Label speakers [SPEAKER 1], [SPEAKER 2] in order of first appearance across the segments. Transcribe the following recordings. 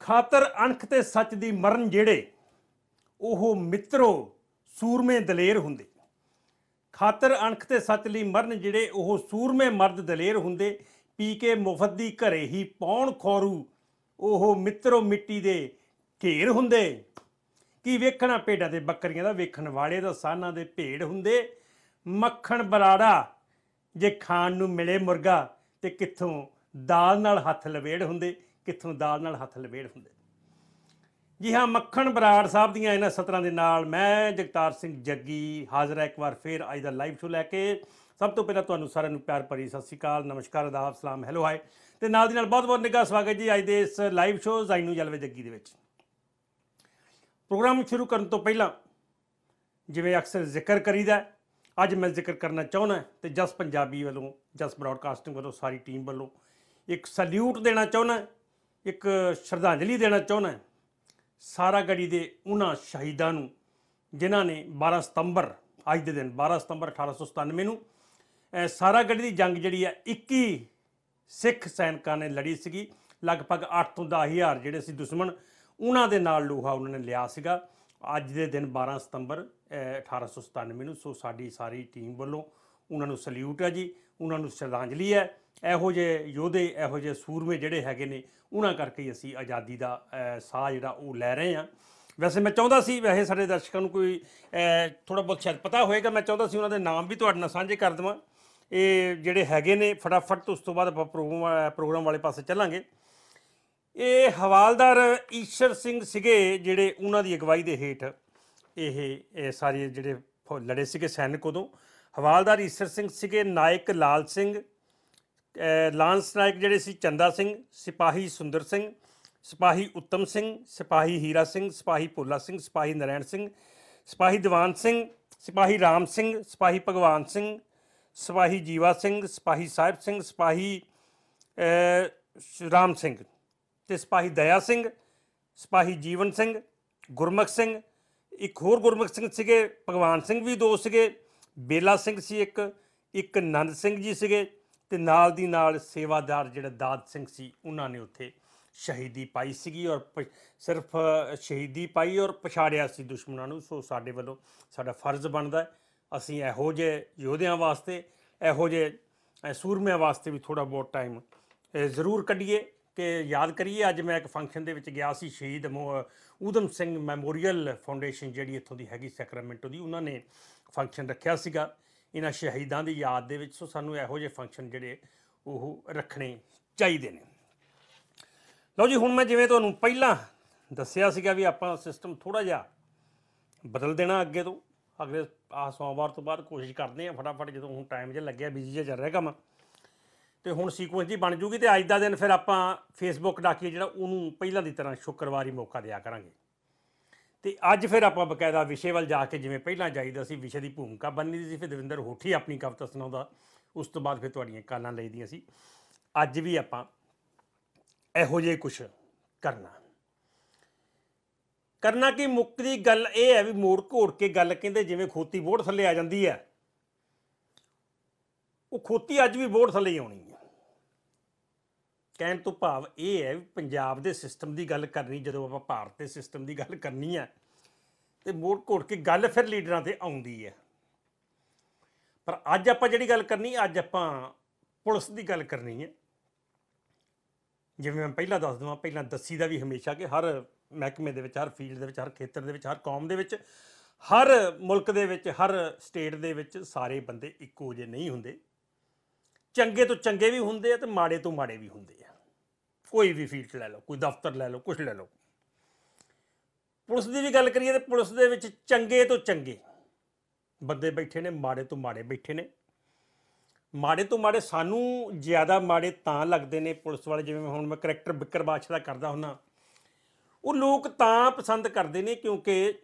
[SPEAKER 1] ਖਾਤਰ ਅਣਖ ਤੇ ਸੱਚ ਦੀ ਮਰਨ ਜਿਹੜੇ, ਉਹ ਮਿੱਤਰੋ ਸੂਰਮੇ ਦਲੇਰ ਹੁੰਦੇ। ਖਾਤਰ ਅਣਖ ਤੇ ਸੱਚ ਲਈ ਮਰਨ ਜਿਹੜੇ, ਉਹ ਸੂਰਮੇ ਮਰਦ ਦਲੇਰ ਹੁੰਦੇ। ਪੀ ਕੇ ਮੁਫਤ ਦੀ ਘਰੇ ਹੀ ਪੌਣ ਖੋਰੂ, ਉਹ ਮਿੱਤਰੋ ਮਿੱਟੀ ਦੇ ਢੇਰ ਹੁੰਦੇ। ਕੀ ਵੇਖਣਾ ਭੇਡਾਂ ਤੇ ਬੱਕਰੀਆਂ ਦਾ? ਵੇਖਣ ਵਾਲੇ ਦਾ ਸਾਨਾਂ ਦੇ ਭੇੜ ਹੁੰਦੇ। ਮੱਖਣ ਬਰਾੜਾ, ਜੇ ਖਾਣ ਨੂੰ ਮਿਲੇ ਮੁਰਗਾ, ਤੇ ਕਿੱਥੋਂ ਦਾਲ ਨਾਲ ਹੱਥ ਲਵੇੜ ਹੁੰਦੇ। ਕਿੱਥੋਂ ਦਾਲ ਨਾਲ ਹੱਥ ਲਵੇੜ ਹੁੰਦੇ। ਜੀ ਹਾਂ, ਮੱਖਣ ਬਰਾੜ ਸਾਹਿਬ ਦੀਆਂ ਇਹਨਾਂ ਸਤਰਾਂ ਦੇ ਨਾਲ ਮੈਂ ਜਗਤਾਰ ਸਿੰਘ ਜੱਗੀ ਹਾਜ਼ਰ ਹੈ। ਇੱਕ ਵਾਰ ਫੇਰ ਅੱਜ ਦਾ ਲਾਈਵ ਸ਼ੋਅ ਲੈ ਕੇ ਸਭ ਤੋਂ ਪਹਿਲਾਂ ਤੁਹਾਨੂੰ ਸਾਰਿਆਂ ਨੂੰ ਪਿਆਰ ਭਰੀ ਸਤਿ ਸ਼੍ਰੀ ਅਕਾਲ, ਨਮਸਕਾਰ, ਅਦਾਬ, ਸਲਾਮ ਹੈਲੋ ਹਾਈ ਤੇ ਨਾਲ ਦੀ ਨਾਲ ਬਹੁਤ ਬਹੁਤ ਨਿੱਘਾ ਸਵਾਗਤ ਜੀ ਅੱਜ ਦੇ ਇਸ ਲਾਈਵ ਸ਼ੋਅ ਜ਼ਾਈਨੂ ਜਲਵੇ ਜੱਗੀ ਦੇ ਵਿੱਚ। ਪ੍ਰੋਗਰਾਮ ਸ਼ੁਰੂ ਕਰਨ ਤੋਂ ਪਹਿਲਾਂ ਜਿਵੇਂ ਅਕਸਰ ਜ਼ਿਕਰ ਕਰੀਦਾ ਅੱਜ ਮੈਂ ਜ਼ਿਕਰ ਕਰਨਾ ਚਾਹੁੰਦਾ ਤੇ ਜਸ ਪੰਜਾਬੀ ਵੱਲੋਂ, ਜਸ ਬ੍ਰਾਡਕਾਸਟਿੰਗ ਵੱਲੋਂ, ਸਾਰੀ ਟੀਮ ਵੱਲੋਂ ਇੱਕ ਸਲੂਟ ਦੇਣਾ ਚਾਹੁੰਦਾ ਇੱਕ ਸ਼ਰਧਾਂਜਲੀ ਦੇਣਾ ਚਾਹੁੰਦਾ ਸਾਰਾ ਗੜੀ ਦੇ ਉਹਨਾਂ ਸ਼ਹੀਦਾਂ ਨੂੰ, ਜਿਨ੍ਹਾਂ ਨੇ 12 ਸਤੰਬਰ, ਅੱਜ ਦੇ ਦਿਨ 12 ਸਤੰਬਰ 1897 ਨੂੰ ਅਹ ਸਾਰਾ ਗੜੀ ਦੀ ਜੰਗ ਜਿਹੜੀ ਹੈ 21 ਸਿੱਖ ਸੈਨਿਕਾਂ ਨੇ ਲੜੀ ਸੀਗੀ। ਲਗਭਗ 8 ਤੋਂ 10 ਹਜ਼ਾਰ ਜਿਹੜੇ ਸੀ ਦੁਸ਼ਮਣ, ਉਹਨਾਂ ਦੇ ਨਾਲ ਲੋਹਾ ਉਹਨਾਂ ਨੇ ਲਿਆ ਸੀਗਾ। ਅੱਜ ਦੇ ਦਿਨ 12 ਸਤੰਬਰ ਅਹ 1897 ਨੂੰ, ਸੋ ਸਾਡੀ ਸਾਰੀ ਟੀਮ ਵੱਲੋਂ ਉਹਨਾਂ ਨੂੰ ਸਲੂਟ ਹੈ ਜੀ। ਉਹਨਾਂ ਨੂੰ ਸ਼ਰਧਾਂਜਲੀ ਹੈ। ਇਹੋ ਜਿਹੇ ਯੋਧੇ, ਇਹੋ ਜਿਹੇ ਸੂਰਮੇ ਜਿਹੜੇ ਹੈਗੇ ਨੇ, ਉਹਨਾਂ ਕਰਕੇ ਹੀ ਅਸੀਂ ਆਜ਼ਾਦੀ ਦਾ ਸਾਹ ਜਿਹੜਾ ਉਹ ਲੈ ਰਹੇ ਹਾਂ। ਵੈਸੇ ਮੈਂ ਚਾਹੁੰਦਾ ਸੀ, ਵੈਸੇ ਸਾਡੇ ਦਰਸ਼ਕਾਂ ਨੂੰ ਕੋਈ ਥੋੜਾ ਬਹੁਤ ਸ਼ਾਇਦ ਪਤਾ ਹੋਏਗਾ, ਮੈਂ ਚਾਹੁੰਦਾ ਸੀ ਉਹਨਾਂ ਦੇ ਨਾਮ ਵੀ ਤੁਹਾਡੇ ਨਾਲ ਸਾਂਝੇ ਕਰ ਦੇਵਾਂ। ਇਹ ਜਿਹੜੇ ਹੈਗੇ ਨੇ, ਫਟਾਫਟ ਤੋਂ ਉਸ ਤੋਂ ਬਾਅਦ ਆਪਾਂ ਪ੍ਰੋਗਰਾਮ ਪ੍ਰੋਗਰਾਮ ਵਾਲੇ ਪਾਸੇ ਚੱਲਾਂਗੇ। ਇਹ ਹਵਾਲਦਾਰ ਈਸ਼ਰ ਸਿੰਘ ਸੀਗੇ ਜਿਹੜੇ ਉਹਨਾਂ ਦੀ ਅਗਵਾਈ ਦੇ ਹੇਠ ਇਹ ਸਾਰੇ ਜਿਹੜੇ ਫੌ- ਲੜੇ ਸੀਗੇ ਸੈਨਿਕ ਉਦੋਂ। ਹਵਾਲਦਾਰ ਈਸ਼ਰ ਸਿੰਘ ਸੀਗੇ, ਨਾਇਕ ਲਾਲ ਸਿੰਘ ਲਾਂਸ ਨਾਇਕ ਜਿਹੜੇ ਸੀ ਚੰਦਾ ਸਿੰਘ ਸਿਪਾਹੀ ਸੁੰਦਰ ਸਿੰਘ ਸਿਪਾਹੀ ਉੱਤਮ ਸਿੰਘ ਸਿਪਾਹੀ ਹੀਰਾ ਸਿੰਘ ਸਿਪਾਹੀ ਭੋਲਾ ਸਿੰਘ ਸਿਪਾਹੀ ਨਰੈਣ ਸਿੰਘ ਸਿਪਾਹੀ ਦੀਵਾਨ ਸਿੰਘ ਸਿਪਾਹੀ ਰਾਮ ਸਿੰਘ ਸਿਪਾਹੀ ਭਗਵਾਨ ਸਿੰਘ ਸਿਪਾਹੀ ਜੀਵਾ ਸਿੰਘ ਸਿਪਾਹੀ ਸਾਹਿਬ ਸਿੰਘ ਸਿਪਾਹੀ ਰਾਮ ਸਿੰਘ ਤੇ ਸਿਪਾਹੀ ਦਇਆ ਸਿੰਘ ਸਿਪਾਹੀ ਜੀਵਨ ਸਿੰਘ ਗੁਰਮੁਖ ਸਿੰਘ ਇੱਕ ਹੋਰ ਗੁਰਮੁਖ ਸਿੰਘ ਸੀਗੇ ਭਗਵਾਨ ਸਿੰਘ ਵੀ ਦੋ ਸੀਗੇ ਬੇਲਾ ਸਿੰਘ ਸੀ ਇੱਕ ਇੱਕ ਨੰਦ ਸਿੰਘ ਜੀ ਸੀਗੇ ਤੇ ਨਾਲ ਦੀ ਨਾਲ ਸੇਵਾਦਾਰ ਜਿਹੜਾ ਦਾਦ ਸਿੰਘ ਸੀ, ਉਹਨਾਂ ਨੇ ਉੱਥੇ ਸ਼ਹੀਦੀ ਪਾਈ ਸੀਗੀ ਔਰ ਪ- ਸਿਰਫ ਸ਼ਹੀਦੀ ਪਾਈ ਔਰ ਪਛਾੜਿਆ ਸੀ ਦੁਸ਼ਮਣਾਂ ਨੂੰ। ਸੋ ਸਾਡੇ ਵੱਲੋਂ ਸਾਡਾ ਫਰਜ਼ ਬਣਦਾ ਹੈ, ਅਸੀਂ ਇਹੋ ਜਿਹੇ ਯੋਧਿਆਂ ਵਾਸਤੇ, ਇਹੋ ਜਿਹੇ ਸੂਰਮਿਆਂ ਵਾਸਤੇ ਵੀ ਥੋੜਾ ਬਹੁਤ ਟਾਈਮ ਜ਼ਰੂਰ ਕੱਢੀਏ ਕਿ ਯਾਦ ਕਰੀਏ, ਅੱਜ ਮੈਂ ਇੱਕ ਫੰਕਸ਼ਨ ਦੇ ਵਿੱਚ ਗਿਆ ਸੀ, ਸ਼ਹੀਦ ਮੋ- ਊਧਮ ਸਿੰਘ ਮੈਮੋਰੀਅਲ ਫਾਊਂਡੇਸ਼ਨ ਜਿਹੜੀ ਇੱਥੋਂ ਦੀ ਹੈਗੀ ਸੈਕਰਾਮੈਂਟੋ ਦੀ, ਉਹਨਾਂ ਨੇ ਫੰਕਸ਼ਨ ਰੱਖਿਆ ਸੀਗਾ। ਇਹਨਾਂ ਸ਼ਹੀਦਾਂ ਦੀ ਯਾਦ ਦੇ ਵਿੱਚ, ਸੋ ਸਾਨੂੰ ਇਹੋ ਜਿਹੇ ਫੰਕਸ਼ਨ ਜਿਹੜੇ ਉਹ ਰੱਖਣੇ ਚਾਹੀਦੇ ਨੇ। ਲਓ ਜੀ, ਹੁਣ ਮੈਂ ਜਿਵੇਂ ਤੁਹਾਨੂੰ ਪਹਿਲਾਂ ਦੱਸਿਆ ਸੀਗਾ ਵੀ ਆਪਾਂ ਸਿਸਟਮ ਥੋੜਾ ਜਿਹਾ ਬਦਲ ਦੇਣਾ ਅੱਗੇ ਤੋਂ। ਅਗਲੇ ਆ ਸੋਮਵਾਰ ਤੋਂ ਬਾਅਦ ਕੋਸ਼ਿਸ਼ ਕਰਦੇ ਆ ਫਟਾਫਟ, ਜਦੋਂ ਹੁਣ ਟਾਈਮ ਜਿਹਾ ਲੱਗਿਆ ਬਿਜ਼ੀ ਜਿਹਾ ਚੱਲ ਰਿਹਾ ਕੰਮ। ਤੇ ਹੁਣ ਸੀਕੁਐਂਸ ਜੀ ਬਣ ਜੂਗੀ ਤੇ ਅੱਜ ਦਾ ਦਿਨ ਫਿਰ ਆਪਾਂ ਫੇਸਬੁੱਕ ਡਾਕੀਏ ਜਿਹੜਾ ਉਹਨੂੰ ਪਹਿਲਾਂ ਦੀ ਤਰ੍ਹਾਂ ਸ਼ੁੱਕਰਵਾਰ ਹੀ ਮੌਕਾ ਦਿਆ ਕਰਾਂਗੇ। ਤੇ ਅੱਜ ਫਿਰ ਆਪਾਂ ਬਕਾਇਦਾ ਵਿਸ਼ੇ ਵੱਲ ਜਾ ਕੇ ਜਿਵੇਂ ਪਹਿਲਾਂ ਜਾਈਦਾ ਸੀ, ਵਿਸ਼ੇ ਦੀ ਭੂਮਿਕਾ ਬੰਨੀ ਸੀ, ਫਿਰ ਦਵਿੰਦਰ ਹੋਠੀ ਆਪਣੀ ਕਵਿਤਾ ਸੁਣਾਉਂਦਾ, ਉਸ ਤੋਂ ਬਾਅਦ ਫਿਰ ਤੁਹਾਡੀਆਂ ਕਾਲਾਂ ਲਈਦੀਆਂ ਸੀ। ਅੱਜ ਵੀ ਆਪਾਂ ਇਹੋ ਜਿਹੇ ਕੁਝ ਕਰਨਾ। ਕਰਨਾ ਕਿ ਮੁੱਕਦੀ ਗੱਲ ਇਹ ਹੈ ਵੀ ਮੋੜ ਘੋੜ ਕੇ ਗੱਲ ਕਹਿੰਦੇ ਜਿਵੇਂ ਖੋਤੀ ਬੋੜ ਥੱਲੇ ਆ ਜਾਂਦੀ ਹੈ। ਉਹ ਖੋਤੀ ਅੱਜ ਵੀ ਬੋੜ ਥੱਲੇ ਹੀ ਆਉਣੀ ਕਹਿਣ ਤੋਂ ਭਾਵ ਇਹ ਹੈ ਵੀ ਪੰਜਾਬ ਦੇ ਸਿਸਟਮ ਦੀ ਗੱਲ ਕਰਨੀ, ਜਦੋਂ ਆਪਾਂ ਭਾਰਤ ਦੇ ਸਿਸਟਮ ਦੀ ਗੱਲ ਕਰਨੀ ਹੈ, ਤੇ ਮੋੜ ਘੋੜ ਕੇ ਗੱਲ ਫਿਰ ਲੀਡਰਾਂ ਤੇ ਆਉਂਦੀ ਹੈ। ਪਰ ਅੱਜ ਆਪਾਂ ਜਿਹੜੀ ਗੱਲ ਕਰਨੀ, ਅੱਜ ਆਪਾਂ ਪੁਲਿਸ ਦੀ ਗੱਲ ਕਰਨੀ ਹੈ। ਜਿਵੇਂ ਮੈਂ ਪਹਿਲਾਂ ਦੱਸ ਦਵਾਂ, ਪਹਿਲਾਂ ਦੱਸੀ ਦਾ ਵੀ ਹਮੇਸ਼ਾ ਕਿ ਹਰ ਮਹਿਕਮੇ ਦੇ ਵਿੱਚ, ਹਰ ਫੀਲਡ ਦੇ ਵਿੱਚ, ਹਰ ਖੇਤਰ ਦੇ ਵਿੱਚ, ਹਰ ਕੌਮ ਦੇ ਵਿੱਚ, ਹਰ ਮੁਲਕ ਦੇ ਵਿੱਚ, ਹਰ ਸਟੇਟ ਦੇ ਵਿੱਚ ਸਾਰੇ ਬੰਦੇ ਇੱਕੋ ਜਿਹੇ ਨਹੀਂ ਹੁੰਦੇ। ਚੰਗੇ ਤੋਂ ਚੰਗੇ ਵੀ ਹੁੰਦੇ ਆ ਤੇ ਮਾੜੇ ਤੋਂ ਮਾੜੇ ਵੀ ਹੁੰਦੇ ਕੋਈ ਵੀ ਫੀਲਡ ਲੈ ਲਓ, ਕੋਈ ਦਫ਼ਤਰ ਲੈ ਲਓ ਕੁਝ ਲੈ ਲਓ। ਪੁਲਿਸ ਦੀ ਵੀ ਗੱਲ ਕਰੀਏ ਤੇ ਪੁਲਿਸ ਦੇ ਵਿੱਚ ਚੰਗੇ ਤੋਂ ਚੰਗੇ ਬੰਦੇ ਬੈਠੇ ਨੇ, ਮਾੜੇ ਤੋਂ ਮਾੜੇ ਬੈਠੇ ਨੇ। ਮਾੜੇ ਤੋਂ ਮਾੜੇ ਸਾਨੂੰ ਜ਼ਿਆਦਾ ਮਾੜੇ ਤਾਂ ਲੱਗਦੇ ਨੇ ਪੁਲਿਸ ਵਾਲੇ, ਜਿਵੇਂ ਹੁਣ ਮੈਂ ਕਰੈਕਟਰ ਬਿਕਰ ਬਾਦਸ਼ਾਹ ਦਾ ਕਰਦਾ ਹੁੰਨਾ। ਉਹ ਲੋਕ ਤਾਂ ਪਸੰਦ ਕਰਦੇ ਨੇ ਕਿਉਂਕਿ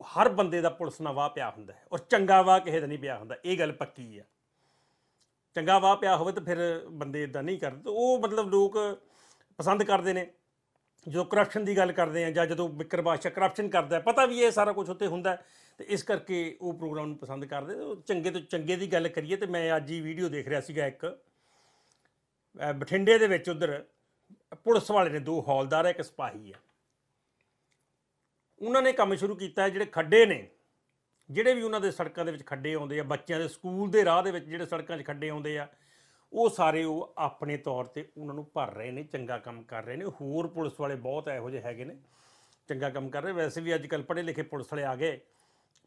[SPEAKER 1] ਹਰ ਬੰਦੇ ਦਾ ਪੁਲਿਸ ਨਾਲ ਵਾਹ ਪਿਆ ਹੁੰਦਾ ਹੈ ਔਰ ਚੰਗਾ ਵਾਹ ਕਿਸੇ ਦਾ ਨਹੀਂ ਪਿਆ ਹੁੰਦਾ, ਇਹ ਗੱਲ ਪੱਕੀ ਆ। ਚੰਗਾ ਵਾਹ ਪਿਆ ਹੋਵੇ ਤਾਂ ਫਿਰ ਬੰਦੇ ਇਦਾਂ ਨਹੀਂ ਕਰਦੇ, ਉਹ ਮਤਲਬ ਲੋਕ ਪਸੰਦ ਕਰਦੇ ਨੇ। ਜਦੋਂ ਕਰਪਸ਼ਨ ਦੀ ਗੱਲ ਕਰਦੇ ਆ ਜਾਂ ਜਦੋਂ ਬਿੱਕਰ ਬਾਦਸ਼ਾਹ ਕਰਪਸ਼ਨ ਕਰਦਾ ਪਤਾ ਵੀ ਇਹ ਸਾਰਾ ਕੁਝ ਉੱਤੇ ਹੁੰਦਾ ਹੈ, ਤੇ ਇਸ ਕਰਕੇ ਉਹ ਪ੍ਰੋਗਰਾਮ ਨੂੰ ਪਸੰਦ ਕਰਦੇ ਉਹ ਚੰਗੇ ਤੋਂ ਚੰਗੇ ਦੀ ਗੱਲ ਕਰੀਏ ਤੇ ਮੈਂ ਅੱਜ ਹੀ ਵੀਡੀਓ ਦੇਖ ਰਿਹਾ ਸੀਗਾ ਇੱਕ। ਬਠਿੰਡੇ ਦੇ ਵਿੱਚ ਉਧਰ ਪੁਲਿਸ ਵਾਲੇ ਨੇ ਦੋ ਹੌਲਦਾਰ ਹੈ ਇੱਕ ਸਿਪਾਹੀ ਹੈ। ਉਹਨਾਂ ਨੇ ਕੰਮ ਸ਼ੁਰੂ ਕੀਤਾ ਜਿਹੜੇ ਖੱਡੇ ਨੇ। ਜਿਹੜੇ ਵੀ ਉਹਨਾਂ ਦੇ ਸੜਕਾਂ ਦੇ ਵਿੱਚ ਖੱਡੇ ਆਉਂਦੇ ਆ ਬੱਚਿਆਂ ਦੇ ਸਕੂਲ ਦੇ ਰਾਹ ਦੇ ਵਿੱਚ ਜਿਹੜੇ ਸੜਕਾਂ 'ਚ ਖੱਡੇ ਆਉਂਦੇ ਆ ਉਹ ਸਾਰੇ ਉਹ ਆਪਣੇ ਤੌਰ ਤੇ ਉਹਨਾਂ ਨੂੰ ਭਰ ਰਹੇ ਨੇ, ਚੰਗਾ ਕੰਮ ਕਰ ਰਹੇ ਨੇ। ਹੋਰ ਪੁਲਿਸ ਵਾਲੇ ਬਹੁਤ ਇਹੋ ਜਿਹੇ ਹੈਗੇ ਨੇ, ਚੰਗਾ ਕੰਮ ਕਰ ਰਹੇ। ਵੈਸੇ ਵੀ ਅੱਜ ਕੱਲ ਪੜ੍ਹੇ ਲਿਖੇ ਪੁਲਿਸ ਵਾਲੇ ਆ ਗਏ।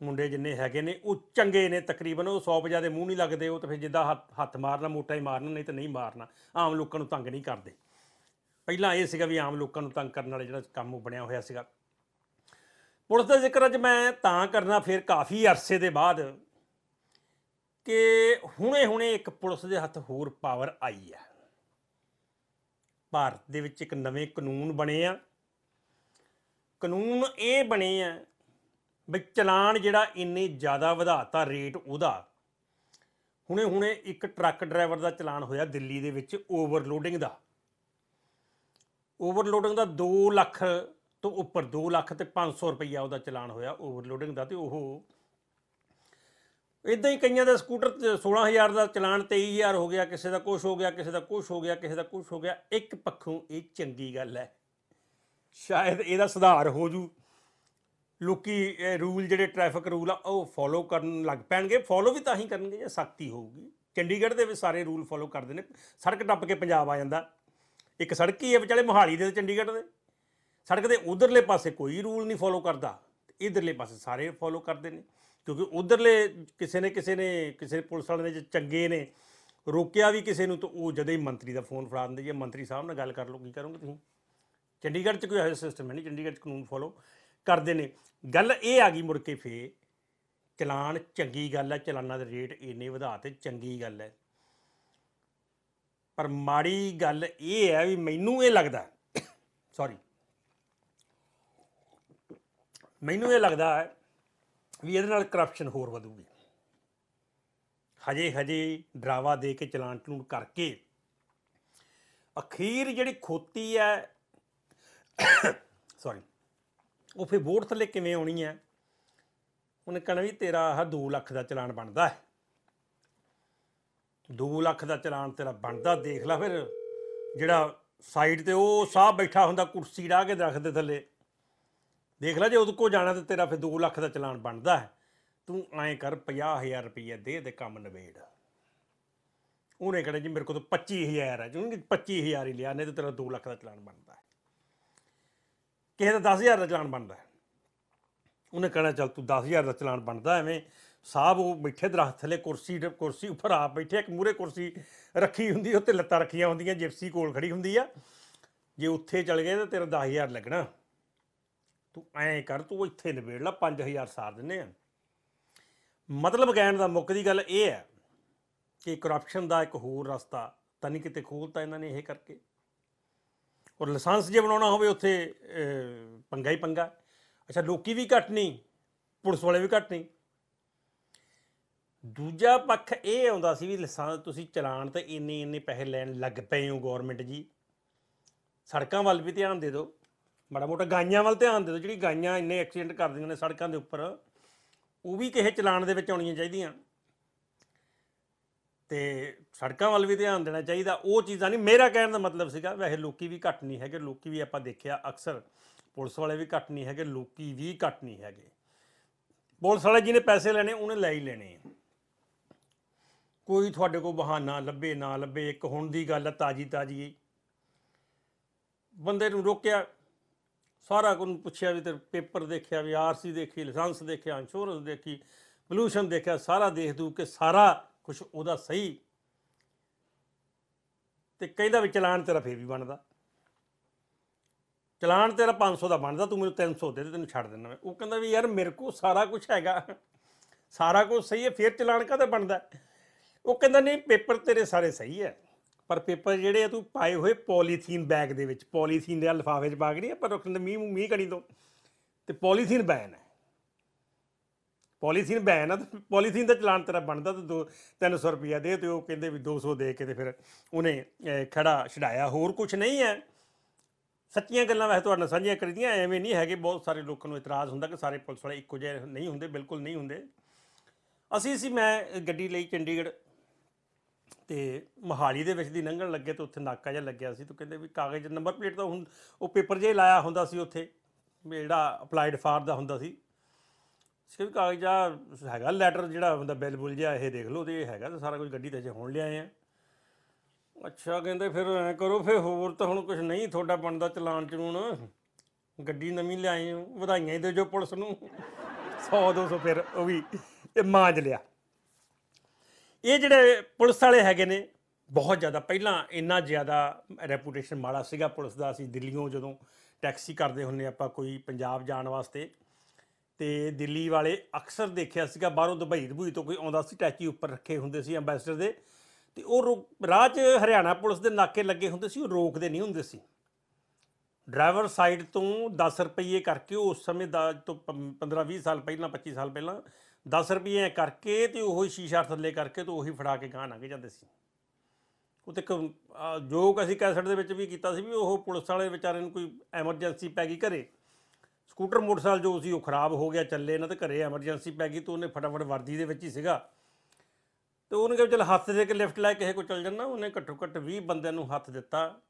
[SPEAKER 1] ਮੁੰਡੇ ਜਿੰਨੇ ਹੈਗੇ ਨੇ, ਉਹ ਚੰਗੇ ਨੇ ਤਕਰੀਬਨ। ਉਹ 100 ਵਜਾ ਦੇ ਮੂੰਹ ਨਹੀਂ ਲੱਗਦੇ, ਉਹ ਤਾਂ ਫਿਰ ਜਿੱਦਾਂ ਹੱਥ ਹੱਥ ਮਾਰਨਾ, ਮੋਟਾ ਹੀ ਮਾਰਨਾ, ਨਹੀਂ ਤਾਂ ਨਹੀਂ ਮਾਰਨਾ। ਆਮ ਲੋਕਾਂ ਨੂੰ ਤੰਗ ਨਹੀਂ ਕਰਦੇ। ਪਹਿਲਾਂ ਇਹ ਸੀਗਾ ਵੀ ਆਮ ਲੋਕਾਂ ਨੂੰ ਤੰਗ ਕਰਨ ਵਾਲਾ ਜਿਹੜਾ ਕੰਮ ਉਹ ਬਣਿਆ ਹੋਇਆ ਸੀਗਾ। ਪੁਲਿਸ ਦਾ ਜ਼ਿਕਰ ਅੱਜ ਮੈਂ ਤਾਂ ਕਰਨਾ, ਫਿਰ ਕਾਫੀ ਅਰਸੇ ਦੇ ਬਾਅਦ ਕਿ ਹੁਣੇ-ਹੁਣੇ ਇੱਕ ਪੁਲਿਸ ਦੇ ਹੱਥ ਹੋਰ ਪਾਵਰ ਆਈ ਹੈ ਭਾਰਤ ਦੇ ਵਿੱਚ ਇੱਕ ਨਵੇਂ ਕਾਨੂੰਨ ਬਣੇ ਆ। ਕਾਨੂੰਨ ਇਹ ਬਣੇ ਆ ਵੀ ਚਲਾਨ ਜਿਹੜਾ ਇੰਨੇ ਜ਼ਿਆਦਾ ਵਧਾਤਾ ਰੇਟ ਉਹਦਾ। ਹੁਣੇ-ਹੁਣੇ ਇੱਕ ਟਰੱਕ ਡਰਾਈਵਰ ਦਾ ਚਲਾਨ ਹੋਇਆ ਦਿੱਲੀ ਦੇ ਵਿੱਚ ਓਵਰਲੋਡਿੰਗ ਦਾ। ਓਵਰਲੋਡਿੰਗ ਦਾ 2 ਲੱਖ ਤੋਂ ਉੱਪਰ 2 ਲੱਖ ਤੇ 500 ਰੁਪਈਆ ਉਹਦਾ ਚਲਾਨ ਹੋਇਆ ਓਵਰਲੋਡਿੰਗ ਦਾ ਤੇ ਉਹ ਇਦਾਂ ਹੀ ਕਈਆਂ ਦਾ ਸਕੂਟਰ ਤੇ 16000 ਦਾ ਚਲਾਨ 23000 ਹੋ ਗਿਆ, ਕਿਸੇ ਦਾ ਕੁਝ ਹੋ ਗਿਆ, ਕਿਸੇ ਦਾ ਕੁਝ ਹੋ ਗਿਆ, ਕਿਸੇ ਦਾ ਕੁਝ ਹੋ ਗਿਆ, ਇੱਕ ਪੱਖੋਂ ਇਹ ਚੰਗੀ ਗੱਲ ਹੈ। ਸ਼ਾਇਦ ਇਹਦਾ ਸੁਧਾਰ ਹੋ ਜੂ। ਲੋਕੀ ਰੂਲ ਜਿਹੜੇ ਟ੍ਰੈਫਿਕ ਰੂਲ ਆ, ਉਹ ਫੋਲੋ ਕਰਨ ਲੱਗ ਪੈਣਗੇ। ਫੋਲੋ ਵੀ ਤਾਂ ਹੀ ਕਰਨਗੇ ਜੇ ਸਖਤੀ ਹੋਊਗੀ। ਚੰਡੀਗੜ੍ਹ ਦੇ ਵਿੱਚ ਸਾਰੇ ਰੂਲ ਫੋਲੋ ਕਰਦੇ ਨੇ। ਸੜਕ ਟੱਪ ਕੇ ਪੰਜਾਬ ਆ ਜਾਂਦਾ। ਇੱਕ ਸੜਕ ਹੀ ਹੈ ਵਿਚਾਲੇ ਮੋਹਾਲੀ ਦੇ ਚੰਡੀਗੜ੍ਹ ਦੇ। ਸੜਕ ਦੇ ਉਧਰਲੇ ਪਾਸੇ ਕੋਈ ਰੂਲ ਨਹੀਂ ਫੋਲੋ ਕਰਦਾ। ਇਧਰਲੇ ਪਾਸੇ ਸਾਰੇ ਫੋਲੋ ਕਰਦੇ ਨੇ। ਕਿਉਂਕਿ ਉਧਰਲੇ ਕਿਸੇ ਨੇ ਕਿਸੇ ਨੇ ਕਿਸੇ ਪੁਲਿਸ ਵਾਲੇ ਨੇ ਚੰਗੇ ਨੇ, ਰੋਕਿਆ ਵੀ ਕਿਸੇ ਨੂੰ ਤਾਂ ਉਹ ਜਦੇ ਹੀ ਮੰਤਰੀ ਦਾ ਫੋਨ ਫੜਾ ਦਿੰਦੇ, ਜੇ ਮੰਤਰੀ ਸਾਹਿਬ ਨਾਲ ਗੱਲ ਕਰ ਲਓ, ਕੀ ਕਰੋਗੇ ਤੁਸੀਂ? ਚੰਡੀਗੜ੍ਹ 'ਚ ਕੋਈ ਇਹੋ ਸਿਸਟਮ ਹੈ ਨਹੀਂ, ਚੰਡੀਗੜ੍ਹ 'ਚ ਕਾਨੂੰਨ ਫੋਲੋ ਕਰਦੇ ਨੇ। ਗੱਲ ਇਹ ਆ ਗਈ ਮੁੜ ਕੇ ਫੇ ਚਲਾਨ ਚੰਗੀ ਗੱਲ ਹੈ, ਚਲਾਨਾਂ ਦੇ ਰੇਟ ਇੰਨੇ ਵਧਾ ਤੇ ਚੰਗੀ ਗੱਲ ਹੈ। ਪਰ ਮਾੜੀ ਗੱਲ ਇਹ ਹੈ ਵੀ ਮੈਨੂੰ ਇਹ ਲੱਗਦਾ ਸੌਰੀ ਮੈਨੂੰ ਇਹ ਲੱਗਦਾ ਹੈ ਵੀ ਇਹਦੇ ਨਾਲ ਕਰਪਸ਼ਨ ਹੋਰ ਵਧੂਗੀ। ਹਜੇ ਹਜੇ ਡਰਾਵਾ ਦੇ ਕੇ ਚਲਾਨ ਚਲੂਨ ਕਰਕੇ ਅਖੀਰ ਜਿਹੜੀ ਖੋਤੀ ਹੈ ਸੌਰੀ ਉਹ ਫਿਰ ਵੋਟ ਥੱਲੇ ਕਿਵੇਂ ਆਉਣੀ ਹੈ? ਉਹਨੇ ਕਹਿਣਾ ਵੀ ਤੇਰਾ ਆਹ 2 ਲੱਖ ਦਾ ਚਲਾਨ ਬਣਦਾ ਹੈ। 2 ਲੱਖ ਦਾ ਚਲਾਨ ਤੇਰਾ ਬਣਦਾ, ਦੇਖ ਲੈ ਫਿਰ। ਜਿਹੜਾ ਸਾਈਡ ਤੇ ਉਹ ਸਾਹ ਬੈਠਾ ਹੁੰਦਾ, ਕੁਰਸੀ ਢਾ ਕੇ ਦਰਖਤ ਦੇ ਥੱਲੇ। ਦੇਖ ਲੈ ਜੇ ਉਹਦੇ ਕੋ ਜਾਣਾ ਤੇ ਤੇਰਾ ਫਿਰ 2 ਲੱਖ ਦਾ ਚਲਾਨ ਬਣਦਾ ਹੈ। ਤੂੰ ਐਂ ਕਰ 50000 ਰੁਪਏ ਦੇ ਦੇ ਕੰਮ ਨਵੇੜ ਉਹਨੇ ਕਹਿਣਾ ਜੀ ਮੇਰੇ ਕੋਲ ਤਾਂ 25000 ਹੈ ਜੂੰਗੀ 25000 ਹੀ ਲਿਆ, ਨਹੀਂ ਤੇ ਤੇਰਾ 2 ਲੱਖ ਦਾ ਚਲਾਨ ਬਣਦਾ ਹੈ। ਕਿਸੇ ਦਾ 10000 ਦਾ ਚਲਾਨ ਬਣਦਾ ਹੈ। ਉਹਨੇ ਕਹਿਣਾ, ਚੱਲ ਤੂੰ 10000 ਦਾ ਚਲਾਨ ਬਣਦਾ ਐਵੇਂ। ਸਾਹਿਬ ਉਹ ਬੈਠੇ ਦਰਖਤ ਥੱਲੇ, ਕੁਰਸੀ ਕੁਰਸੀ ਉੱਪਰ ਆਪ ਬੈਠੇ, ਇੱਕ ਮੂਰੇ ਕੁਰਸੀ ਰੱਖੀ ਹੁੰਦੀ, ਉੱਤੇ ਲੱਤਾਂ ਰੱਖੀਆਂ ਹੁੰਦੀਆਂ, ਜਿਪਸੀ ਕੋਲ ਖੜੀ ਹੁੰਦੀ ਆ। ਜੇ ਉੱਥੇ ਚਲ ਗਏ ਤਾਂ ਤੇਰਾ 10000 ਲੱਗਣਾ। ਤੂੰ ਐਂ ਕਰ, ਤੂੰ ਇੱਥੇ ਨਿਬੇੜ ਲਾ 5000 ਸਾਰ ਦਿੰਨੇ ਆ। ਮਤਲਬ ਕਹਿਣ ਦਾ ਮੁੱਕ ਦੀ ਗੱਲ ਇਹ ਹੈ ਕਿ ਕਰਪਸ਼ਨ ਦਾ ਇੱਕ ਹੋਰ ਰਸਤਾ ਤਾਂ ਨਹੀਂ ਕਿਤੇ ਖੋਲਤਾ ਇਹਨਾਂ ਨੇ ਇਹ ਕਰਕੇ। ਔਰ ਲਾਇਸੈਂਸ ਜੇ ਬਣਾਉਣਾ ਹੋਵੇ ਉੱਥੇ ਪੰਗਾ ਹੀ ਪੰਗਾ। ਅੱਛਾ, ਲੋਕੀ ਵੀ ਘੱਟ ਨਹੀਂ, ਪੁਲਿਸ ਵਾਲੇ ਵੀ ਘੱਟ ਨਹੀਂ। ਦੂਜਾ ਪੱਖ ਇਹ ਆਉਂਦਾ ਸੀ ਵੀ ਲਾਇਸੈਂਸ ਤੁਸੀਂ ਚਲਾਨ ਤੇ ਇੰਨੇ ਇੰਨੇ ਪੈਸੇ ਲੈਣ ਲੱਗ ਪਏ ਹੋ ਗਵਰਨਮੈਂਟ ਜੀ। ਸੜਕਾਂ ਵੱਲ ਵੀ ਧਿਆਨ ਦੇ ਦਿਓ। ਮਾੜਾ ਮੋਟਾ ਗਾਈਆਂ ਵੱਲ ਧਿਆਨ ਦੇ ਦਿਓ, ਜਿਹੜੀ ਗਾਈਆਂ ਇੰਨੇ ਐਕਸੀਡੈਂਟ ਕਰਦੀਆਂ ਨੇ ਸੜਕਾਂ ਦੇ ਉੱਪਰ, ਉਹ ਵੀ ਕਿਸੇ ਚਲਾਨ ਦੇ ਵਿੱਚ ਆਉਣੀਆਂ ਚਾਹੀਦੀਆਂ। ਤੇ ਸੜਕਾਂ ਵੱਲ ਵੀ ਧਿਆਨ ਦੇਣਾ ਚਾਹੀਦਾ। ਉਹ ਚੀਜ਼ਾਂ ਨਹੀਂ, ਮੇਰਾ ਕਹਿਣ ਦਾ ਮਤਲਬ ਸੀਗਾ, ਵੈਸੇ ਲੋਕੀ ਵੀ ਘੱਟ ਨਹੀਂ ਹੈਗੇ, ਲੋਕੀ ਵੀ ਆਪਾਂ ਦੇਖਿਆ ਅਕਸਰ, ਪੁਲਿਸ ਵਾਲੇ ਵੀ ਘੱਟ ਨਹੀਂ ਹੈਗੇ, ਲੋਕੀ ਵੀ ਘੱਟ ਨਹੀਂ ਹੈਗੇ। ਪੁਲਿਸ ਵਾਲੇ ਜਿਹਨੇ ਪੈਸੇ ਲੈਣੇ, ਉਹਨੇ ਲੈ ਹੀ ਲੈਣੇ ਆ। ਕੋਈ ਤੁਹਾਡੇ ਕੋਲ ਬਹਾਨਾ ਲੱਭੇ, ਨਾ ਲੱਭੇ, ਇੱਕ ਹੁਣ ਦੀ ਗੱਲ ਹੈ ਤਾਜੀ ਤਾਜੀ ਬੰਦੇ ਨੂੰ ਰੋਕਿਆ ਸਾਰਾ ਕੁਝ ਪੁੱਛਿਆ ਵੀ ਤੇ ਪੇਪਰ ਦੇਖਿਆ ਵੀ ਆਰਸੀ ਦੇਖੀ, ਲਾਇਸੈਂਸ ਦੇਖਿਆ, ਇੰਸ਼ੋਰੈਂਸ ਦੇਖੀ, ਪੋਲੂਸ਼ਨ ਦੇਖਿਆ, ਸਾਰਾ ਦੇਖ ਦੂ ਕਿ ਸਾਰਾ ਕੁਝ ਉਹਦਾ ਸਹੀ। ਤੇ ਕਹਿੰਦਾ ਵੀ ਚਲਾਨ ਤੇਰਾ ਫੇਰ ਵੀ ਬਣਦਾ। ਚਲਾਨ ਤੇਰਾ 500 ਦਾ ਬਣਦਾ, ਤੂੰ ਮੈਨੂੰ 300 ਦੇ ਦੇ, ਤੈਨੂੰ ਛੱਡ ਦਿੰਦਾ ਮੈਂ। ਉਹ ਕਹਿੰਦਾ ਵੀ ਯਾਰ ਮੇਰੇ ਕੋਲ ਸਾਰਾ ਕੁਝ ਹੈਗਾ। ਸਾਰਾ ਕੁਝ ਸਹੀ ਹੈ, ਫੇਰ ਚਲਾਨ ਕਾਹਦਾ ਬਣਦਾ? ਉਹ ਕਹਿੰਦਾ ਨਹੀਂ, ਪੇਪਰ ਤੇਰੇ ਸਾਰੇ ਸਹੀ ਹੈ। ਪਰ ਪੇਪਰ ਜਿਹੜੇ ਆ ਤੂੰ ਪਾਏ ਹੋਏ ਪੋਲੀਥੀਨ ਬੈਗ ਦੇ ਵਿੱਚ ਪੋਲੀਥੀਨ ਦੇ ਲਿਫਾਫੇ 'ਚ ਪਾ ਕੇ ਨਹੀਂ ਆਪਾਂ ਰੱਖਣ ਦੇ ਮੀਂਹ ਮੀਂਹ ਕਣੀ ਤੋਂ। ਤੇ ਪੋਲੀਥੀਨ ਬੈਨ ਹੈ। ਪੋਲੀਥੀਨ ਬੈਨ ਆ ਤੇ ਪੋਲੀਥੀਨ ਦਾ ਚਲਾਨ ਤੇਰਾ ਬਣਦਾ ਤੇ ਦੋ 300 ਰੁਪਿਆ ਦੇ ਤੇ ਉਹ ਕਹਿੰਦੇ ਵੀ 200 ਦੇ ਕੇ ਤੇ ਫਿਰ ਉਹਨੇ ਅਹ, ਖੜਾ ਛਡਾਇਆ। ਹੋਰ ਕੁਝ ਨਹੀਂ ਹੈ। ਸੱਚੀਆਂ ਗੱਲਾਂ ਵੈਸੇ ਤੁਹਾਡੇ ਨਾਲ ਸਾਂਝੀਆਂ ਕਰੀਦੀਆਂ ਐਵੇਂ ਨਹੀਂ ਹੈਗੇ ਬਹੁਤ ਸਾਰੇ ਲੋਕਾਂ ਨੂੰ ਇਤਰਾਜ਼ ਹੁੰਦਾ ਕਿ ਸਾਰੇ ਪੁਲਿਸ ਵਾਲੇ ਇੱਕੋ ਜਿਹੇ ਨਹੀਂ ਹੁੰਦੇ ਬਿਲਕੁਲ ਨਹੀਂ ਹੁੰਦੇ। ਅਸੀਂ ਸੀ ਮੈਂ ਗੱਡੀ ਲਈ ਚੰਡੀਗੜ੍ਹ ਤੇ ਮਹਾਲੀ ਦੇ ਵਿੱਚ ਦੀ ਲੰਘਣ ਲੱਗੇ ਤੇ ਉੱਥੇ ਨਾਕਾ ਜਿਹਾ ਲੱਗਿਆ ਸੀ ਤੇ ਕਹਿੰਦੇ ਵੀ ਕਾਗਜ਼, ਨੰਬਰ ਪਲੇਟ ਤਾਂ ਹੁਣ ਉਹ ਪੇਪਰ ਜਿਹਾ ਲਾਇਆ ਹੁੰਦਾ ਸੀ ਉੱਥੇ, ਵੀ ਜਿਹੜਾ ਅਪਲਾਈਡ ਫਾਰ ਦਾ ਹੁੰਦਾ ਸੀ। ਸਿਰਫ ਵੀ ਕਾਗਜ਼ ਆ, ਹੈਗਾ ਲੈਟਰ ਜਿਹੜਾ ਹੁੰਦਾ ਬਿੱਲ ਬੁੱਲ ਜਿਹਾ, ਇਹ ਦੇਖ ਲਓ ਤੇ ਇਹ ਹੈਗਾ ਤਾਂ ਸਾਰਾ ਕੁਝ ਗੱਡੀ ਤੇ ਜੇ ਹੁਣ ਲਿਆਏ ਆ। ਅੱਛਾ, ਕਹਿੰਦੇ ਫਿਰ ਐ ਕਰੋ, ਫਿਰ ਹੋਰ ਤਾਂ ਹੁਣ ਕੁਝ ਨਹੀਂ ਤੁਹਾਡਾ ਬਣਦਾ ਚਲਾਨ ਚਲੂਣ ਗੱਡੀ ਨਵੀਂ ਲਿਆਏ ਹੋ ਵਧਾਈਆਂ ਹੀ ਦੇ ਜੋ ਪੁਲਿਸ ਨੂੰ। 100 200 ਫਿਰ ਉਹ ਵੀ, ਇਹ ਮਾਂਜ ਲਿਆ। ਇਹ ਜਿਹੜੇ ਪੁਲਿਸ ਵਾਲੇ ਹੈਗੇ ਨੇ, ਬਹੁਤ ਜ਼ਿਆਦਾ, ਪਹਿਲਾਂ ਇੰਨਾ ਜ਼ਿਆਦਾ ਰੈਪੂਟੇਸ਼ਨ ਮਾੜਾ ਸੀਗਾ ਪੁਲਿਸ ਦਾ। ਅਸੀਂ ਦਿੱਲੀੋਂ ਜਦੋਂ ਟੈਕਸੀ ਕਰਦੇ ਹੁੰਨੇ ਆਪਾਂ ਕੋਈ ਪੰਜਾਬ ਜਾਣ ਵਾਸਤੇ, ਤੇ ਦਿੱਲੀ ਵਾਲੇ ਅਕਸਰ ਦੇਖਿਆ ਸੀਗਾ, ਬਾਹਰੋਂ ਦੁਬਈ ਦੁਬਈ ਤੋਂ ਕੋਈ ਆਉਂਦਾ ਸੀ ਟੈਚੀ ਉੱਪਰ ਰੱਖੇ ਹੁੰਦੇ ਸੀ ਐਂਬੈਸਡਰ ਦੇ, ਤੇ ਉਹ ਰੋ- ਰਾਹ 'ਚ ਹਰਿਆਣਾ ਪੁਲਿਸ ਦੇ ਨਾਕੇ ਲੱਗੇ ਹੁੰਦੇ ਸੀ, ਉਹ ਰੋਕਦੇ ਨਹੀਂ ਹੁੰਦੇ ਸੀ। ਡਰਾਈਵਰ ਸਾਈਡ ਤੋਂ 10 ਰੁਪਏ ਕਰਕੇ ਉਸ ਸਮੇਂ ਦਾ, ਤੋਂ 15 20 ਸਾਲ ਪਹਿਲਾਂ 25 ਸਾਲ ਪਹਿਲਾਂ 10 ਰੁਪਏ ਕਰਕੇ ਤੇ ਉਹੀ ਸ਼ੀਸ਼ਾ ਥੱਲੇ ਕਰਕੇ ਤੇ ਉਹੀ ਫੜਾ ਕੇ ਗਾਂ ਲੰਘ ਜਾਂਦੇ ਸੀ। ਉਹ ਤੇ ਇੱਕ ਅਹ, ਜੋਕ ਅਸੀਂ ਕੈਸਟ ਦੇ ਵਿੱਚ ਵੀ ਕੀਤਾ ਸੀ ਵੀ ਉਹ ਪੁਲਿਸ ਵਾਲੇ ਵਿਚਾਰੇ ਨੂੰ ਕੋਈ ਐਮਰਜੈਂਸੀ ਪੈ ਗਈ ਘਰੇ। ਸਕੂਟਰ ਮੋਟਰਸਾਈਕਲ ਜੋ ਸੀ ਉਹ ਖਰਾਬ ਹੋ ਗਿਆ ਚੱਲੇ ਨਾ ਤੇ ਘਰੇ ਐਮਰਜੈਂਸੀ ਪੈ ਗਈ ਤੇ ਉਹਨੇ ਫਟਾਫਟ ਵਰਦੀ ਦੇ ਵਿੱਚ ਹੀ ਸੀਗਾ। ਤੇ ਉਹਨੇ ਕਿਹਾ ਚਲ ਹੱਥ ਦੇ ਕੇ ਲਿਫਟ ਲੈ ਕੇ ਕਿਸੇ ਕੋ ਚੱਲ ਜਾਣਾ ਉਹਨੇ ਘੱਟੋ ਘੱਟ 20 ਬੰਦਿਆਂ ਨੂੰ ਹੱਥ ਦਿੱਤਾ।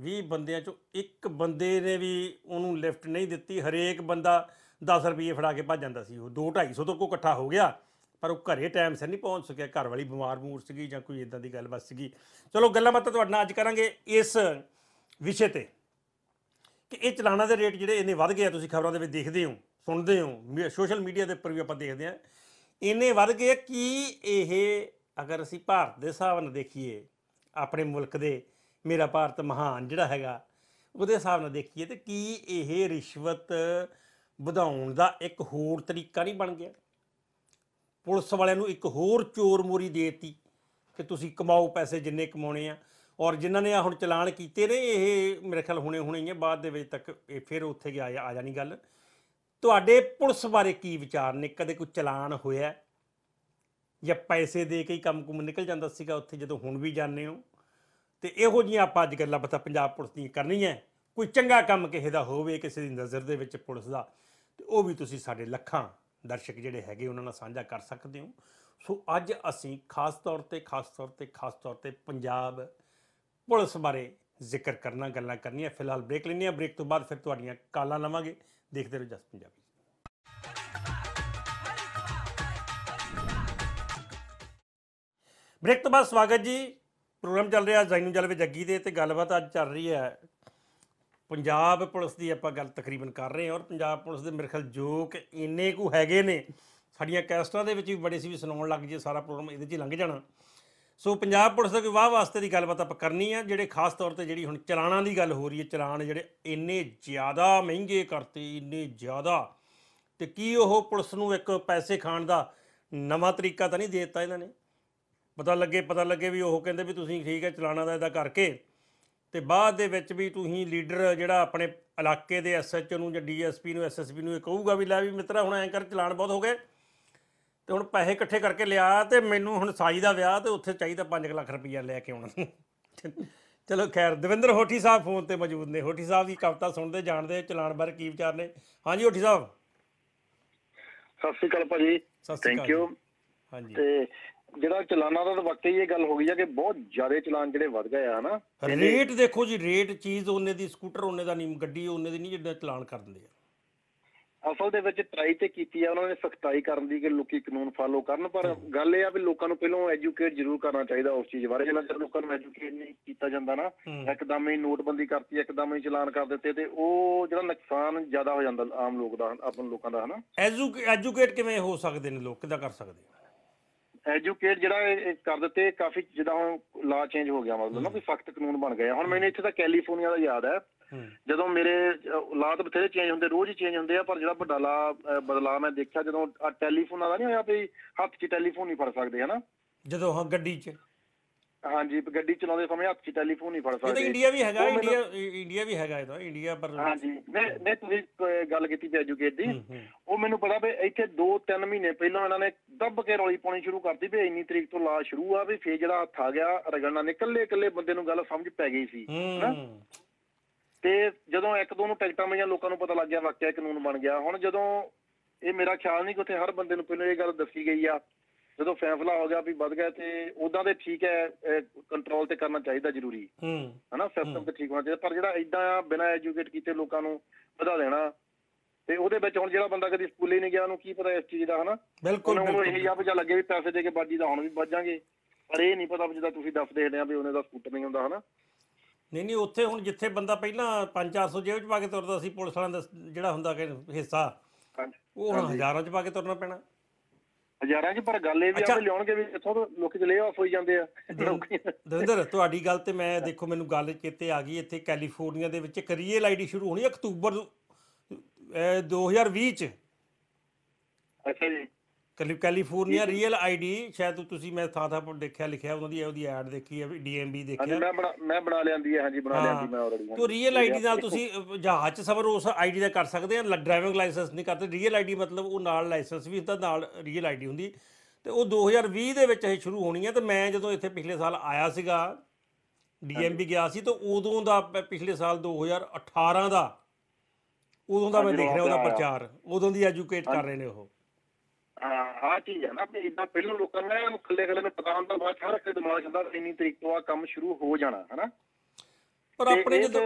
[SPEAKER 1] 20 ਬੰਦਿਆਂ ਚੋਂ ਇੱਕ ਬੰਦੇ ਨੇ ਵੀ ਉਹਨੂੰ ਲਿਫਟ ਨਹੀਂ ਦਿੱਤੀ। ਹਰੇਕ ਬੰਦਾ 10 ਰੁਪਏ ਫੜਾ ਕੇ ਭੱਜ ਜਾਂਦਾ ਸੀ ਉਹ। 2 250 ਤੋਂ ਕੋ ਇਕੱਠਾ ਹੋ ਗਿਆ, ਪਰ ਉਹ ਘਰੇ ਟਾਈਮ ਸਿਰ ਨਹੀਂ ਪਹੁੰਚ ਸਕਿਆ। ਘਰ ਵਾਲੀ ਬਿਮਾਰ ਬੂਰ ਸੀਗੀ ਜਾਂ ਕੋਈ ਇਦਾਂ ਦੀ ਗੱਲਬਾਤ ਸੀਗੀ। ਚਲੋ, ਗੱਲਾਂ ਬਾਤਾਂ ਤੁਹਾਡੇ ਨਾਲ ਅੱਜ ਕਰਾਂਗੇ ਇਸ ਵਿਸ਼ੇ ਤੇ ਕਿ ਇਹ ਚਲਾਣਾ ਦੇ ਰੇਟ ਜਿਹੜੇ ਇੰਨੇ ਵੱਧ ਗਏ ਆ, ਤੁਸੀਂ ਖਬਰਾਂ ਦੇ ਵਿੱਚ ਦੇਖਦੇ ਹੋ, ਸੁਣਦੇ ਹੋ ਸੋਸ਼ਲ ਮੀਡੀਆ ਦੇ ਉੱਪਰ ਵੀ ਆਪਾਂ ਦੇਖਦੇ ਆ ਇੰਨੇ ਵੱਧ ਗਏ ਆ ਕਿ ਇਹ ਅਗਰ ਅਸੀਂ ਭਾਰਤ ਦੇ ਹਿਸਾਬ ਨਾਲ ਦੇਖੀਏ, ਆਪਣੇ ਮੁਲਕ ਦੇ, ਮੇਰਾ ਭਾਰਤ ਮਹਾਨ ਜਿਹੜਾ ਹੈਗਾ, ਉਹਦੇ ਹਿਸਾਬ ਨਾਲ ਦੇਖੀਏ ਤੇ ਕੀ ਇਹ ਰਿਸ਼ਵਤ ਵਧਾਉਣ ਦਾ ਇੱਕ ਹੋਰ ਤਰੀਕਾ ਨਹੀਂ ਬਣ ਗਿਆ। ਪੁਲਿਸ ਵਾਲਿਆਂ ਨੂੰ ਇੱਕ ਹੋਰ ਚੋਰ ਮੋਰੀ ਦੇਤੀ ਕਿ ਤੁਸੀਂ ਕਮਾਓ ਪੈਸੇ ਜਿੰਨੇ ਕਮਾਉਣੇ ਆ। ਔਰ ਜਿਨ੍ਹਾਂ ਨੇ ਆ ਹੁਣ ਚਲਾਨ ਕੀਤੇ ਨੇ, ਇਹ ਮੇਰੇ ਖਿਆਲ ਹੁਣੇ ਹੁਣੇ ਹੀ ਆ, ਬਾਅਦ ਦੇ ਵਿੱਚ ਤੱਕ ਇਹ ਫਿਰ ਉੱਥੇ ਗਿਆ ਆ ਜਾਣੀ ਗੱਲ। ਤੁਹਾਡੇ ਪੁਲਿਸ ਬਾਰੇ ਕੀ ਵਿਚਾਰ ਨੇ? ਕਦੇ ਕੋਈ ਚਲਾਨ ਹੋਇਆ ਜਾਂ ਪੈਸੇ ਦੇ ਕੇ ਹੀ ਕੰਮ ਕੁਮ ਨਿਕਲ ਜਾਂਦਾ ਸੀਗਾ ਉੱਥੇ ਜਦੋਂ ਹੁਣ ਵੀ ਜਾਂਦੇ ਹੋ? ਤੇ ਇਹੋ ਜਿਹੀਆਂ ਆਪਾਂ ਅੱਜ ਗੱਲਾਂ ਬਾਤਾਂ ਪੰਜਾਬ ਪੁਲਿਸ ਦੀਆਂ ਕਰਨੀਆਂ। ਕੋਈ ਚੰਗਾ ਕੰਮ ਕਿਸੇ ਦਾ ਹੋਵੇ, ਕਿਸੇ ਦੀ ਨਜ਼ਰ ਦੇ ਵਿੱਚ ਪੁਲਿਸ ਦਾ। ਤੇ ਉਹ ਵੀ ਤੁਸੀਂ ਸਾਡੇ ਲੱਖਾਂ ਦਰਸ਼ਕ ਜਿਹੜੇ ਹੈਗੇ ਉਹਨਾਂ ਨਾਲ ਸਾਂਝਾ ਕਰ ਸਕਦੇ ਹੋ। ਸੋ ਅੱਜ ਅਸੀਂ ਖਾਸ ਤੌਰ ਤੇ, ਖਾਸ ਤੌਰ ਤੇ, ਖਾਸ ਤੌਰ ਤੇ ਪੰਜਾਬ ਪੁਲਿਸ ਬਾਰੇ ਜ਼ਿਕਰ ਕਰਨਾ, ਗੱਲਾਂ ਕਰਨੀਆਂ। ਫਿਲਹਾਲ ਬ੍ਰੇਕ ਲੈਂਦੇ ਹਾਂ। ਬ੍ਰੇਕ ਤੋਂ ਬਾਅਦ ਫਿਰ ਤੁਹਾਡੀਆਂ ਕਾਲਾਂ ਲਵਾਂਗੇ। ਦੇਖਦੇ ਰਹੋ ਜਸ ਪੰਜਾਬੀ। ਬ੍ਰੇਕ ਤੋਂ ਬਾਅਦ ਸਵਾਗਤ ਜੀ। ਪ੍ਰੋਗਰਾਮ ਚੱਲ ਰਿਹਾ। ਜ਼ੈਨੂ ਜਲਵੇ ਜੱਗੀ ਦੇ ਤੇ ਗੱਲਬਾਤ ਅੱਜ ਚੱਲ ਰਹੀ ਹੈ। ਪੰਜਾਬ ਪੁਲਿਸ ਦੀ ਆਪਾਂ ਗੱਲ ਤਕਰੀਬਨ ਕਰ ਰਹੇ ਹਾਂ ਔਰ ਪੰਜਾਬ ਪੁਲਿਸ ਦੇ ਮੇਰੇ ਖਿਆਲ ਜੋਕ ਇੰਨੇ ਕੁ ਹੈਗੇ ਨੇ, ਸਾਡੀਆਂ ਕੈਸਟਾਂ ਦੇ ਵਿੱਚ ਵੀ ਬੜੇ ਸੀ ਵੀ ਸੁਣਾਉਣ ਲੱਗ ਜੇ ਸਾਰਾ ਪ੍ਰੋਗਰਾਮ ਇਹਦੇ 'ਚ ਹੀ ਲੰਘ ਜਾਣਾ। ਸੋ ਪੰਜਾਬ ਪੁਲਿਸ ਦੇ ਵਿਵਾਹ ਵਾਸਤੇ ਦੀ ਗੱਲਬਾਤ ਆਪਾਂ ਕਰਨੀ ਆ, ਜਿਹੜੇ ਖਾਸ ਤੌਰ ਤੇ ਜਿਹੜੀ ਹੁਣ ਚਲਾਣਾ ਦੀ ਗੱਲ ਹੋ ਰਹੀ ਹੈ ਚਲਾਨ ਜਿਹੜੇ ਇੰਨੇ ਜ਼ਿਆਦਾ ਮਹਿੰਗੇ ਕਰਤੇ, ਇੰਨੇ ਜ਼ਿਆਦਾ। ਤੇ ਕੀ ਉਹ ਪੁਲਿਸ ਨੂੰ ਇੱਕ ਪੈਸੇ ਖਾਣ ਦਾ ਨਵਾਂ ਤਰੀਕਾ ਤਾਂ ਨਹੀਂ ਦੇ ਦਿੱਤਾ ਇਹਨਾਂ ਨੇ? ਪਤਾ ਲੱਗੇ ਪਤਾ ਲੱਗੇ ਵੀ ਉਹ ਕਹਿੰਦੇ ਵੀ ਤੁਸੀਂ ਠੀਕ ਹੈ, ਚਲਾਣਾ ਦਾ ਇਹਦਾ ਕਰਕੇ ਤੇ ਬਾਅਦ ਦੇ ਵਿੱਚ ਵੀ ਤੁਸੀਂ ਲੀਡਰ ਜਿਹੜਾ ਆਪਣੇ ਇਲਾਕੇ ਦੇ ਐਸਐਚਓ ਨੂੰ ਜਾਂ ਡੀਐਸਪੀ ਨੂੰ ਐਸਐਸਪੀ ਨੂੰ ਇਹ ਕਹੂਗਾ ਵੀ ਲੈ ਵੀ ਮਿੱਤਰਾ ਹੁਣ ਐਂ ਕਰ ਚਲਾਨ ਬਹੁਤ ਹੋ ਗਏ ਤੇ ਹੁਣ ਪੈਸੇ ਇਕੱਠੇ ਕਰਕੇ ਲਿਆ ਤੇ ਮੈਨੂੰ ਹੁਣ ਸਾਈ ਦਾ ਵਿਆਹ ਤੇ ਉੱਥੇ ਚਾਹੀਦਾ 5 ਲੱਖ ਰੁਪਈਆ ਲੈ ਕੇ ਆਉਣਾ ਚਲੋ ਖੈਰ ਦਵਿੰਦਰ ਹੋਠੀ ਸਾਹਿਬ ਫੋਨ ਤੇ ਮੌਜੂਦ ਨੇ। ਹੋਠੀ ਸਾਹਿਬ ਦੀ ਕਵਿਤਾ ਸੁਣਦੇ ਜਾਣਦੇ ਚਲਾਨ ਬਾਰੇ ਕੀ ਵਿਚਾਰ ਨੇ? ਹਾਂਜੀ ਹੋਠੀ ਸਾਹਿਬ।
[SPEAKER 2] ਸਤਿ ਸ਼੍ਰੀ ਅਕਾਲ ਭਾਜੀ।
[SPEAKER 1] ਸਤਿ ਸ਼੍ਰੀ
[SPEAKER 2] ਥੈਂਕ
[SPEAKER 1] ਅਕਾਲ
[SPEAKER 2] ਯੂ
[SPEAKER 1] ਜੀ। ਹਾਂਜੀ।
[SPEAKER 2] ਤੇ ਜਿਹੜਾ ਚਲਾਨਾਂ ਦਾ ਤਾਂ ਵਾਕਈ ਇਹ ਗੱਲ ਹੋ ਗਈ ਆ ਕਿ ਬਹੁਤ ਜ਼ਿਆਦਾ ਚਲਾਨ ਜਿਹੜੇ ਵੱਧ ਗਏ ਆ ਹਨਾ?
[SPEAKER 1] ਰੇਟ ਦੇਖੋ ਜੀ ਰੇਟ ਚੀਜ਼ ਉਹਨੇ ਦੀ ਸਕੂਟਰ ਉਹਨੇ ਦਾ ਨਹੀਂ ਗੱਡੀ ਉਹਨੇ ਦੀ ਨਹੀਂ ਜਿੱਦਾਂ ਚਲਾਨ ਕਰ ਦਿੰਦੇ ਆ।
[SPEAKER 2] ਅਸਲ ਦੇ ਵਿੱਚ ਟਰਾਈ ਤੇ ਕੀਤੀ ਆ ਉਹਨਾਂ ਨੇ ਸਖਤਾਈ ਕਰਨ ਦੀ ਕਿ ਲੋਕੀ ਕਾਨੂੰਨ ਫਾਲੋ ਕਰਨ ਪਰ ਗੱਲ ਇਹ ਆ ਵੀ ਲੋਕਾਂ ਨੂੰ ਪਹਿਲਾਂ ਐਜੂਕੇਟ ਜ਼ਰੂਰ ਕਰਨਾ ਚਾਹੀਦਾ ਉਸ ਚੀਜ਼ ਬਾਰੇ। ਜਿੰਨਾ ਚਿਰ ਲੋਕਾਂ ਨੂੰ ਐਜੂਕੇਟ ਨਹੀਂ ਕੀਤਾ ਜਾਂਦਾ ਨਾ। ਇੱਕਦਮ ਹੀ ਨੋਟਬੰਦੀ ਕਰਤੀ ਇੱਕਦਮ ਹੀ ਚਲਾਨ ਕਰ ਦਿੱਤੇ ਤੇ ਉਹ ਜਿਹੜਾ ਨੁਕਸਾਨ ਜ਼ਿਆਦਾ ਹੋ ਜਾਂਦਾ ਆਮ ਲੋਕ ਦਾ ਆਪਣੇ ਲੋਕਾਂ ਦਾ ਹਨਾ?
[SPEAKER 1] ਐਜੂ ਐਜੂਕੇਟ ਕਿਵੇਂ ਹੋ ਸਕਦੇ ਨੇ ਲੋਕ? ਕਿੱਦਾਂ ਕਰ ਸਕਦੇ
[SPEAKER 2] ਐਜੂਕੇਟ ਜਿਹੜਾ ਇਹ ਕਰ ਦਿੱਤੇ ਕਾਫੀ ਜਿੱਦਾਂ ਹੁਣ ਲਾ ਚੇਂਜ ਹੋ ਗਿਆ ਮਤਲਬ ਨਾ ਵੀ ਸਖਤ ਕਾਨੂੰਨ ਬਣ ਗਏ। ਹੁਣ ਮੈਨੂੰ ਇੱਥੇ ਤਾਂ ਕੈਲੀਫੋਰਨੀਆ ਦਾ ਯਾਦ ਹੈ। ਜਦੋਂ ਮੇਰੇ ਲਾ ਤਾਂ ਬਥੇਰੇ ਚੇਂਜ ਹੁੰਦੇ ਰੋਜ਼ ਹੀ ਚੇਂਜ ਹੁੰਦੇ ਆ ਪਰ ਜਿਹੜਾ ਵੱਡਾ ਲਾ ਬਦਲਾਅ ਮੈਂ ਦੇਖਿਆ ਜਦੋਂ ਟੈਲੀਫੋਨ ਦਾ ਨਹੀਂ ਹੋਇਆ ਵੀ ਹੱਥ 'ਚ ਟੈਲੀਫੋਨ ਨਹੀਂ ਫੜ ਸਕਦੇ ਹਨਾ?
[SPEAKER 1] ਜਦੋਂ ਹਾਂ ਗੱਡੀ 'ਚ।
[SPEAKER 2] ਹਾਂਜੀ ਗੱਡੀ ਚਲਾਉਂਦੇ ਸਮੇਂ ਹੱਥ 'ਚ ਟੈਲੀਫੋਨ ਨਹੀਂ ਫੜ
[SPEAKER 1] ਤਾਂ
[SPEAKER 2] ਸਕਦੇ।
[SPEAKER 1] ਇੰਡੀਆ ਵੀ ਹੈਗਾ
[SPEAKER 2] ਉਹ ਮੈਨੂੰ-
[SPEAKER 1] ਇੰਡੀਆ ਇੰਡੀਆ ਵੀ ਹੈਗਾ ਇਹਦਾ ਇੰਡੀਆ ਪਰ
[SPEAKER 2] ਹਾਂਜੀ ਮੈਂ ਮੈਂ ਤੁਸੀਂ ਅਹ, ਗੱਲ ਕੀਤੀ ਤੇ ਐਜੂਕੇਟ ਦੀ।
[SPEAKER 1] ਹੂੰ, ਹੂੰ।
[SPEAKER 2] ਉਹ ਮੈਨੂੰ ਪਤਾ ਵੀ ਇੱਥੇ 2-3 ਮਹੀਨੇ ਪਹਿਲਾਂ ਇਹਨਾਂ ਨੇ ਦੱਬ ਕੇ ਰੌਲੀ ਪਾਉਣੀ ਸ਼ੁਰੂ ਕਰਤੀ ਵੀ ਇੰਨੀ ਤਰੀਕ ਤੋਂ ਲਾ ਸ਼ੁਰੂ ਆ ਵੀ ਫੇਰ ਜਿਹੜਾ ਹੱਥ ਆ ਗਿਆ ਰਗੜਨਾ ਨੇ ਇਕੱਲੇ ਇਕੱਲੇ ਬੰਦੇ ਨੂੰ ਗੱਲ ਸਮਝ ਪੈ ਗਈ ਸੀ ਹਨਾ?
[SPEAKER 1] ਹੂੰ
[SPEAKER 2] ਤੇ ਜਦੋਂ ਇੱਕ ਦੋ ਨੂੰ ਟਿਕਟਾਂ ਮਿਲੀਆਂ ਲੋਕਾਂ ਨੂੰ ਪਤਾ ਲੱਗ ਗਿਆ ਵਾਕਿਆ ਕਾਨੂੰਨ ਬਣ ਗਿਆ। ਹੁਣ ਜਦੋਂ ਇਹ ਮੇਰਾ ਖਿਆਲ ਨਹੀਂ ਕਿ ਉੱਥੇ ਹਰ ਬੰਦੇ ਨੂੰ ਪਹਿਲਾਂ ਇਹ ਗੱਲ ਦੱਸੀ ਗਈ ਆ ਜਦੋਂ ਫੈਸਲਾ ਹੋ ਗਿਆ ਵੀ ਵੱਧ ਗਿਆ ਤੇ ਉਦਾਂ ਤੇ ਠੀਕ ਹੈ ਕੰਟਰੋਲ ਤੇ ਕਰਨਾ ਚਾਹੀਦਾ ਜ਼ਰੂਰੀ।
[SPEAKER 1] ਹੂੰ।
[SPEAKER 2] ਹਨਾ ਸਿਸਟਮ ਤੇ ਠੀਕ ਹੋਣਾ ਚਾਹੀਦਾ। ਪਰ ਜਿਹੜਾ ਇਦਾਂ ਬਿਨਾਂ ਐਜੂਕੇਟ ਕੀਤੇ ਲੋਕਾਂ ਨੂੰ ਵਧਾ ਦੇਣਾ ਤੇ ਉਹਦੇ ਵਿੱਚ ਹੁਣ ਜਿਹੜਾ ਬੰਦਾ ਕਦੀ ਸਕੂਲੇ ਨਹੀਂ ਗਿਆ ਉਹਨੂੰ ਕੀ ਪਤਾ ਇਸ ਚੀਜ਼ ਦਾ ਹਨਾ?
[SPEAKER 1] ਬਿਲਕੁਲ
[SPEAKER 2] ਉਹਨੂੰ ਇਹ ਜਾਂ ਜਾਂ ਲੱਗੇ ਵੀ ਪੈਸੇ ਦੇ ਕੇ ਬਾਜੀ ਦਾ ਹੁਣ ਵੀ ਵੱਜ ਜਾਾਂਗੇ। ਪਰ ਇਹ ਨਹੀਂ ਪਤਾ ਵੀ ਜਿੱਦਾਂ ਤੁਸੀਂ ਦੱਸ ਦੇਖਦੇ ਆ ਵੀ ਉਹਨੇ ਦਾ ਸਕੂਟਰ ਨਹੀਂ ਹੁੰਦਾ ਹਨਾ?
[SPEAKER 1] ਨਹੀਂ ਨਹੀਂ ਉੱਥੇ ਹੁਣ ਜਿੱਥੇ ਬੰਦਾ ਪਹਿਲਾਂ 5-400 ਜੇਬ 'ਚ ਪਾ ਕੇ ਤੁਰਦਾ ਸੀ ਪੁਲਿਸ ਵਾਲਿਆਂ ਦਾ ਜਿਹੜਾ ਹੁੰਦਾ ਕਿ ਹਿੱਸਾ ਉਹ ਹੁਣ ਹਜ਼ਾਰਾਂ 'ਚ ਪਾ ਕੇ ਤੁਰਨਾ ਪੈਣਾ।
[SPEAKER 2] ਹਜ਼ਾਰਾਂ 'ਚ ਪਰ ਗੱਲ ਇਹ ਵੀ
[SPEAKER 1] ਅੱਛਾ।
[SPEAKER 2] ਆ ਵੀ ਲਿਆਉਣਗੇ ਵੀ ਇੱਥੋਂ ਤਾਂ ਲੋਕੀ ਚਲੇ ਆਫ ਹੋਈ ਜਾਂਦੇ ਆ।
[SPEAKER 1] ਦਵਿੰਦਰ ਤੁਹਾਡੀ ਗੱਲ ਤੇ ਮੈਂ ਦੇਖੋ ਮੈਨੂੰ ਗੱਲ ਚੇਤੇ ਆ ਗਈ ਇੱਥੇ ਕੈਲੀਫੋਰਨੀਆ ਦੇ ਵਿੱਚ। ਇੱਕ ਰੀਅਲ ਆਈਡੀ ਸ਼ੁਰੂ ਹੋਣੀ ਅਕਤੂਬਰ ਨੂੰ, ਅਹ 2020 ਚ।
[SPEAKER 2] ਅੱਛਾ ਜੀ।
[SPEAKER 1] ਕੈਲੀਫੋਰਨੀਆ ਰੀਅਲ ਆਈਡੀ ਸ਼ਾਇਦ ਤੁਸੀਂ ਮੈਂ ਥਾਂ ਥਾਂ ਪਰ ਦੇਖਿਆ ਲਿਖਿਆ ਉਹਨਾਂ ਦੀ ਉਹਦੀ ਐਡ ਦੇਖੀ ਹੈ ਡੀਐਮਬੀ ਦੇਖਿਆ।
[SPEAKER 2] ਮੈਂ ਬਣਾ ਮੈਂ ਬਣਾ ਲਿਆਂਦੀ ਹੈ ਹਾਂਜੀ ਬਣਾ ਲਿਆਂਦੀ ਮੈਂ ਆਲਰੇਡੀ
[SPEAKER 1] ਤੋ ਰੀਅਲ ਆਈਡੀ ਨਾਲ ਤੁਸੀਂ ਜਹਾਜ਼ 'ਚ ਸਫ਼ਰ ਉਸ ਆਈਡੀ ਦਾ ਕਰ ਸਕਦੇ ਆ ਡਰਾਈਵਿੰਗ ਲਾਇਸੈਂਸ ਨਹੀਂ ਕਰਦੇ ਰੀਅਲ ਆਈਡੀ ਮਤਲਬ ਉਹ ਨਾਲ ਲਾਇਸੈਂਸ ਵੀ ਹੁੰਦਾ ਨਾਲ ਰੀਅਲ ਆਈਡੀ ਹੁੰਦੀ। ਤੇ ਉਹ 2020 ਦੇ ਵਿੱਚ ਇਹ ਸ਼ੁਰੂ ਹੋਣੀ ਹੈ ਤੇ ਮੈਂ ਜਦੋਂ ਇੱਥੇ ਪਿਛਲੇ ਸਾਲ ਆਇਆ ਸੀਗਾ ਡੀਐਮਬੀ ਗਿਆ ਸੀ ਤਾਂ ਉਦੋਂ ਦਾ ਪਿਛਲੇ ਸਾਲ 2018 ਦਾ ਉਦੋਂ ਦਾ ਮੈਂ ਦੇਖ ਰਿਹਾ ਉਹਦਾ। ਪ੍ਰਚਾਰ ਉਦੋਂ ਦੀ ਐਜੂਕੇਟ ਕਰ ਰਹੇ ਨੇ ਉਹ।
[SPEAKER 2] ਆਹ ਚੀਜ਼ ਹੈ ਨਾ ਵੀ ਇਦਾਂ ਪਹਿਲਾਂ ਲੋਕਾਂ ਨੂੰ ਖੱਲੇ ਖੱਲੇ ਨੂੰ ਪਤਾ ਹੁੰਦਾ ਬਾਅਦ ਹਰ ਇੱਕ ਦਿਮਾਗ ਜਾਂਦਾ ਇੰਨੀ ਤਰੀਕ ਤੋਂ ਆ ਕੰਮ ਸ਼ੁਰੂ ਹੋ ਜਾਣਾ ਹਨਾ?
[SPEAKER 1] ਪਰ ਆਪਣੇ ਜਦੋਂ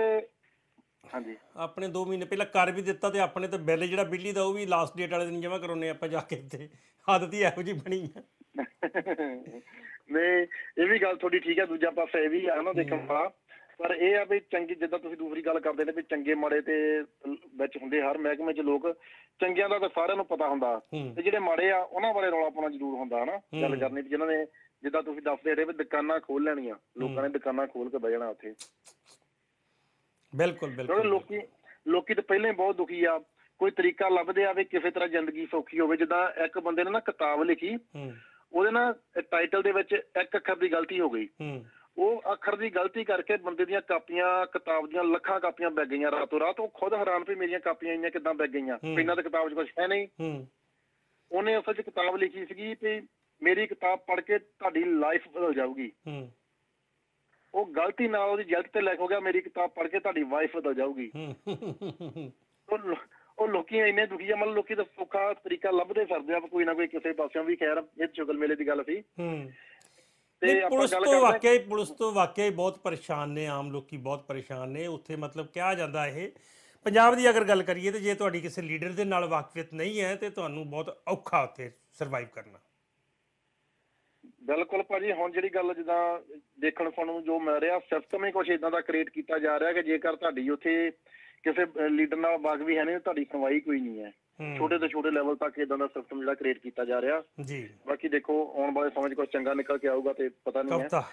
[SPEAKER 2] ਹਾਂਜੀ।
[SPEAKER 1] ਆਪਣੇ 2 ਮਹੀਨੇ ਪਹਿਲਾਂ ਕਰ ਵੀ ਦਿੱਤਾ ਤੇ ਆਪਣੇ ਤੇ ਬਿੱਲ ਜਿਹੜਾ ਬਿਜਲੀ ਦਾ ਉਹ ਵੀ ਲਾਸਟ ਡੇਟ ਵਾਲੇ ਦਿਨ ਜਮ੍ਹਾਂ ਕਰਾਉਨੇ ਆਪਾਂ ਜਾ ਕੇ ਤੇ ਆਦਤ ਹੀ ਇਹੋ ਜਿਹੀ ਬਣੀ ਆ।
[SPEAKER 2] ਨਹੀਂ ਇਹ ਵੀ ਗੱਲ ਤੁਹਾਡੀ ਠੀਕ ਹੈ ਦੂਜਾ ਪਾਸਾ ਇਹ ਵੀ ਆ ਨਾ ਦੇਖਣ ਵਾਲਾ ਪਰ ਇਹ ਆ ਵੀ ਚੰਗੀ ਜਿੱਦਾਂ ਤੁਸੀਂ ਦੂਸਰੀ ਗੱਲ ਕਰਦੇ ਨੇ ਵੀ ਚੰਗੇ ਮਾੜੇ ਤੇ ਵਿੱਚ ਹੁੰਦੇ ਹਰ ਮਹਿਕਮੇ 'ਚ ਲੋਕ ਚੰਗਿਆਂ ਦਾ ਤਾਂ ਸਾਰਿਆਂ ਨੂੰ ਪਤਾ ਹੁੰਦਾ। ਤੇ ਜਿਹੜੇ ਮਾੜੇ ਆ ਉਹਨਾਂ ਬਾਰੇ ਰੌਲਾ ਪਾਉਣਾ ਜ਼ਰੂਰ ਹੁੰਦਾ ਹਨਾ? ਗੱਲ। ਕਰਨੀ ਵੀ ਜਿਨ੍ਹਾਂ ਨੇ ਜਿੱਦਾਂ ਤੁਸੀਂ ਦੱਸਦੇ ਰਹੇ ਵੀ ਦੁਕਾਨਾਂ ਖੋਲ ਲੈਣੀਆਂ ਲੋਕਾਂ ਨੇ ਦੁਕਾਨਾਂ ਖੋਲ ਕੇ ਬਹਿ ਜਾਣਾ ਉੱਥੇ।
[SPEAKER 1] ਬਿਲਕੁਲ ਬਿਲਕੁਲ
[SPEAKER 2] ਲੋਕੀ ਲੋਕੀ ਤਾਂ ਪਹਿਲਾਂ ਹੀ ਬਹੁਤ ਦੁਖੀ ਆ। ਕੋਈ ਤਰੀਕਾ ਲੱਭਦੇ ਆ ਵੀ ਕਿਸੇ ਤਰ੍ਹਾਂ ਜ਼ਿੰਦਗੀ ਸੌਖੀ ਹੋਵੇ ਜਿੱਦਾਂ ਇੱਕ ਬੰਦੇ ਨੇ ਨਾ ਕਿਤਾਬ ਲਿਖੀ ਉਹਦੇ ਨਾਲ ਟਾਈਟਲ ਦੇ ਵਿੱਚ ਇੱਕ ਅੱਖਰ ਦੀ ਗਲਤੀ ਹੋ ਗਈ।
[SPEAKER 1] ਹੂੰ।
[SPEAKER 2] ਉਹ ਅੱਖਰ ਦੀ ਗਲਤੀ ਕਰਕੇ ਬੰਦੇ ਦੀਆਂ ਕਾਪੀਆਂ ਕਿਤਾਬ ਦੀਆਂ ਲੱਖਾਂ ਕਾਪੀਆਂ ਵਿਕ ਗਈਆਂ ਰਾਤੋਂ ਰਾਤ। ਉਹ ਖੁਦ ਹੈਰਾਨ ਵੀ ਮੇਰੀਆਂ ਕਾਪੀਆਂ ਇੰਨੀਆਂ ਕਿੱਦਾਂ ਵਿਕ ਗਈਆਂ। ਪਹਿਲਾਂ ਤਾਂ ਕਿਤਾਬ 'ਚ ਕੁਝ ਹੈ ਨਹੀਂ।
[SPEAKER 1] ਹੂੰ।
[SPEAKER 2] ਉਹਨੇ ਅਸਲ 'ਚ ਕਿਤਾਬ ਲਿਖੀ ਸੀਗੀ ਵੀ ਮੇਰੀ ਕਿਤਾਬ ਪੜ੍ਹ ਕੇ ਤੁਹਾਡੀ ਲਾਈਫ ਬਦਲ ਜਾਊਗੀ।
[SPEAKER 1] ਹੂੰ।
[SPEAKER 2] ਉਹ ਗਲਤੀ ਨਾਲ ਉਹਦੀ ਜਲਦ ਤੇ ਲਿਖ ਹੋ ਗਿਆ ਮੇਰੀ ਕਿਤਾਬ ਪੜ੍ਹ ਕੇ ਤੁਹਾਡੀ ਵਾਈਫ ਬਦਲ ਜਾਊਗੀ।
[SPEAKER 1] ਹੂੰ।
[SPEAKER 2] ਉਹ ਲੋਕੀ ਇੰਨੇ ਦੁਖੀ ਆ ਮਤਲਬ ਲੋਕੀ ਤਾਂ ਸੌਖਾ ਤਰੀਕਾ ਲੱਭਦੇ ਫਿਰਦੇ ਆ ਕੋਈ ਨਾ ਕੋਈ ਕਿਸੇ ਪਾਸਿਓਂ ਵੀ ਖੈਰ ਇਹ ਚੁਗਲ ਮੇਲੇ ਦੀ ਗੱਲ ਸੀ।
[SPEAKER 1] ਹੂੰ।
[SPEAKER 2] ਤੇ
[SPEAKER 1] ਪੁਲਿਸ ਤੋਂ ਵਾਕਿਆ ਹੀ ਪੁਲਿਸ ਤੋਂ ਵਾਕਿਆ ਹੀ ਬਹੁਤ ਪਰੇਸ਼ਾਨ ਨੇ ਆਮ ਲੋਕੀ ਬਹੁਤ ਪਰੇਸ਼ਾਨ ਨੇ। ਉੱਥੇ ਮਤਲਬ ਕਿਹਾ ਜਾਂਦਾ ਇਹ। ਪੰਜਾਬ ਦੀ ਅਗਰ ਗੱਲ ਕਰੀਏ ਤੇ ਜੇ ਤੁਹਾਡੀ ਕਿਸੇ ਲੀਡਰ ਦੇ ਨਾਲ ਵਾਕਫੀਅਤ ਨਹੀਂ ਹੈ ਤੇ ਤੁਹਾਨੂੰ ਬਹੁਤ ਔਖਾ ਉੱਥੇ ਸਰਵਾਈਵ ਕਰਨਾ।
[SPEAKER 2] ਬਿਲਕੁਲ ਭਾਜੀ ਹੁਣ ਜਿਹੜੀ ਗੱਲ ਜਿੱਦਾਂ ਦੇਖਣ ਸੁਣਨ ਨੂੰ ਜੋ ਮਿਲ ਰਿਹਾ ਸਿਸਟਮ ਹੀ ਕੁਝ ਇਦਾਂ ਦਾ ਕ੍ਰੀਏਟ ਕੀਤਾ ਜਾ ਰਿਹਾ ਕਿ ਜੇਕਰ ਤੁਹਾਡੀ ਉੱਥੇ ਕਿਸੇ ਲੀਡਰ ਨਾਲ ਵਾਗ ਵੀ ਹੈ ਨਹੀਂ ਤੁਹਾਡੀ ਸੁਣਵਾਈ ਕੋਈ ਨਹੀਂ ਹੂੰ। ਛੋਟੇ ਤੋਂ ਛੋਟੇ ਲੈਵਲ ਤੱਕ ਇਦਾਂ ਦਾ ਸਿਸਟਮ ਜਿਹੜਾ ਕ੍ਰੀਏਟ ਕੀਤਾ ਜਾ ਰਿਹਾ।
[SPEAKER 1] ਜੀ।
[SPEAKER 2] ਬਾਕੀ ਦੇਖੋ ਆਉਣ ਵਾਲੇ ਸਮੇਂ 'ਚ ਕੁਝ ਚੰਗਾ ਨਿਕਲ ਕੇ ਆਊਗਾ ਤੇ ਪਤਾ ਨਹੀਂ ਹੈ।
[SPEAKER 1] ਕਵਿਤਾ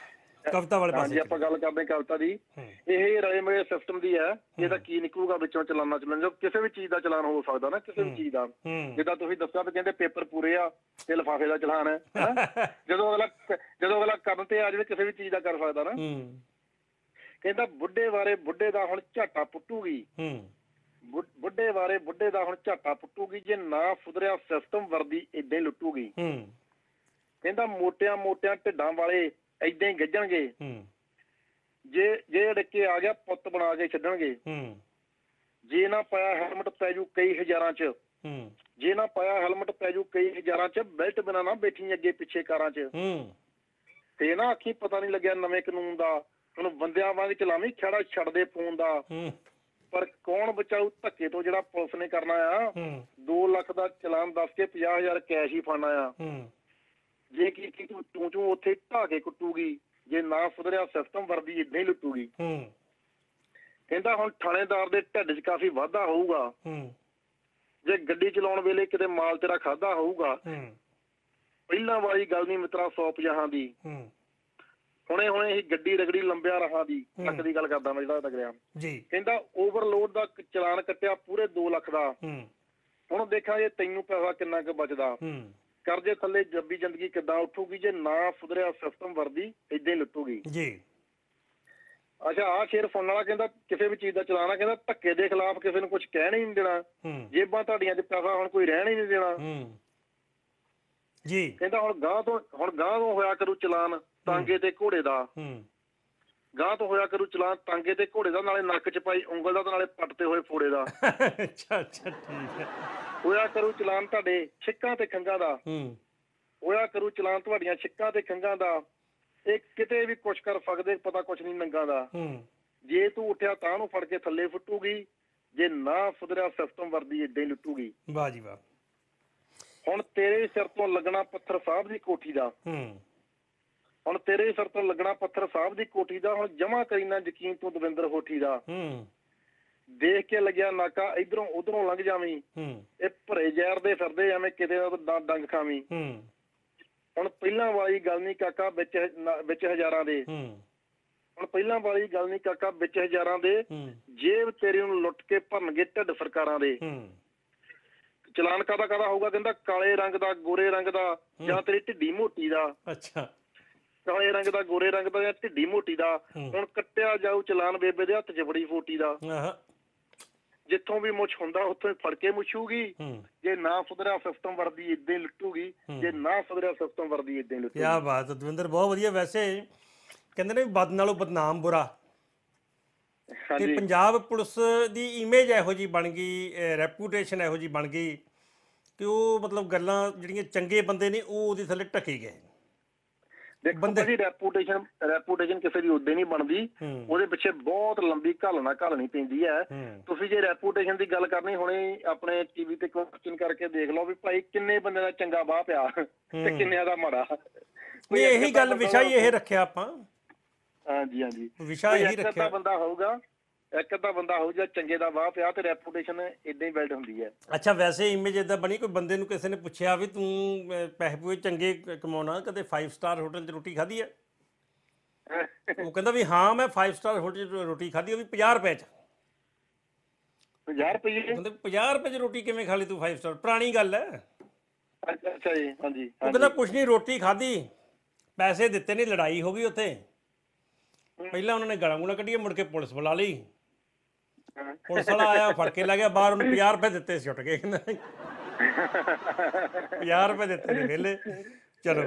[SPEAKER 1] ਕਵਿਤਾ ਵਾਲੇ ਪਾਸੇ।
[SPEAKER 2] ਆਪਾਂ ਗੱਲ ਕਰਦੇ ਕਵਿਤਾ ਦੀ। ਇਹ ਰਲੇ ਮਿਲੇ ਸਿਸਟਮ ਦੀ ਹੈ ਇਹਦਾ ਕੀ ਨਿਕਲੂਗਾ ਵਿੱਚੋਂ ਚਲਾਨਾ ਚੱਲਣ ਜੋ ਕਿਸੇ ਵੀ ਚੀਜ਼ ਦਾ ਚਲਾਨ ਹੋ ਸਕਦਾ ਨਾ ਕਿਸੇ ਵੀ ਚੀਜ਼ ਦਾ। ਜਿੱਦਾਂ ਤੁਸੀਂ ਦੱਸਿਆ ਵੀ ਕਹਿੰਦੇ ਪੇਪਰ ਪੂਰੇ ਆ ਤੇ ਲਿਫਾਫੇ ਦਾ ਚਲਾਨ ਹੈ? ਜਦੋਂ ਅਗਲਾ ਜਦੋਂ ਅਗਲਾ ਕਰਨ ਤੇ ਆ ਜਾਵੇ ਕਿਸੇ ਵੀ ਚੀਜ਼ ਦਾ ਕਰ ਸਕਦਾ ਨਾ। ਕਹਿੰਦਾ ਬੁੱਢੇ ਬਾਰੇ ਬੁੱਢੇ ਦਾ ਹੁਣ ਝਾਟਾ ਪੁੱਟੂਗੀ।
[SPEAKER 1] ਹੂੰ।
[SPEAKER 2] ਬੁੱਢੇ ਬਾਰੇ ਬੁੱਢੇ ਦਾ ਹੁਣ ਝਾਟਾ ਪੁੱਟੂਗੀ ਜੇ ਨਾ ਸੁਧਰਿਆ ਸਿਸਟਮ ਵਰਦੀ ਇਦਾਂ ਹੀ ਲੁੱਟੂਗੀ।
[SPEAKER 1] ਹੂੰ।
[SPEAKER 2] ਕਹਿੰਦਾ ਮੋਟਿਆਂ ਮੋਟਿਆਂ ਢਿੱਡਾਂ ਵਾਲੇ ਇਦਾਂ ਹੀ ਗੱਜਣਗੇ।
[SPEAKER 1] ਹੂੰ।
[SPEAKER 2] ਜੇ ਜੇ ਡਿੱਕੇ ਆ ਗਿਆ ਪੁੱਤ ਬਣਾ ਕੇ ਛੱਡਣਗੇ।
[SPEAKER 1] ਹੂੰ।
[SPEAKER 2] ਜੇ ਨਾ ਪਾਇਆ ਹੈਲਮਟ ਪੈ ਜੂ ਕਈ ਹਜ਼ਾਰਾਂ ਚ।
[SPEAKER 1] ਹੂੰ।
[SPEAKER 2] ਜੇ ਨਾ ਪਾਇਆ ਹੈਲਮਟ ਪੈ ਜੂ ਕਈ ਹਜ਼ਾਰਾਂ ਚ ਬੈਲਟ ਬਿਨਾ ਨਾ ਬੈਠੀ ਅੱਗੇ ਪਿੱਛੇ ਕਾਰਾਂ ਚ।
[SPEAKER 1] ਹੂੰ।
[SPEAKER 2] ਤੇ ਨਾ ਅੱਖੀ ਪਤਾ ਨਹੀਂ ਲੱਗਿਆ ਨਵੇਂ ਕਾਨੂੰਨ ਦਾ। ਹੁਣ ਬੰਦਿਆਂ ਵਾਂਗ ਚਲਾਵੀਂ ਖੜਾ ਛੱਡ ਦੇ ਫੋਨ ਦਾ।
[SPEAKER 1] ਹੂੰ।
[SPEAKER 2] ਪਰ ਕੌਣ ਬਚਾਊ? ਧੱਕੇ ਤੋਂ ਜਿਹੜਾ ਪੁਲਿਸ ਨੇ ਕਰਨਾ ਆ
[SPEAKER 1] ਹੂੰ।
[SPEAKER 2] 2 ਲੱਖ ਦਾ ਚਲਾਨ ਦੱਸ ਕੇ 50000 ਕੈਸ਼ ਹੀ ਫੜਨਾ ਆ। ਜੇ ਕੀ ਕੀ ਤੂੰ ਤੂੰ ਉੱਥੇ ਢਾ ਕੇ ਕੁੱਟੂਗੀ ਜੇ ਨਾ ਸੁਧਰਿਆ ਸਿਸਟਮ ਵਰਦੀ ਇਦਾਂ ਹੀ ਲੁੱਟੂਗੀ।
[SPEAKER 1] ਹੂੰ।
[SPEAKER 2] ਕਹਿੰਦਾ ਹੁਣ ਥਾਣੇਦਾਰ ਦੇ ਢਿੱਡ 'ਚ ਕਾਫੀ ਵਾਧਾ ਹੋਊਗਾ।
[SPEAKER 1] ਹੂੰ।
[SPEAKER 2] ਜੇ ਗੱਡੀ ਚਲਾਉਣ ਵੇਲੇ ਕਿਤੇ ਮਾਲ ਤੇਰਾ ਖਾਦਾ ਹੋਊਗਾ।
[SPEAKER 1] ਹੂੰ।
[SPEAKER 2] ਪਹਿਲਾਂ ਵਾਲੀ ਗੱਲ ਨਹੀਂ ਮਿੱਤਰਾ 150 ਦੀ।
[SPEAKER 1] ਹੂੰ।
[SPEAKER 2] ਹੁਣੇ ਹੁਣੇ ਇਹ ਗੱਡੀ ਰਗੜੀ ਲੰਬਿਆ ਰਹਾ ਦੀ। ਲੱਖ ਦੀ ਗੱਲ ਕਰਦਾ ਮੈਂ ਜਿਹੜਾ ਤਗੜਿਆ।
[SPEAKER 1] ਜੀ।
[SPEAKER 2] ਕਹਿੰਦਾ ਓਵਰਲੋਡ ਦਾ ਚਲਾਨ ਕੱਟਿਆ ਪੂਰੇ 2 ਲੱਖ ਦਾ।
[SPEAKER 1] ਹੂੰ।
[SPEAKER 2] ਹੁਣ ਦੇਖਾਂਗੇ ਤੈਨੂੰ ਪੈਸਾ ਕਿੰਨਾ ਕੁ ਬਚਦਾ।
[SPEAKER 1] ਹੂੰ।
[SPEAKER 2] ਕਰਜ਼ੇ ਥੱਲੇ ਜੱਬੀ ਜ਼ਿੰਦਗੀ ਕਿੱਦਾਂ ਉੱਠੂਗੀ ਜੇ ਨਾ ਸੁਧਰਿਆ ਸਿਸਟਮ ਵਰਦੀ ਇਦਾਂ ਹੀ ਲੁੱਟੂਗੀ।
[SPEAKER 1] ਜੀ।
[SPEAKER 2] ਅੱਛਾ ਆਹ ਸ਼ੇਰ ਸੁਣਨ ਵਾਲਾ ਕਹਿੰਦਾ ਕਿਸੇ ਵੀ ਚੀਜ਼ ਦਾ ਚਲਾਣਾ ਕਹਿੰਦਾ ਧੱਕੇ ਦੇ ਖਿਲਾਫ ਕਿਸੇ ਨੂੰ ਕੁਝ ਕਹਿਣ ਹੀ ਨਹੀਂ ਦੇਣਾ। ਜੇਬਾਂ ਤੁਹਾਡੀਆਂ 'ਚ ਪੈਸਾ ਹੁਣ ਕੋਈ ਰਹਿਣ ਹੀ ਨਹੀਂ ਦੇਣਾ।
[SPEAKER 1] ਹੂੰ। ਜੀ।
[SPEAKER 2] ਕਹਿੰਦਾ ਹੁਣ ਗਾਂ ਤੋਂ ਹੁਣ ਗਾਂ ਤੋਂ ਹੋਇਆ ਕਰੂ ਚਲਾਨ। ਟਾਂਗੇ ਤੇ ਘੋੜੇ ਦਾ।
[SPEAKER 1] ਹੂੰ।
[SPEAKER 2] ਗਾਂ ਤੋਂ ਹੋਇਆ ਕਰੂ ਚਲਾਨ ਟਾਂਗੇ ਤੇ ਘੋੜੇ ਦਾ ਨਾਲੇ ਨੱਕ 'ਚ ਪਾਈ ਉਂਗਲ ਦਾ ਤੇ ਨਾਲੇ ਪੱਟ ਤੇ ਹੋਏ ਫੋੜੇ ਦਾ।
[SPEAKER 1] ਅੱਛਾ ਅੱਛਾ ਠੀਕ ਹੈ।
[SPEAKER 2] ਹੋਇਆ ਕਰੂ ਚਲਾਨ ਤੁਹਾਡੇ ਛਿੱਕਾਂ ਤੇ ਖੰਗਾਂ ਦਾ।
[SPEAKER 1] ਹੂੰ।
[SPEAKER 2] ਹੋਇਆ ਕਰੂ ਚਲਾਨ ਤੁਹਾਡੀਆਂ ਛਿੱਕਾਂ ਤੇ ਖੰਗਾਂ ਦਾ। ਇਹ ਕਿਤੇ ਵੀ ਕੁਛ ਕਰ ਸਕਦੇ ਪਤਾ ਕੁਛ ਨਹੀਂ ਨੰਗਾ ਦਾ।
[SPEAKER 1] ਹੂੰ।
[SPEAKER 2] ਜੇ ਤੂੰ ਉੱਠਿਆ ਤਾਂ ਨੂੰ ਫੜ ਕੇ ਥੱਲੇ ਫੁੱਟੂਗੀ ਜੇ ਨਾ ਸੁਧਰਿਆ ਸਿਸਟਮ ਵਰਦੀ ਏਦਾਂ ਹੀ ਲੁੱਟੂਗੀ।
[SPEAKER 1] ਵਾਹ ਜੀ ਵਾਹ।
[SPEAKER 2] ਹੁਣ ਤੇਰੇ ਸਿਰ ਤੋਂ ਲੱਗਣਾ ਪੱਥਰ ਸਾਹਿਬ ਦੀ ਕੋਠੀ ਦਾ।
[SPEAKER 1] ਹੂੰ।
[SPEAKER 2] ਹੁਣ ਤੇਰੇ ਸਿਰ ਤੋਂ ਲੱਗਣਾ ਪੱਥਰ ਸਾਹਿਬ ਦੀ ਕੋਠੀ ਦਾ ਹੁਣ ਜਮਾ ਕਰੀ ਨਾ ਯਕੀਨ ਤੂੰ ਦਵਿੰਦਰ ਹੋਠੀ ਦਾ।
[SPEAKER 1] ਹੂੰ।
[SPEAKER 2] ਦੇਖ ਕੇ ਲੱਗਿਆ ਨਾਕਾ ਇਧਰੋਂ ਉਧਰੋਂ ਲੰਘ ਜਾਵੀਂ।
[SPEAKER 1] ਹੂੰ।
[SPEAKER 2] ਇਹ ਭਰੇ ਜ਼ਹਿਰ ਦੇ ਫਿਰਦੇ ਐਵੇਂ ਕਿਤੇ ਦਾ ਡੰਗ ਖਾਵੀਂ।
[SPEAKER 1] ਹੂੰ।
[SPEAKER 2] ਹੁਣ ਪਹਿਲਾਂ ਵਾਲੀ ਗੱਲ ਨਹੀਂ ਕਾਕਾ ਵਿੱਚ ਵਿੱਚ ਹਜ਼ਾਰਾਂ ਦੇ।
[SPEAKER 1] ਹੂੰ।
[SPEAKER 2] ਹੁਣ ਪਹਿਲਾਂ ਵਾਲੀ ਗੱਲ ਨਹੀਂ ਕਾਕਾ ਵਿੱਚ ਹਜ਼ਾਰਾਂ ਦੇ। ਜੇਬ ਤੇਰੀ ਨੂੰ ਲੁੱਟ ਕੇ ਭਰਨਗੇ ਢਿੱਡ ਸਰਕਾਰਾਂ ਦੇ।
[SPEAKER 1] ਹੂੰ।
[SPEAKER 2] ਚਲਾਨ ਕਾਦਾ ਕਾਦਾ ਹੋਊਗਾ ਕਹਿੰਦਾ ਕਾਲੇ ਰੰਗ ਦਾ ਗੋਰੇ ਰੰਗ ਦਾ ਜਾਂ ਤੇਰੀ ਢਿੱਡੀ ਮੋਟੀ ਦਾ।
[SPEAKER 1] ਅੱਛਾ।
[SPEAKER 2] ਕਾਲੇ ਰੰਗ ਦਾ ਗੋਰੇ ਰੰਗ ਦਾ ਜਾਂ ਢਿੱਡੀ ਮੋਟੀ ਦਾ। ਹੁਣ ਕੱਟਿਆ ਜਾਊ ਚਲਾਨ ਬੇਬੇ ਦੇ ਹੱਥ 'ਚ ਬੜੀ ਫੋਟੀ ਦਾ। ਜਿੱਥੋਂ ਵੀ ਮੁੱਛ ਹੁੰਦਾ ਉੱਥੋਂ ਹੀ ਫੜ ਕੇ ਮੁੱਛੂਗੀ। ਜੇ ਨਾ ਸੁਧਰਿਆ ਸਿਸਟਮ ਵਰਦੀ ਇਦਾਂ ਹੀ ਲੁੱਟੂਗੀ। ਜੇ ਨਾ ਸੁਧਰਿਆ ਸਿਸਟਮ ਵਰਦੀ ਇਦਾਂ ਹੀ ਲੁੱਟੂਗੀ।
[SPEAKER 1] ਕੀ ਬਾਤ ਹੈ ਦਵਿੰਦਰ ਬਹੁਤ ਵਧੀਆ। ਵੈਸੇ ਕਹਿੰਦੇ ਨੇ ਬਦ ਨਾਲੋਂ ਬਦਨਾਮ ਬੁਰਾ। ਤੇ ਪੰਜਾਬ ਪੁਲਿਸ ਦੀ ਇਮੇਜ ਇਹੋ ਜੀ ਬਣ ਗਈ ਰੈਪਿਊਟੇਸ਼ਨ ਇਹੋ ਜੀ ਬਣ ਗਈ ਕਿ ਉਹ ਮਤਲਬ ਗੱਲਾਂ ਜਿਹੜੀਆਂ ਚੰਗੇ ਬੰਦੇ ਨੇ ਉਹ ਉਹਦੇ ਥੱਲੇ ਟਕੇ ਗਏ
[SPEAKER 2] ਦੇਖੋ
[SPEAKER 1] ਬੰਦੇ-
[SPEAKER 2] ਜੀ ਰੈਪੂਟੇਸ਼ਨ ਰੈਪੂਟੇਸ਼ਨ ਕਿਸੇ ਦੀ ਉਦਾਂ ਨਹੀਂ ਬਣਦੀ। ਉਹਦੇ ਪਿੱਛੇ ਬਹੁਤ ਲੰਬੀ ਘਾਲਣਾ ਘਾਲਣੀ ਪੈਂਦੀ ਹੈ। ਤੁਸੀਂ ਜੇ ਰੈਪੂਟੇਸ਼ਨ ਦੀ ਗੱਲ ਕਰਨੀ ਹੁਣੇ ਆਪਣੇ ਟੀਵੀ ਤੇ ਕੁਐਸਚਨ ਕਰਕੇ ਦੇਖ ਲਓ ਵੀ ਭਾਈ ਕਿੰਨੇ ਬੰਦੇ ਦਾ ਚੰਗਾ ਬਾਹ ਪਿਆ ਤੇ ਕਿੰਨਿਆਂ ਦਾ ਮਾੜਾ।
[SPEAKER 1] ਨਹੀਂ ਇਹੀ ਗੱਲ ਵਿਸ਼ਾ ਹੀ ਇਹ ਰੱਖਿਆ ਆਪਾਂ।
[SPEAKER 2] ਹਾਂਜੀ ਹਾਂਜੀ।
[SPEAKER 1] ਵਿਸ਼ਾ ਇਹੀ ਰੱਖਿਆ।
[SPEAKER 2] ਬੰਦਾ ਹੋਊਗਾ ਇੱਕ ਅੱਧਾ ਬੰਦਾ ਹੋਊ ਜਿਹੜਾ ਚੰਗੇ ਦਾ ਵਾਹ ਪਿਆ ਤੇ ਰੈਪੂਟੇਸ਼ਨ ਇਦਾਂ ਹੀ ਬਿਲਡ ਹੁੰਦੀ ਹੈ।
[SPEAKER 1] ਅੱਛਾ ਵੈਸੇ ਇਮੇਜ ਇਦਾਂ ਬਣੀ ਕੋਈ ਬੰਦੇ ਨੂੰ ਕਿਸੇ ਨੇ ਪੁੱਛਿਆ ਵੀ ਤੂੰ ਪੈਸੇ ਪੂਏ ਚੰਗੇ ਕਮਾਉਣਾ ਕਦੇ 5 ਸਟਾਰ ਹੋਟਲ 'ਚ ਰੋਟੀ ਖਾਧੀ ਹੈ? ਉਹ ਕਹਿੰਦਾ ਵੀ ਹਾਂ ਮੈਂ 5 ਸਟਾਰ ਹੋਟਲ 'ਚ ਰੋਟੀ ਖਾਧੀ ਉਹ ਵੀ 50 ਰੁਪਏ 'ਚ।
[SPEAKER 2] 50 ਰੁਪਏ
[SPEAKER 1] ਕਹਿੰਦੇ 50 ਰੁਪਏ 'ਚ ਰੋਟੀ ਕਿਵੇਂ ਖਾ ਲਈ ਤੂੰ 5 ਸਟਾਰ ਪੁਰਾਣੀ ਗੱਲ ਹੈ। ਉਹ
[SPEAKER 2] ਅੱਛਾ ਜੀ ਹਾਂਜੀ
[SPEAKER 1] ਕਹਿੰਦਾ ਕੁਛ ਨਹੀਂ ਰੋਟੀ ਖਾਧੀ ਪੈਸੇ ਦਿੱਤੇ ਨਹੀਂ ਲੜਾਈ ਹੋ ਗਈ ਉੱਥੇ। ਪਹਿਲਾਂ ਉਹਨਾਂ ਨੇ ਗਾਲਾਂ ਗੂਲਾਂ ਕੱਢੀਆਂ ਮੁੜ ਕੇ ਪੁਲਿਸ ਬੁਲਾ ਲਈ।
[SPEAKER 2] ਹਾਂ।
[SPEAKER 1] ਪੁਲਿਸ ਵਾਲਾ ਆਇਆ ਫੜ ਕੇ ਲੈ ਗਿਆ ਬਾਹਰ ਉਹਨੂੰ 50 ਰੁਪਏ ਦਿੱਤੇ ਸੀ ਛੁੱਟ ਗਏ ਕਹਿੰਦਾ। 50 ਰੁਪਏ ਦਿੱਤੇ ਨੇ ਵਿਹਲੇ। ਚਲੋ।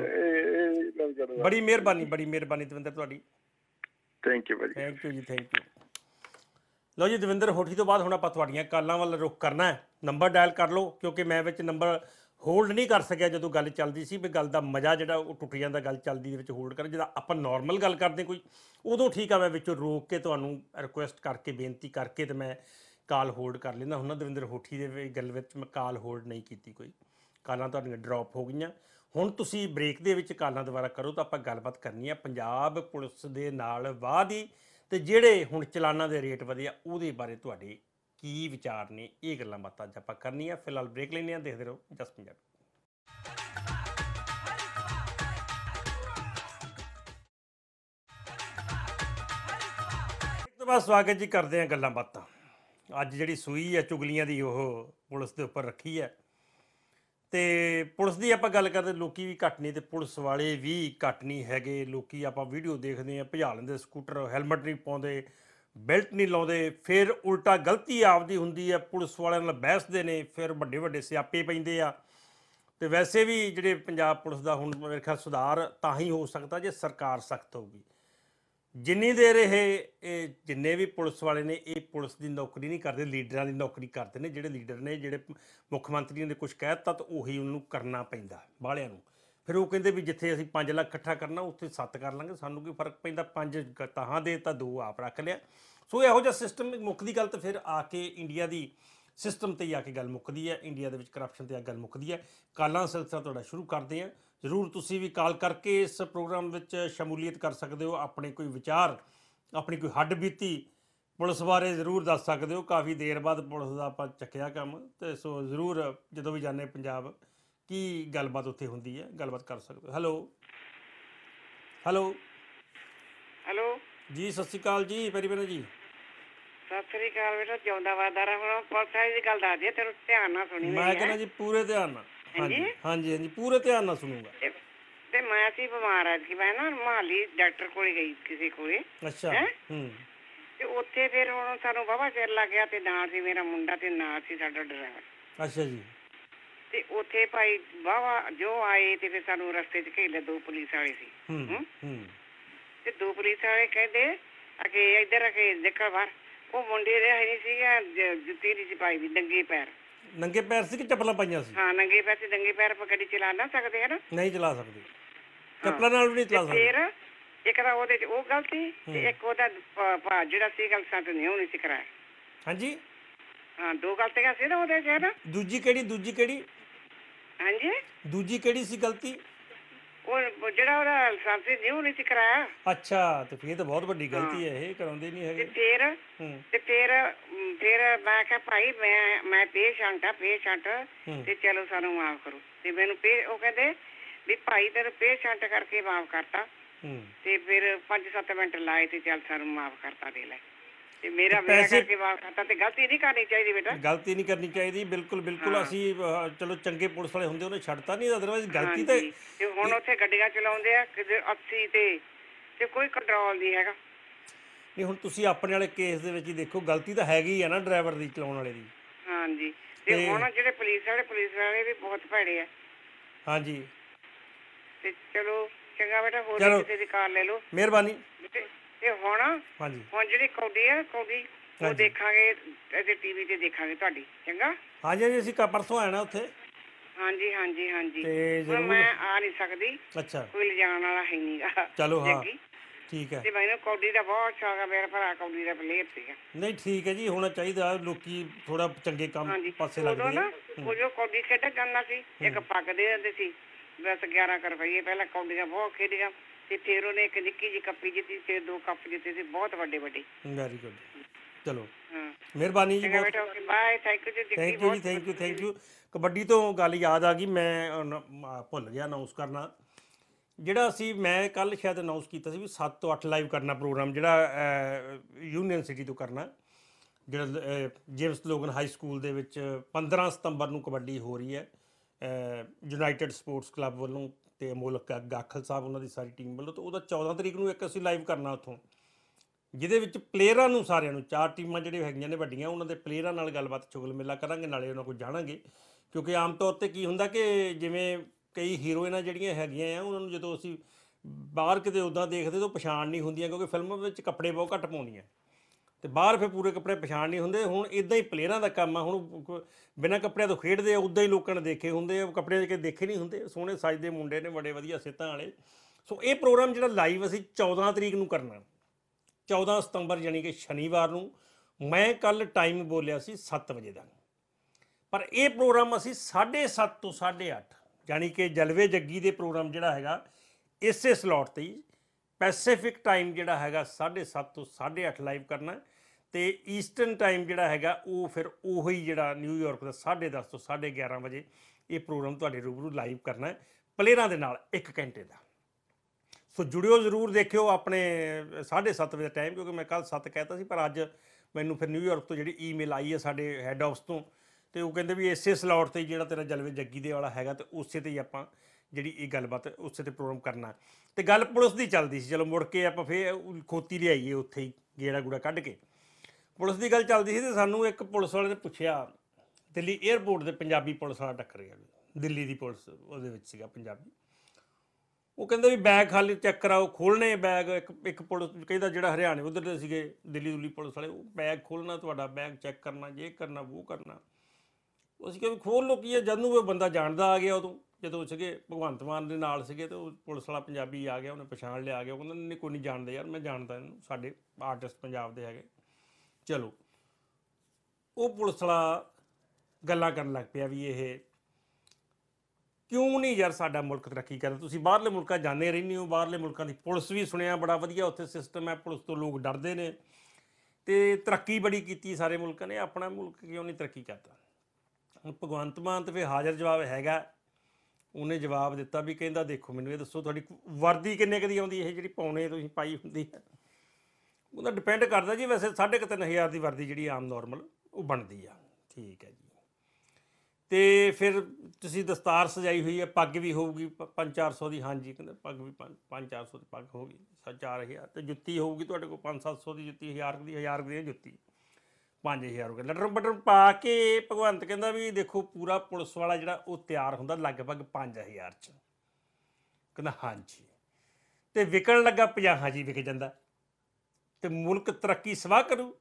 [SPEAKER 1] ਬੜੀ ਮਿਹਰਬਾਨੀ ਬੜੀ ਮਿਹਰਬਾਨੀ ਦਵਿੰਦਰ ਤੁਹਾਡੀ।
[SPEAKER 2] ਥੈਂਕ ਯੂ ਭਾਜੀ।
[SPEAKER 1] ਥੈਂਕ ਯੂ ਜੀ ਥੈਂਕ ਯੂ ਲਓ ਜੀ ਦਵਿੰਦਰ ਹੋਠੀ ਤੋਂ ਬਾਅਦ ਹੁਣ ਆਪਾਂ ਤੁਹਾਡੀਆਂ ਕਾਲਾਂ ਵੱਲ ਰੁਖ ਕਰਨਾ ਹੈ। ਨੰਬਰ ਡਾਇਲ ਕਰ ਲਓ ਕਿਉਂਕਿ ਮੈਂ ਵਿੱਚ ਨੰਬਰ ਹੋਲਡ ਨਹੀਂ ਕਰ ਸਕਿਆ ਜਦੋਂ ਗੱਲ ਚੱਲਦੀ ਸੀ ਵੀ ਗੱਲ ਦਾ ਮਜ਼ਾ ਜਿਹੜਾ ਉਹ ਟੁੱਟ ਜਾਂਦਾ, ਗੱਲ ਚੱਲਦੀ ਦੇ ਵਿੱਚ ਹੋਲਡ ਕਰ ਜਦੋਂ ਆਪਾਂ ਨਾਰਮਲ ਗੱਲ ਕਰਦੇ ਕੋਈ, ਉਦੋਂ ਠੀਕ ਆ, ਮੈਂ ਵਿੱਚੋਂ ਰੋਕ ਕੇ ਤੁਹਾਨੂੰ ਰਿਕੁਐਸਟ ਕਰਕੇ, ਬੇਨਤੀ ਕਰਕੇ ਤੇ ਮੈਂ ਕਾਲ ਹੋਲਡ ਕਰ ਲੈਂਦਾ ਹੁੰਦਾ। ਦਵਿੰਦਰ ਹੋਠੀ ਦੇ ਗੱਲ ਵਿੱਚ ਮੈਂ ਕਾਲ ਹੋਲਡ ਨਹੀਂ ਕੀਤੀ ਕੋਈ। ਕਾਲਾਂ ਤੁਹਾਡੀਆਂ ਡ੍ਰੌਪ ਹੋ ਗਈਆਂ। ਹੁਣ ਤੁਸੀਂ ਬ੍ਰੇਕ ਦੇ ਵਿੱਚ ਕਾਲਾਂ ਦੁਬਾਰਾ ਕਰੋ ਤਾਂ ਆਪਾਂ ਗੱਲਬਾਤ ਕਰਨੀ ਹੈ ਪੰਜਾਬ ਪੁਲਿਸ ਦੇ ਨਾਲ ਵਾਦੀ ਤੇ ਜਿਹੜੇ ਹੁਣ ਚਲਾਨਾਂ ਦੇ ਰੇਟ ਵਧੇ ਆ, ਉਹਦੇ ਬਾਰੇ ਤੁਹਾਡੇ ਕੀ ਵਿਚਾਰ ਨੇ? ਇਹ ਗੱਲਾਂ ਬਾਤਾਂ ਅੱਜ ਆਪਾਂ ਕਰਨੀਆਂ। ਫਿਲਹਾਲ ਬ੍ਰੇਕ ਲੈਂਦੇ ਆ ਦੇਖਦੇ ਰਹੋ ਜਸ ਪੰਜਾਬ ਤੋਂ ਬਾਅਦ ਸਵਾਗਤ ਜੀ ਕਰਦੇ ਆ ਗੱਲਾਂ ਬਾਤਾਂ। ਅੱਜ ਜਿਹੜੀ ਸੂਈ ਹੈ ਚੁਗਲੀਆਂ ਦੀ, ਉਹ ਪੁਲਿਸ ਦੇ ਉੱਪਰ ਰੱਖੀ ਹੈ। ਤੇ ਪੁਲਿਸ ਦੀ ਆਪਾਂ ਗੱਲ ਕਰਦੇ, ਲੋਕੀ ਵੀ ਘੱਟ ਨਹੀਂ ਤੇ ਪੁਲਿਸ ਵਾਲੇ ਵੀ ਘੱਟ ਨਹੀਂ ਹੈਗੇ। ਲੋਕੀ ਆਪਾਂ ਵੀਡੀਓ ਦੇਖਦੇ ਆ ਭਜਾ ਲੈਂਦੇ, ਸਕੂਟਰ ਹੈਲਮਟ ਨਹੀਂ ਪਾਉਂਦੇ। ਬੈਲਟ ਨਹੀਂ ਲਾਉਂਦੇ, ਫਿਰ ਉਲਟਾ ਗਲਤੀ ਆਪਦੀ ਹੁੰਦੀ ਹੈ, ਪੁਲਿਸ ਵਾਲਿਆਂ ਨਾਲ ਬਹਿਸਦੇ ਨੇ, ਫਿਰ ਵੱਡੇ ਵੱਡੇ ਸਿਆਪੇ ਪੈਂਦੇ ਆ। ਤੇ ਵੈਸੇ ਵੀ ਜਿਹੜੇ ਪੰਜਾਬ ਪੁਲਿਸ ਦਾ ਹੁਣ ਮੇਰੇ ਖਿਆਲ ਸੁਧਾਰ ਤਾਂ ਹੀ ਹੋ ਸਕਦਾ ਜੇ ਸਰਕਾਰ ਸਖਤ ਹੋਊਗੀ। ਜਿੰਨੀ ਦੇਰ ਇਹ ਇਹ ਜਿੰਨੇ ਵੀ ਪੁਲਿਸ ਵਾਲੇ ਨੇ, ਇਹ ਪੁਲਿਸ ਦੀ ਨੌਕਰੀ ਨਹੀਂ ਕਰਦੇ, ਲੀਡਰਾਂ ਦੀ ਨੌਕਰੀ ਕਰਦੇ ਨੇ, ਜਿਹੜੇ ਲੀਡਰ ਨੇ, ਜਿਹੜੇ ਮੁੱਖ ਮੰਤਰੀਆਂ ਦੇ ਕੁਝ ਕਹਿ ਦਿੱਤਾ ਤਾਂ ਉਹੀ ਉਹਨੂੰ ਕਰਨਾ ਪੈਂਦਾ ਬਾਹਲਿਆਂ ਨੂੰ। ਫਿਰ ਉਹ ਕਹਿੰਦੇ ਵੀ ਜਿੱਥੇ ਅਸੀਂ 5 ਲੱਖ ਇਕੱਠਾ ਕਰਨਾ, ਉੱਥੇ 7 ਕਰ ਲਾਂਗੇ। ਸਾਨੂੰ ਕੀ ਫ਼ਰਕ ਪੈਂਦਾ? 5 ਤਾਹਾਂ ਦੇ ਤਾਂ ਦੋ ਆਪ ਰੱਖ ਲਿਆ। ਸੋ ਇਹੋ ਜਿਹਾ ਸਿਸਟਮ ਮੁੱਕਦੀ ਗੱਲ ਤਾਂ ਫਿਰ ਆ ਕੇ ਇੰਡੀਆ ਦੀ ਸਿਸਟਮ ਤੇ ਹੀ ਆ ਕੇ ਗੱਲ ਮੁੱਕਦੀ ਹੈ। ਇੰਡੀਆ ਦੇ ਵਿੱਚ ਕਰਪਸ਼ਨ ਤੇ ਆ ਗੱਲ ਮੁੱਕਦੀ ਹੈ। ਕਾਲਾਂ ਸਿਲਸਿਲਾ ਤੁਹਾਡਾ ਸ਼ੁਰੂ ਕਰਦੇ ਹਾਂ। ਜ਼ਰੂਰ ਤੁਸੀਂ ਵੀ ਕਾਲ ਕਰਕੇ ਇਸ ਪ੍ਰੋਗਰਾਮ ਵਿੱਚ ਸ਼ਮੂਲੀਅਤ ਕਰ ਸਕਦੇ ਹੋ। ਆਪਣੇ ਕੋਈ ਵਿਚਾਰ, ਆਪਣੀ ਕੋਈ ਹੱਡ ਬੀਤੀ ਪੁਲਿਸ ਬਾਰੇ ਜ਼ਰੂਰ ਦੱਸ ਸਕਦੇ ਹੋ। ਕਾਫੀ ਦੇਰ ਬਾਅਦ ਪੁਲਿਸ ਦਾ ਆਪਾਂ ਚੱਕਿਆ ਕੰਮ ਤੇ ਸੋ ਜ਼ਰੂਰ ਜਦੋਂ ਵੀ ਜਾਂਦੇ ਪੰਜਾਬ ਕੀ ਗੱਲਬਾਤ ਉੱਥੇ ਹੁੰਦੀ ਹੈ? ਗੱਲਬਾਤ ਕਰ ਸਕਦੇ ਹੋ। ਹੈਲੋ ਹੈਲੋ
[SPEAKER 3] ਹੈਲੋ
[SPEAKER 1] ਜੀ ਸਤਿ ਸ਼੍ਰੀ ਅਕਾਲ ਜੀ ਪੈਰੀ ਜੀ।
[SPEAKER 3] ਸਤਿ ਸ੍ਰੀ ਅਕਾਲ ਬੇਟਾ ਜਿਉਂਦਾ ਵਾਦਾ ਰਹਾ ਹੁਣ। ਪੁਲਿਸ ਦੀ ਗੱਲ ਦੱਸ ਦੇ ਤੈਨੂੰ ਧਿਆਨ ਨਾਲ ਸੁਣੀ
[SPEAKER 1] ਮੈਂ ਕਹਿੰਦਾ। ਜੀ ਪੂਰੇ ਧਿਆਨ ਨਾਲ। ਹਾਂਜੀ?
[SPEAKER 3] ਹਾਂਜੀ?
[SPEAKER 1] ਹਾਂਜੀ ਪੂਰੇ ਧਿਆਨ ਨਾਲ ਸੁਣੂਗਾ।
[SPEAKER 3] ਤੇ- ਮੈਂ ਸੀ ਬਿਮਾਰ ਆ ਕਿ ਮੈਂ ਨਾ ਮਾਲੀ ਡਾਕਟਰ ਕੋਲ ਗਈ ਕਿਸੇ ਕੋਲੇ।
[SPEAKER 1] ਅੱਛਾ
[SPEAKER 3] ਹੈਂ?
[SPEAKER 1] ਹੂੰ।
[SPEAKER 3] ਤੇ ਉੱਥੇ ਫਿਰ ਹੁਣ ਸਾਨੂੰ ਬਾਬਾ ਚਿਰ ਲੱਗ ਗਿਆ ਤੇ ਨਾਲ ਸੀ ਮੇਰਾ ਮੁੰਡਾ ਤੇ ਨਾਲ ਸੀ ਸਾਡਾ ਡਰਾਈਵਰ।
[SPEAKER 1] ਅੱਛਾ ਜੀ।
[SPEAKER 3] ਤੇ ਉੱਥੇ ਭਾਈ ਬਾਬਾ ਜੋ ਆਏ ਤੇ ਫਿਰ ਸਾਨੂੰ ਰਸਤੇ 'ਚ ਘੇਲੇ ਦੋ ਪੁਲਿਸ ਵਾਲੇ ਸੀ।
[SPEAKER 1] ਹੂੰ
[SPEAKER 3] ਤੇ ਦੋ ਪੁਲਿਸ ਵਾਲੇ ਕਹਿੰਦੇ ਅਕੇ ਇੱਧਰ ਅਕੇ ਦੇਖੋ ਬਾਹਰ। ਉਹ ਮੁੰਡੇ ਦੇ ਹੈ ਨਹੀਂ ਸੀਗਾ ਜ- ਜੁੱਤੀ ਨਹੀਂ ਸੀ ਪਾਈ ਵੀ ਨੰਗੇ ਪੈਰ।
[SPEAKER 1] ਨੰਗੇ ਪੈਰ ਸੀ ਕਿ ਚੱਪਲਾਂ ਪਾਈਆਂ ਸੀ?
[SPEAKER 3] ਹਾਂ ਨੰਗੇ ਪੈਰ ਤੇ ਨੰਗੇ ਪੈਰ ਆਪਾਂ ਗੱਡੀ ਚਲਾ ਨਾ ਸਕਦੇ ਹਨ?
[SPEAKER 1] ਨਹੀਂ ਚਲਾ ਸਕਦੇ। ਚੱਪਲਾਂ ਨਾਲ ਵੀ ਨਹੀਂ ਚਲਾ ਸਕਦੇ।
[SPEAKER 3] ਫਿਰ ਇੱਕ ਤਾਂ ਉਹਦੇ ਚ ਉਹ ਗਲਤੀ ਤੇ ਇੱਕ ਉਹਦਾ ਭ- ਭਾ ਜਿਹੜਾ ਸੀ ਗੱਲ ਸਾਥ ਨਹੀਂ ਹੋਣੀ ਸੀ ਕਰਾਇਆ।
[SPEAKER 1] ਹਾਂਜੀ।
[SPEAKER 3] ਹਾਂ ਦੋ ਗਲਤੀਆਂ ਸੀ ਨਾ ਉਹਦੇ ਚ ਨਾ
[SPEAKER 1] ਦੂਜੀ ਕਿਹੜੀ ਦੂਜੀ ਕਿਹੜੀ?
[SPEAKER 3] ਹਾਂਜੀ?
[SPEAKER 1] ਦੂਜੀ ਕਿਹੜੀ ਸੀ ਗਲਤੀ?
[SPEAKER 3] ਉਹ ਜਿਹੜਾ ਉਹਦਾ ਲਾਇਸੈਂਸ ਨਹੀਂ ਹੋਣੀ ਸੀ ਕਰਾਇਆ।
[SPEAKER 1] ਅੱਛਾ ਤੇ ਫਿਰ ਤਾਂ ਬਹੁਤ ਵੱਡੀ ਗਲਤੀ ਹੈ। ਇਹ ਕਰਾਉਂਦੇ ਨਹੀਂ
[SPEAKER 3] ਤੇ
[SPEAKER 1] ਹੈਗੇ।
[SPEAKER 3] ਫਿਰ
[SPEAKER 1] ਹੂੰ।
[SPEAKER 3] ਤੇ ਫਿਰ ਫਿਰ ਮੈਂ ਕਿਹਾ ਭਾਈ ਮੈਂ ਮੈਂ ਪੇਸ਼ੈਂਟ ਆ ਪੇਸ਼ੈਂਟ
[SPEAKER 1] ਹੂੰ।
[SPEAKER 3] ਤੇ ਚਲੋ ਸਾਨੂੰ ਮਾਫ ਕਰੋ। ਤੇ ਮੈਨੂੰ ਪੇ ਉਹ ਕਹਿੰਦੇ ਵੀ ਭਾਈ ਤੈਨੂੰ ਪੇਸ਼ੈਂਟ ਕਰਕੇ ਮਾਫ ਕਰਤਾ।
[SPEAKER 1] ਹੂੰ।
[SPEAKER 3] ਤੇ ਫਿਰ 5-7 ਮਿੰਟ ਲਾਏ ਤੇ ਚੱਲ ਸਾਨੂੰ ਮਾਫ ਕਰਤਾ ਦੇ ਲੈ। ਤੇ ਮੇਰਾ
[SPEAKER 1] ਪੈਸੇ-
[SPEAKER 3] ਕਰਕੇ ਮਾਫ ਕਰਤਾ ਤੇ ਗਲਤੀ ਨਹੀਂ ਕਰਨੀ ਚਾਹੀਦੀ ਬੇਟਾ।
[SPEAKER 1] ਗਲਤੀ ਨਹੀਂ ਕਰਨੀ ਚਾਹੀਦੀ ਬਿਲਕੁਲ ਬਿਲਕੁਲ। ਅਸੀਂ ਅਹ, ਚਲੋ ਚੰਗੇ ਪੁਲਿਸ ਵਾਲੇ ਹੁੰਦੇ ਉਹਨੇ ਛੱਡਤਾ ਨਹੀਂ ਅਦਰਵਾਈਜ਼ ਗਲਤੀ ਤਾਂ
[SPEAKER 3] ਹਾਂਜੀ। ਤੇ ਹੁਣ ਉੱਥੇ ਗੱਡੀਆਂ ਚਲਾਉਂਦੇ ਆ ਕਿਤੇ 80 ਤੇ ਤੇ ਕੋਈ ਕੰਟਰੋਲ ਨਹੀਂ ਹੈਗਾ।
[SPEAKER 1] ਨਹੀਂ ਹੁਣ ਤੁਸੀਂ ਆਪਣੇ ਵਾਲੇ ਕੇਸ ਦੇ ਵਿੱਚ ਹੀ ਦੇਖੋ ਗਲਤੀ ਤਾਂ ਹੈਗੀ ਆ ਨਾ ਡਰਾਈਵਰ ਦੀ ਚਲਾਉਣ ਵਾਲੇ ਦੀ।
[SPEAKER 3] ਹਾਂਜੀ। ਤੇ ਹੁਣ ਜਿਹੜੇ ਪੁਲਿਸ ਵਾਲੇ ਪੁਲਿਸ ਵਾਲੇ ਵੀ ਬਹੁਤ ਭੈੜੇ ਆ।
[SPEAKER 1] ਹਾਂਜੀ।
[SPEAKER 3] ਤੇ ਚਲੋ ਚੰਗਾ ਬੇਟਾ ਹੋਰ
[SPEAKER 1] ਚਲੋ।
[SPEAKER 3] ਕਿਸੇ ਦੀ ਕਾਰ ਲੈ ਲਓ।
[SPEAKER 1] ਮਿਹਰਬਾਨੀ।
[SPEAKER 3] ਤੇ ਤੇ ਹੁਣ
[SPEAKER 1] ਹਾਂਜੀ।
[SPEAKER 3] ਹੁਣ ਜਿਹੜੀ ਕੌਡੀ ਆ ਕੌਡੀ ਉਹ
[SPEAKER 1] ਹਾਂਜੀ।
[SPEAKER 3] ਦੇਖਾਂਗੇ ਇਹਦੇ ਟੀਵੀ ਤੇ ਦੇਖਾਂਗੇ ਤੁਹਾਡੀ ਚੰਗਾ?
[SPEAKER 1] ਹਾਂਜੀ ਹਾਂਜੀ ਅਸੀਂ ਕ- ਪਰਸੋਂ ਆਣਾ ਉੱਥੇ।
[SPEAKER 3] ਹਾਂਜੀ ਹਾਂਜੀ ਹਾਂਜੀ।
[SPEAKER 1] ਤੇ
[SPEAKER 3] ਹੁਣ
[SPEAKER 1] ਜ਼ਰੂਰ।
[SPEAKER 3] ਮੈਂ ਆ ਨਹੀਂ ਸਕਦੀ।
[SPEAKER 1] ਅੱਛਾ।
[SPEAKER 3] ਕੋਈ ਲਿਜਾਣ ਵਾਲਾ ਹੈ ਨਹੀਂਗਾ
[SPEAKER 1] ਚਲੋ ਹਾਂ। ਠੀਕ ਹੈ।
[SPEAKER 3] ਤੇ ਮੈਨੂੰ ਕੌਡੀ ਦਾ ਬਹੁਤ ਸ਼ੌਕ ਆ ਮੇਰਾ ਭਰਾ ਕੌਡੀ ਦਾ ਪਲੇਅਰ ਸੀਗਾ।
[SPEAKER 1] ਨਹੀਂ ਠੀਕ ਹੈ ਜੀ ਹੋਣਾ ਚਾਹੀਦਾ ਲੋਕੀ ਥੋੜਾ ਚੰਗੇ ਕੰਮ
[SPEAKER 3] ਹਾਂਜੀ।
[SPEAKER 1] ਪਾਸੇ
[SPEAKER 3] ਉਦੋਂ
[SPEAKER 1] ਲੱਗਦੇ
[SPEAKER 3] ਨਾ
[SPEAKER 1] ਆ
[SPEAKER 3] ਉਹ ਜੋ ਕੌਡੀ ਖੇਡਣ ਜਾਂਦਾ ਸੀ ਇੱਕ ਪੱਗ ਦੇ ਦਿੰਦੇ ਸੀ। ਬਸ 11 ਕੁ ਰੁਪਈਏ ਪਹਿਲਾਂ ਕੌਡੀਆਂ ਬਹੁਤ ਖੇਡੀਆਂ। ਤੇ ਫਿਰ ਉਹਨੇ ਇੱਕ ਨਿੱਕੀ ਜਿਹੀ ਕੱਪੀ ਜਿੱਤੀ ਤੇ ਦੋ ਕੱਪ ਜਿੱਤੇ ਸੀ ਬਹੁਤ ਵੱਡੇ ਵੱਡੇ
[SPEAKER 1] ਵੈਰੀ ਗੁੱਡ ਚਲੋ ਮਿਹਰਬਾਨੀ ਜੀ ਬਹੁਤ।
[SPEAKER 3] ਬਾਏ ਥੈਂਕ ਯੂ ਜੀ
[SPEAKER 1] ਥੈਂਕ ਯੂ ਜੀ thank you thank you kabaddi ਤੋਂ ਗੱਲ ਯਾਦ ਆ ਗਈ ਮੈਂ ਭੁੱਲ ਗਿਆ ਅਨਾਉਂਸ ਕਰਨਾ। ਜਿਹੜਾ ਅਸੀਂ ਮੈਂ ਕੱਲ ਸ਼ਾਇਦ ਅਨਾਉਂਸ ਕੀਤਾ ਸੀ ਵੀ 7 ਤੋਂ 8 ਲਾਈਵ ਕਰਨਾ ਪ੍ਰੋਗਰਾਮ ਜਿਹੜਾ ਯੂਨੀਅਨ ਸਿਟੀ ਤੋਂ ਕਰਨਾ। ਜਿਹੜਾ ਜੇਮਸ ਲੋਗਨ ਹਾਈ ਸਕੂਲ ਦੇ ਵਿੱਚ 15 ਸਤੰਬਰ ਨੂੰ ਕਬੱਡੀ ਹੋ ਰਹੀ ਹੈ ਯੂਨਾਈਟਿਡ ਸਪੋਰਟਸ ਕਲੱਬ ਵੱਲੋਂ ਤੇ ਅਮੋਲਕ ਗਾਖਲ ਸਾਹਿਬ ਉਹਨਾਂ ਦੀ ਸਾਰੀ ਟੀਮ ਵੱਲੋਂ, ਤੇ ਉਹਦਾ 14 ਤਰੀਕ ਨੂੰ ਇੱਕ ਅਸੀਂ ਲਾਈਵ ਕਰਨਾ ਉੱਥੋਂ। ਜਿਹਦੇ ਵਿੱਚ ਪਲੇਅਰਾਂ ਨੂੰ ਸਾਰਿਆਂ ਨੂੰ, ਚਾਰ ਟੀਮਾਂ ਜਿਹੜੇ ਹੈਗੀਆਂ ਨੇ ਵੱਡੀਆਂ, ਉਹਨਾਂ ਦੇ ਪਲੇਅਰਾਂ ਨਾਲ ਗੱਲਬਾਤ, ਚੁਗਲ ਮੇਲਾ ਕਰਾਂਗੇ, ਨਾਲੇ ਉਹਨਾਂ ਕੋਲ ਜਾਣਾਂਗੇ। ਕਿਉਂਕਿ ਆਮ ਤੌਰ ਤੇ ਕੀ ਹੁੰਦਾ ਕਿ ਜਿਵੇਂ ਕਈ ਹੀਰੋਇਨਾਂ ਜਿਹੜੀਆਂ ਹੈਗੀਆਂ ਆ, ਉਹਨਾਂ ਨੂੰ ਜਦੋਂ ਅਸੀਂ ਬਾਹਰ ਕਿਤੇ ਉਦਾਂ ਦੇਖਦੇ ਤਾਂ ਉਹ ਪਛਾਣ ਨਹੀਂ ਹੁੰਦੀਆਂ, ਕਿਉਂਕਿ ਫਿਲਮਾਂ ਵਿੱਚ ਕੱਪੜੇ ਬਹੁਤ ਘੱਟ ਪਾਉਂਦੀਆਂ। ਤੇ ਬਾਹਰ ਫਿਰ ਪੂਰੇ ਕੱਪੜੇ ਪਛਾਣ ਨਹੀਂ ਹੁੰਦੇ। ਹੁਣ ਇਦਾਂ ਹੀ ਪਲੇਅਰਾਂ ਦਾ ਕੰਮ ਆ। ਹੁਣ ਬਿਨਾਂ ਕੱਪੜਿਆਂ ਤੋਂ ਖੇਡਦੇ ਆ, ਉਦਾਂ ਹੀ ਲੋਕਾਂ ਨੇ ਦੇਖੇ ਹੁੰਦੇ ਆ। ਕੱਪੜੇ ਕਿ ਦੇਖੇ ਨਹੀਂ ਹੁੰਦੇ। ਸੋਹਣੇ ਸੱਜਦੇ ਮੁੰਡੇ ਨੇ, ਬੜੇ ਵਧੀਆ ਸਿੱਤਾਂ ਵਾਲੇ। ਸੋ ਇਹ ਪ੍ਰੋਗਰਾਮ ਜਿਹੜਾ ਲਾਈਵ ਅਸੀਂ 14 ਤਰੀਕ ਨੂੰ ਕਰਨਾ। 14 ਸਤੰਬਰ ਯਾਨੀ ਕਿ ਸ਼ਨੀਵਾਰ ਨੂੰ। ਮੈਂ ਕੱਲ ਟਾਈਮ ਬੋਲਿਆ ਸੀ 7 ਵਜੇ ਦਾ। ਪਰ ਇਹ ਪ੍ਰੋਗਰਾਮ ਅਸੀਂ 7:30 ਤੋਂ 8:30 ਯਾਨੀ ਕਿ ਜਲਵੇ ਜੱਗੀ ਦੇ ਪ੍ਰੋਗਰਾਮ ਜਿਹੜਾ ਹੈਗਾ, ਇਸੇ ਸਲੋਟ ਤੇ ਹੀ ਪੈਸੀਫਿਕ ਟਾਈਮ ਜਿਹੜਾ ਹੈਗਾ 7:30 ਤੋਂ 8:30 ਲਾਈਵ ਕਰਨਾ ਹੈ ਤੇ ਈਸਟਰਨ ਟਾਈਮ ਜਿਹੜਾ ਹੈਗਾ ਉਹ ਫਿਰ ਉਹੀ ਜਿਹੜਾ ਨਿਊਯਾਰਕ ਦਾ 10:30 ਤੋਂ 11:30 ਵਜੇ ਇਹ ਪ੍ਰੋਗਰਾਮ ਤੁਹਾਡੇ ਰੂਬਰੂ ਲਾਈਵ ਕਰਨਾ ਹੈ ਪਲੇਅਰਾਂ ਦੇ ਨਾਲ 1 ਘੰਟੇ ਦਾ। ਸੋ ਜੁੜਿਓ ਜ਼ਰੂਰ ਦੇਖਿਓ ਆਪਣੇ 7:30 ਵਜੇ ਟਾਈਮ ਕਿਉਂਕਿ ਮੈਂ ਕੱਲ 7 ਕਹਿਤਾ ਸੀ ਪਰ ਅੱਜ ਮੈਨੂੰ ਫਿਰ ਨਿਊਯਾਰਕ ਤੋਂ ਜਿਹੜੀ ਈਮੇਲ ਆਈ ਹੈ ਸਾਡੇ ਹੈੱਡ ਆਫਿਸ ਤੋਂ ਤੇ ਉਹ ਕਹਿੰਦੇ ਵੀ ਇਸੇ ਸਲੋਟ ਤੇ ਜਿਹੜਾ ਤੇਰਾ ਜਲਵੇ ਜੱਗੀ ਦੇ ਵਾਲਾ ਹੈਗਾ ਤੇ ਉਸੇ ਤੇ ਹੀ ਆਪਾਂ ਜਿਹੜੀ ਇਹ ਗੱਲਬਾਤ ਉਸੇ ਤੇ ਪ੍ਰੋਗਰਾਮ ਕਰਨਾ। ਤੇ ਗੱਲ ਪੁਲਿਸ ਦੀ ਚੱਲਦੀ ਸੀ। ਚਲੋ ਮੁੜ ਕੇ ਆਪਾਂ ਫੇਰ ਖੋਤੀ ਲਿਆਈਏ ਉੱਥੇ ਹੀ ਗੇੜਾ ਗੂੜਾ ਕੱਢ ਕੇ। ਪੁਲਿਸ ਦੀ ਗੱਲ ਚੱਲਦੀ ਸੀ ਤੇ ਸਾਨੂੰ ਇੱਕ ਪੁਲਿਸ ਵਾਲੇ ਨੇ ਪੁੱਛਿਆ, ਦਿੱਲੀ 에ਅਰਪੋਰਟ ਤੇ ਪੰਜਾਬੀ ਪੁਲਿਸ ਵਾਲਾ ਟੱਕਰ ਗਿਆ। ਦਿੱਲੀ ਦੀ ਪੁਲਿਸ, ਉਹਦੇ ਵਿੱਚ ਸੀਗਾ ਪੰਜਾਬੀ। ਉਹ ਕਹਿੰਦੇ ਵੀ ਬੈਗ ਖਾਲੀ ਚੈੱਕ ਕਰਾਓ ਖੋਲਣੇ ਬੈਗ। ਇੱਕ ਇੱਕ ਪੁਲਿਸ ਕਹਿੰਦਾ ਜਿਹੜਾ ਹਰਿਆਣੇ ਉਧਰ ਦੇ ਸੀਗੇ, ਦਿੱਲੀ ਦੁੱਲੀ ਪੁਲਿਸ ਵਾਲੇ, ਉਹ ਬੈਗ ਖੋਲਣਾ ਤੁਹਾਡਾ, ਬੈਗ ਚੈੱਕ ਕਰਨਾ, ਜੇ ਕਰਨਾ ਉਹ ਕਰਨਾ। ਉਹ ਅਸੀਂ ਕਿਹਾ ਵੀ ਖੋਲ ਲੋ ਕੀ ਹੈ? ਜਦ ਨੂੰ ਉਹ ਬੰਦਾ ਜਾਣਦਾ ਆ ਗਿਆ ਉਦੋਂ। ਜਦੋਂ ਸੀਗੇ, ਭਗਵੰਤ ਮਾਨ ਦੇ ਨਾਲ ਸੀਗੇ ਤੇ ਉਹ ਪੁਲਿਸ ਵਾਲਾ ਪੰਜਾਬੀ ਆ ਗਿਆ, ਉਹਨੇ ਪਛਾਣ ਲਿਆ ਆ ਗਿਆ। ਉਹ ਕਹਿੰਦਾ ਨਹੀਂ ਕੋਈ ਨਹੀਂ ਜਾਣਦਾ ਯਾਰ, ਮੈਂ ਜਾਣਦਾ ਇਹਨੂੰ, ਸਾਡੇ ਆਰਟਿਸਟ ਪੰਜਾਬ ਦੇ ਹੈਗੇ। ਚਲੋ, ਉਹ ਪੁਲਿਸ ਵਾਲਾ ਗੱਲਾਂ ਕਰਨ ਲੱਗ ਪਿਆ ਵੀ ਇਹ ਕਿਉਂ ਨਹੀਂ ਯਾਰ ਸਾਡਾ ਮੁਲਕ ਤਰੱਕੀ ਕਰਦਾ ਤੁਸੀਂ ਬਾਹਰਲੇ ਮੁਲਕਾਂ ਜਾਂਦੇ ਰਹਿੰਦੇ ਹੋ, ਬਾਹਰਲੇ ਮੁਲਕਾਂ ਦੀ ਪੁਲਿਸ ਵੀ ਸੁਣਿਆ, ਬੜਾ ਵਧੀਆ ਉੱਥੇ ਸਿਸਟਮ ਹੈ, ਪੁਲਿਸ ਤੋਂ ਲੋਕ ਡਰਦੇ ਨੇ। ਤੇ ਤਰੱਕੀ ਬੜੀ ਕੀਤੀ ਸਾਰੇ ਮੁਲਕਾਂ ਨੇ, ਆਪਣਾ ਮੁਲਕ ਕਿਉਂ ਨਹੀਂ ਤਰੱਕੀ ਕਰਦਾ? ਹੁਣ ਭਗਵੰਤ ਮਾਨ ਤੇ ਫਿਰ ਹਾਜ਼ਰ ਜਵਾਬ ਹੈਗਾ। ਉਹਨੇ ਜਵਾਬ ਦਿੱਤਾ ਵੀ ਕਹਿੰਦਾ ਦੇਖੋ ਮੈਨੂੰ ਇਹ ਦੱਸੋ ਤੁਹਾਡੀ ਵਰਦੀ ਕਿੰਨੇ ਕਦੀ ਆਉਂਦੀ ਇਹ ਜਿਹੜੀ ਪਾਉਣੇ ਤੁਸੀਂ ਪਾਈ ਹੁੰਦੀ ਹੈ। ਉਹਦਾ ਡਿਪੈਂਡ ਕਰਦਾ ਜੀ ਵੈਸੇ 3500 ਦੀ ਵਰਦੀ ਜਿਹੜੀ ਆਮ ਨਾਰਮਲ ਉਹ ਬਣਦੀ ਆ। ਠੀਕ ਹੈ ਜੀ। ਤੇ ਫਿਰ ਤੁਸੀਂ ਦਸਤਾਰ ਸਜਾਈ ਹੋਈ ਹੈ, ਪੱਗ ਵੀ ਹੋਊਗੀ 5-400 ਦੀ, ਹਾਂਜੀ, ਕਹਿੰਦੇ ਪੱਗ ਵੀ 5-400 ਦੀ ਪੱਗ ਹੋਊਗੀ 4-4000 ਤੇ ਜੁੱਤੀ ਹੋਊਗੀ ਤੁਹਾਡੇ ਕੋਲ 5-700 ਦੀ ਜੁੱਤੀ 1000 ਦੀ 1000 ਦੀ ਜੁੱਤੀ 5000 ਰੁਪਏ। ਲਟਰ ਬਟਰ ਪਾ ਕੇ ਭਗਵੰਤ ਕਹਿੰਦਾ ਵੀ ਦੇਖੋ ਪੂਰਾ ਪੁਲਿਸ ਵਾਲਾ ਜਿਹੜਾ ਉਹ ਤਿਆਰ ਹੁੰਦਾ ਲਗਭਗ 5000 ਚ। ਕਹਿੰਦਾ ਹਾਂਜੀ। ਤੇ ਵਿਕਣ ਲੱਗਾ 50 ਜੀ ਵਿਕ ਜਾਂਦਾ। ਤੇ ਮੁਲਕ ਤਰੱਕੀ ਸਵਾ ਕਰੂ।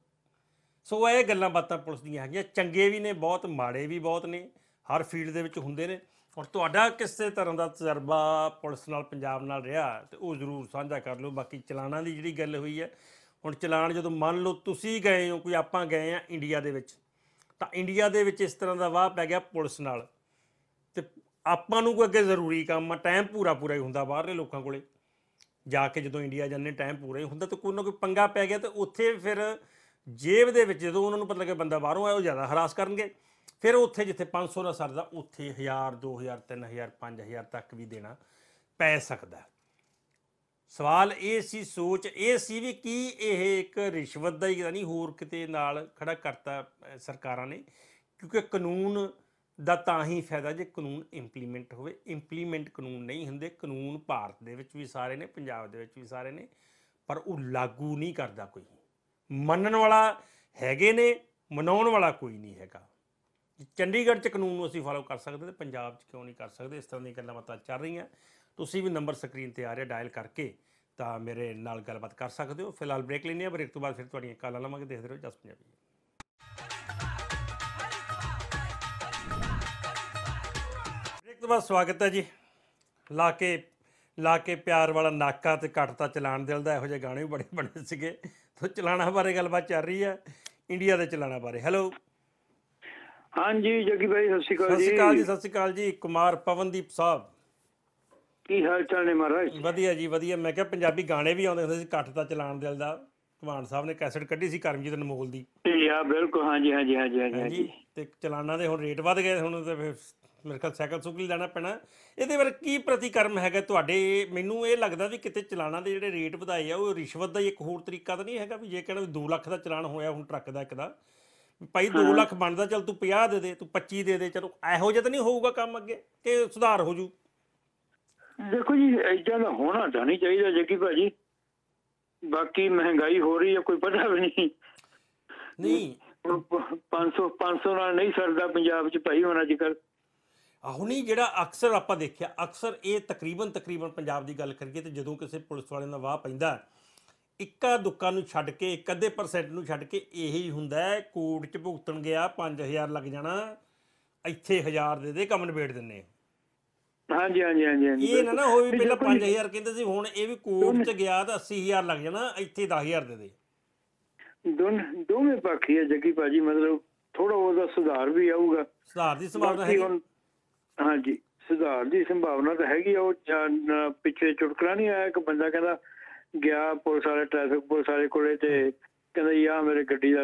[SPEAKER 1] ਸੋ ਇਹ ਗੱਲਾਂ ਬਾਤਾਂ ਪੁਲਿਸ ਦੀਆਂ ਹੈਗੀਆਂ। ਚੰਗੇ ਵੀ ਨੇ, ਬਹੁਤ, ਮਾੜੇ ਵੀ ਬਹੁਤ ਨੇ। ਹਰ ਫੀਲਡ ਦੇ ਵਿੱਚ ਹੁੰਦੇ ਨੇ। ਔਰ ਤੁਹਾਡਾ ਕਿਸੇ ਤਰ੍ਹਾਂ ਦਾ ਤਜਰਬਾ ਪੁਲਿਸ ਨਾਲ, ਪੰਜਾਬ ਨਾਲ ਰਿਹਾ, ਤੇ ਉਹ ਜ਼ਰੂਰ ਸਾਂਝਾ ਕਰ ਲਓ। ਬਾਕੀ ਚਲਾਣਾ ਦੀ ਜਿਹੜੀ ਗੱਲ ਹੋਈ ਹੈ ਹੁਣ ਚਲਾਨ ਜਦੋਂ ਮੰਨ ਲਓ ਤੁਸੀਂ ਗਏ ਹੋ, ਕੋਈ ਆਪਾਂ ਗਏ ਆ ਇੰਡੀਆ ਦੇ ਵਿੱਚ, ਤਾਂ ਇੰਡੀਆ ਦੇ ਵਿੱਚ ਇਸ ਤਰ੍ਹਾਂ ਦਾ ਵਾਹ ਪੈ ਗਿਆ ਪੁਲਿਸ ਨਾਲ। ਤੇ ਆਪਾਂ ਨੂੰ ਕੋਈ ਅੱਗੇ ਜ਼ਰੂਰੀ ਕੰਮ ਆ, ਟਾਈਮ ਪੂਰਾ ਪੂਰਾ ਹੀ ਹੁੰਦਾ ਬਾਹਰਲੇ ਲੋਕਾਂ ਕੋਲੇ। ਜਾ ਕੇ ਜਦੋਂ ਇੰਡੀਆ ਜਾਂਦੇ, ਟਾਈਮ ਪੂਰਾ ਹੀ ਹੁੰਦਾ ਤੇ ਕੋਈ ਨਾ ਕੋਈ ਪੰਗਾ ਪੈ ਗਿਆ ਤੇ ਉੱਥੇ ਫਿਰ ਜੇਬ ਦੇ ਵਿੱਚ ਜਦੋਂ ਉਹਨਾਂ ਨੂੰ ਪਤਾ ਲੱਗੇ ਬੰਦਾ ਬਾਹਰੋਂ ਆਇਆ, ਉਹ ਜ਼ਿਆਦਾ ਹਰਾਸ ਕਰਨਗੇ। ਫਿਰ ਉੱਥੇ ਜਿੱਥੇ 500 ਦਾ ਸਰਦਾ, ਉੱਥੇ 1000 2000 3000 5000 ਤੱਕ ਵੀ ਦੇਣਾ ਪੈ ਸਕਦਾ। ਸਵਾਲ ਇਹ ਸੀ, ਸੋਚ ਇਹ ਸੀ ਵੀ ਕੀ ਇਹ ਇੱਕ ਰਿਸ਼ਵਤ ਦਾ ਹੀ ਨਹੀਂ ਹੋਰ ਕਿਤੇ ਨਾਲ ਖੜਾ ਕਰਤਾ ਸਰਕਾਰਾਂ ਨੇ, ਕਿਉਂਕਿ ਕਾਨੂੰਨ ਦਾ ਤਾਂ ਹੀ ਫਾਇਦਾ ਜੇ ਕਾਨੂੰਨ ਇੰਪਲੀਮੈਂਟ ਹੋਵੇ। ਇੰਪਲੀਮੈਂਟ ਕਾਨੂੰਨ ਨਹੀਂ ਹੁੰਦੇ, ਕਾਨੂੰਨ ਭਾਰਤ ਦੇ ਵਿੱਚ ਵੀ ਸਾਰੇ ਨੇ, ਪੰਜਾਬ ਦੇ ਵਿੱਚ ਵੀ ਸਾਰੇ ਨੇ, ਪਰ ਉਹ ਲਾਗੂ ਨਹੀਂ ਕਰਦਾ ਕੋਈ। ਮੰਨਣ ਵਾਲਾ ਹੈਗੇ ਨੇ, ਮਨਾਉਣ ਵਾਲਾ ਕੋਈ ਨਹੀਂ ਹੈਗਾ। ਚੰਡੀਗੜ੍ਹ 'ਚ ਕਾਨੂੰਨ ਨੂੰ ਅਸੀਂ ਫਾਲੋ ਕਰ ਸਕਦੇ ਤੇ ਪੰਜਾਬ 'ਚ ਕਿਉਂ ਨਹੀਂ ਕਰ ਸਕਦੇ? ਇਸ ਤਰ੍ਹਾਂ ਦੀਆਂ ਗੱਲਾਂ ਬਾਤਾਂ ਚੱਲ ਰਹੀਆਂ। ਤੁਸੀਂ ਵੀ ਨੰਬਰ ਸਕਰੀਨ ਤੇ ਆ ਰਿਹਾ ਡਾਇਲ ਕਰਕੇ ਤਾਂ ਮੇਰੇ ਨਾਲ ਗੱਲਬਾਤ ਕਰ ਸਕਦੇ ਹੋ। ਫਿਲਹਾਲ ਬ੍ਰੇਕ ਲੈਂਦੇ ਹਾਂ ਬ੍ਰੇਕ ਤੋਂ ਬਾਅਦ ਫਿਰ ਤੁਹਾਡੀਆਂ ਕਾਲਾਂ ਲਵਾਂਗੇ ਦੇਖਦੇ ਰਹੋ ਜਸ ਪੰਜਾਬੀ। ਬ੍ਰੇਕ ਤੋਂ ਬਾਅਦ ਸਵਾਗਤ ਹੈ ਜੀ। ਲਾ ਕੇ ਲਾ ਕੇ ਪਿਆਰ ਵਾਲਾ ਨਾਕਾ ਤੇ ਕੱਟਤਾ ਚਲਾਣ ਦਿਲ ਦਾ ਇਹੋ ਜਿਹੇ ਗਾਣੇ ਵੀ ਬੜੇ ਬਣੇ ਸੀਗੇ। ਤੋਂ ਚਲਾਣਾ ਬਾਰੇ ਗੱਲਬਾਤ ਚੱਲ ਰਹੀ ਹੈ ਇੰਡੀਆ ਦੇ ਚਲਾਣਾ ਬਾਰੇ। ਹੈਲੋ
[SPEAKER 4] ਹਾਂਜੀ ਜੱਗੀ ਭਾਈ ਸਤਿ ਸ਼੍ਰੀ
[SPEAKER 1] ਸਤਿ
[SPEAKER 4] ਅਕਾਲ
[SPEAKER 1] ਸ਼੍ਰੀ ਅਕਾਲ ਜੀ ਸਤਿ ਸ਼੍ਰੀ ਅਕਾਲ ਜੀ। ਕੁਮਾਰ ਪਵਨਦੀਪ ਸਾਹਿਬ।
[SPEAKER 4] ਕੀ ਹਾਲ ਚਾਲ ਨੇ ਮਹਾਰਾਜ?
[SPEAKER 1] ਵਧੀਆ ਜੀ ਵਧੀਆ। ਮੈਂ ਕਿਹਾ ਪੰਜਾਬੀ ਗਾਣੇ ਵੀ ਆਉਂਦੇ ਹੁੰਦੇ ਸੀ ਕੱਟ ਤਾਂ ਚਲਾਣ ਦਿਲ ਦਾ। ਕੁਮਾਨ ਸਾਹਿਬ ਨੇ ਕੈਸਟ ਕੱਢੀ ਸੀ ਕਰਮਜੀਤ ਅਨਮੋਲ ਦੀ।
[SPEAKER 4] ਯਾ ਬਿਲਕੁਲ। ਹਾਂਜੀ ਹਾਂਜੀ ਹਾਂਜੀ ਹਾਂਜੀ
[SPEAKER 1] ਤੇ ਚਲਾਨਾਂ ਦੇ ਹੁਣ ਰੇਟ ਵੱਧ ਗਏ ਹੁਣ ਤੇ ਫਿਰ ਮੇਰੇ ਖਿਆਲ ਸਾਈਕਲ ਸੁਕਲ ਲੈਣਾ ਪੈਣਾ। ਇਹਦੇ ਬਾਰੇ ਕੀ ਪ੍ਰਤੀਕਰਮ ਹੈਗਾ ਤੁਹਾਡੇ? ਮੈਨੂੰ ਇਹ ਲੱਗਦਾ ਵੀ ਕਿਤੇ ਚਲਾਨਾਂ ਦੇ ਜਿਹੜੇ ਰੇਟ ਵਧਾਏ ਆ ਉਹ ਰਿਸ਼ਵਤ ਦਾ ਹੀ ਇੱਕ ਹੋਰ ਤਰੀਕਾ ਤਾਂ ਨਹੀਂ ਹੈਗਾ ਵੀ ਜੇ ਕਹਿੰਦਾ ਵੀ 2 ਲੱਖ ਦਾ ਚਲਾਨ ਹੋਇਆ ਹੁਣ ਟਰੱਕ ਦਾ ਇੱਕ ਦਾ। ਭਾਈ 2 ਲੱਖ ਬਣਦਾ ਚੱਲ ਤੂੰ 50 ਦੇ ਦੇ ਤੂੰ 25 ਦੇ ਦੇ ਚਲੋ ਇਹੋ ਜਿਹਾ ਤਾਂ ਨਹੀਂ ਹੋਊਗਾ ਕੰਮ ਅੱਗੇ? ਕਿ ਸੁਧਾਰ ਹੋ ਜੂ?
[SPEAKER 4] ਦੇਖੋ ਜੀ ਏਦਾਂ ਦਾ ਹੋਣਾ ਤਾਂ ਨਹੀਂ ਚਾਹੀਦਾ ਜੱਗੀ ਭਾਜੀ ਬਾਕੀ ਮਹਿੰਗਾਈ ਹੋ ਰਹੀ ਹੈ ਕੋਈ ਪਤਾ ਵੀ ਨਹੀਂ।
[SPEAKER 1] ਨਹੀਂ।
[SPEAKER 4] 500 500 ਨਾਲ ਨਹੀਂ ਸਰਦਾ ਪੰਜਾਬ 'ਚ ਭਾਈ ਹੁਣ ਅੱਜ ਕੱਲ
[SPEAKER 1] ਹੁਣੀ ਜਿਹੜਾ ਅਕਸਰ ਆਪਾਂ ਦੇਖਿਆ ਅਕਸਰ ਇਹ ਤਕਰੀਬਨ ਤਕਰੀਬਨ ਪੰਜਾਬ ਦੀ ਗੱਲ ਕਰੀਏ ਤੇ ਜਦੋਂ ਕਿਸੇ ਪੁਲਿਸ ਵਾਲੇ ਦਾ ਵਾਹ ਪੈਂਦਾ ਇੱਕਾ ਦੁੱਕਾ ਨੂੰ ਛੱਡ ਕੇ ਇੱਕ ਅੱਧੇ ਪਰਸੈਂਟ ਨੂੰ ਛੱਡ ਕੇ ਇਹੀ ਹੁੰਦਾ ਹੈ ਕੋਰਟ 'ਚ ਭੁਗਤਣ ਗਿਆ 5000 ਲੱਗ ਜਾਣਾ ਇੱਥੇ 1000 ਦੇ ਦੇ ਕੰਮ ਨਿਬੇੜ ਦਿੰਨੇ
[SPEAKER 4] ਹਾਂਜੀ ਹਾਂਜੀ ਹਾਂਜੀ ਹਾਂਜੀ
[SPEAKER 1] ਇਹ ਨਾ ਨਾ
[SPEAKER 4] ਬਿਲਕੁਲ।
[SPEAKER 1] ਪਹਿਲਾਂ
[SPEAKER 4] ਦੇਖੋ ਜੀ,
[SPEAKER 1] 5000 ਕਹਿੰਦੇ ਸੀ ਹੁਣ ਇਹ ਵੀ ਕੋਰਟ 'ਚ ਗਿਆ ਤਾਂ 80000 ਲੱਗ ਜਾਣਾ ਇੱਥੇ 10000 ਦੇ ਦੇ।
[SPEAKER 4] ਦੋਨ ਦੋਵੇਂ ਪੱਖ ਹੀ ਜੱਗੀ ਭਾਜੀ ਮਤਲਬ ਥੋੜਾ ਉਹਦਾ ਸੁਧਾਰ ਵੀ ਆਊਗਾ।
[SPEAKER 1] ਸੁਧਾਰ ਦੀ ਸੰਭਾਵਨਾ ਹੈ
[SPEAKER 4] ਹਾਂਜੀ ਸੁਧਾਰ ਦੀ ਸੰਭਾਵਨਾ ਤਾਂ ਹੈਗੀ ਆ ਉਹ ਪਿੱਛੇ ਚੁਟਕਲਾ ਨਹੀਂ ਆਇਆ ਇੱਕ ਬੰਦਾ ਕਹਿੰਦਾ ਗਿਆ ਪੁਲਿਸ ਵਾਲੇ ਟ੍ਰੈਫਿਕ ਪੁਲਿਸ ਵਾਲੇ ਕੋਲੇ ਤੇ ਕਹਿੰਦਾ ਯਾ ਮੇਰੇ ਗੱਡੀ ਦਾ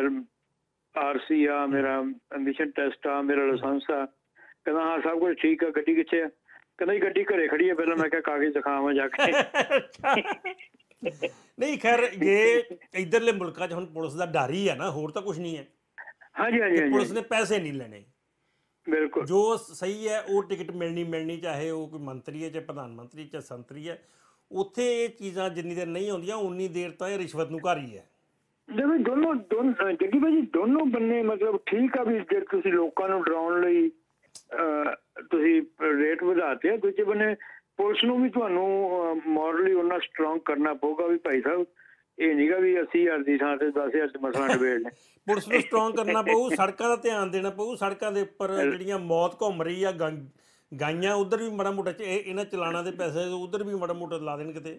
[SPEAKER 4] ਆਰਸੀ ਆ ਮੇਰਾ ਐਮਿਸ਼ਨ ਟੈਸਟ ਆ ਮੇਰਾ ਲਾਇਸੈਂਸ ਆ। ਕਹਿੰਦਾ ਹਾਂ ਸਭ ਕੁਝ ਠੀਕ ਆ ਗੱਡੀ ਕਿੱਥੇ ਆ? ਕਹਿੰਦਾ ਜੀ ਗੱਡੀ ਘਰੇ ਖੜੀ ਆ ਪਹਿਲਾਂ ਮੈਂ ਕਿਹਾ ਕਾਗਜ਼ ਦਿਖਾਵਾਂ ਜਾ ਕੇ।
[SPEAKER 1] ਨਹੀਂ ਖੈਰ ਜੇ ਇਧਰਲੇ ਮੁਲਕਾਂ 'ਚ ਹੁਣ ਪੁਲਿਸ ਦਾ ਡਰ ਹੀ ਹੈ ਨਾ ਹੋਰ ਤਾਂ ਕੁਝ ਨਹੀਂ ਹੈ।
[SPEAKER 4] ਹਾਂਜੀ ਹਾਂਜੀ
[SPEAKER 1] ਪੁਲਿਸ ਨੇ ਪੈਸੇ ਨਹੀਂ ਲੈਣੇ।
[SPEAKER 4] ਬਿਲਕੁਲ।
[SPEAKER 1] ਜੋ ਸਹੀ ਹੈ ਉਹ ਟਿਕਟ ਮਿਲਣੀ ਮਿਲਣੀ ਚਾਹੇ ਉਹ ਕੋਈ ਮੰਤਰੀ ਹੈ ਚਾਹੇ ਪ੍ਰਧਾਨ ਮੰਤਰੀ ਚਾਹੇ ਸੰਤਰੀ ਹੈ ਉੱਥੇ ਇਹ ਚੀਜ਼ਾਂ ਜਿੰਨੀ ਦੇਰ ਨਹੀਂ ਆਉਂਦੀਆਂ ਉਨੀ ਦੇਰ ਤਾਂ ਇਹ ਰਿਸ਼ਵਤ ਨੂੰ ਘਰ ਹੀ ਹੈ।
[SPEAKER 4] ਦੇਖੋ ਦੋਨੋਂ ਦੋਨ ਜੱਗੀ ਭਾਜੀ ਦੋਨੋਂ ਬੰਨੇ ਮਤਲਬ ਠੀਕ ਆ ਵੀ ਜੇ ਤੁਸੀਂ ਲੋਕਾਂ ਨੂੰ ਡਰਾਉਣ ਲਈ ਤੁਸੀਂ ਰੇਟ ਵਧਾਤੇ ਆ ਦੂਜੇ ਬੰਨੇ ਪੁਲਿਸ ਨੂੰ ਵੀ ਤੁਹਾਨੂੰ ਮੋਰਲੀ ਉਹਨਾਂ ਸਟਰੋਂਗ ਕਰਨਾ ਪਊਗਾ ਵੀ ਭਾਈ ਸਾਹਿਬ ਇਹ ਨਹੀਂਗਾ ਵੀ 80000 ਦੀ ਥਾਂ ਤੇ 10000 ਚ ਮਸਲਾ ਨਿਬੇੜ ਲੈ
[SPEAKER 1] ਪੁਲਿਸ ਨੂੰ ਸਟਰੋਂਗ ਕਰਨਾ ਪਊ ਸੜਕਾਂ ਦਾ ਧਿਆਨ ਦੇਣਾ ਪਊ ਸੜਕਾਂ ਦੇ ਉੱਪਰ ਜਿਹੜੀਆਂ ਮੌਤ ਘੁੰਮ ਰਹੀ ਆ ਗਾਈਆਂ ਉਧਰ ਵੀ ਮਾੜਾ ਮੋਟਾ ਇਹਨਾਂ ਚਲਾਣਾ ਦੇ ਪੈਸੇ ਉਧਰ ਵੀ ਮਾੜਾ ਮੋਟਾ ਲਾ ਦੇਣ ਕਿਤੇ।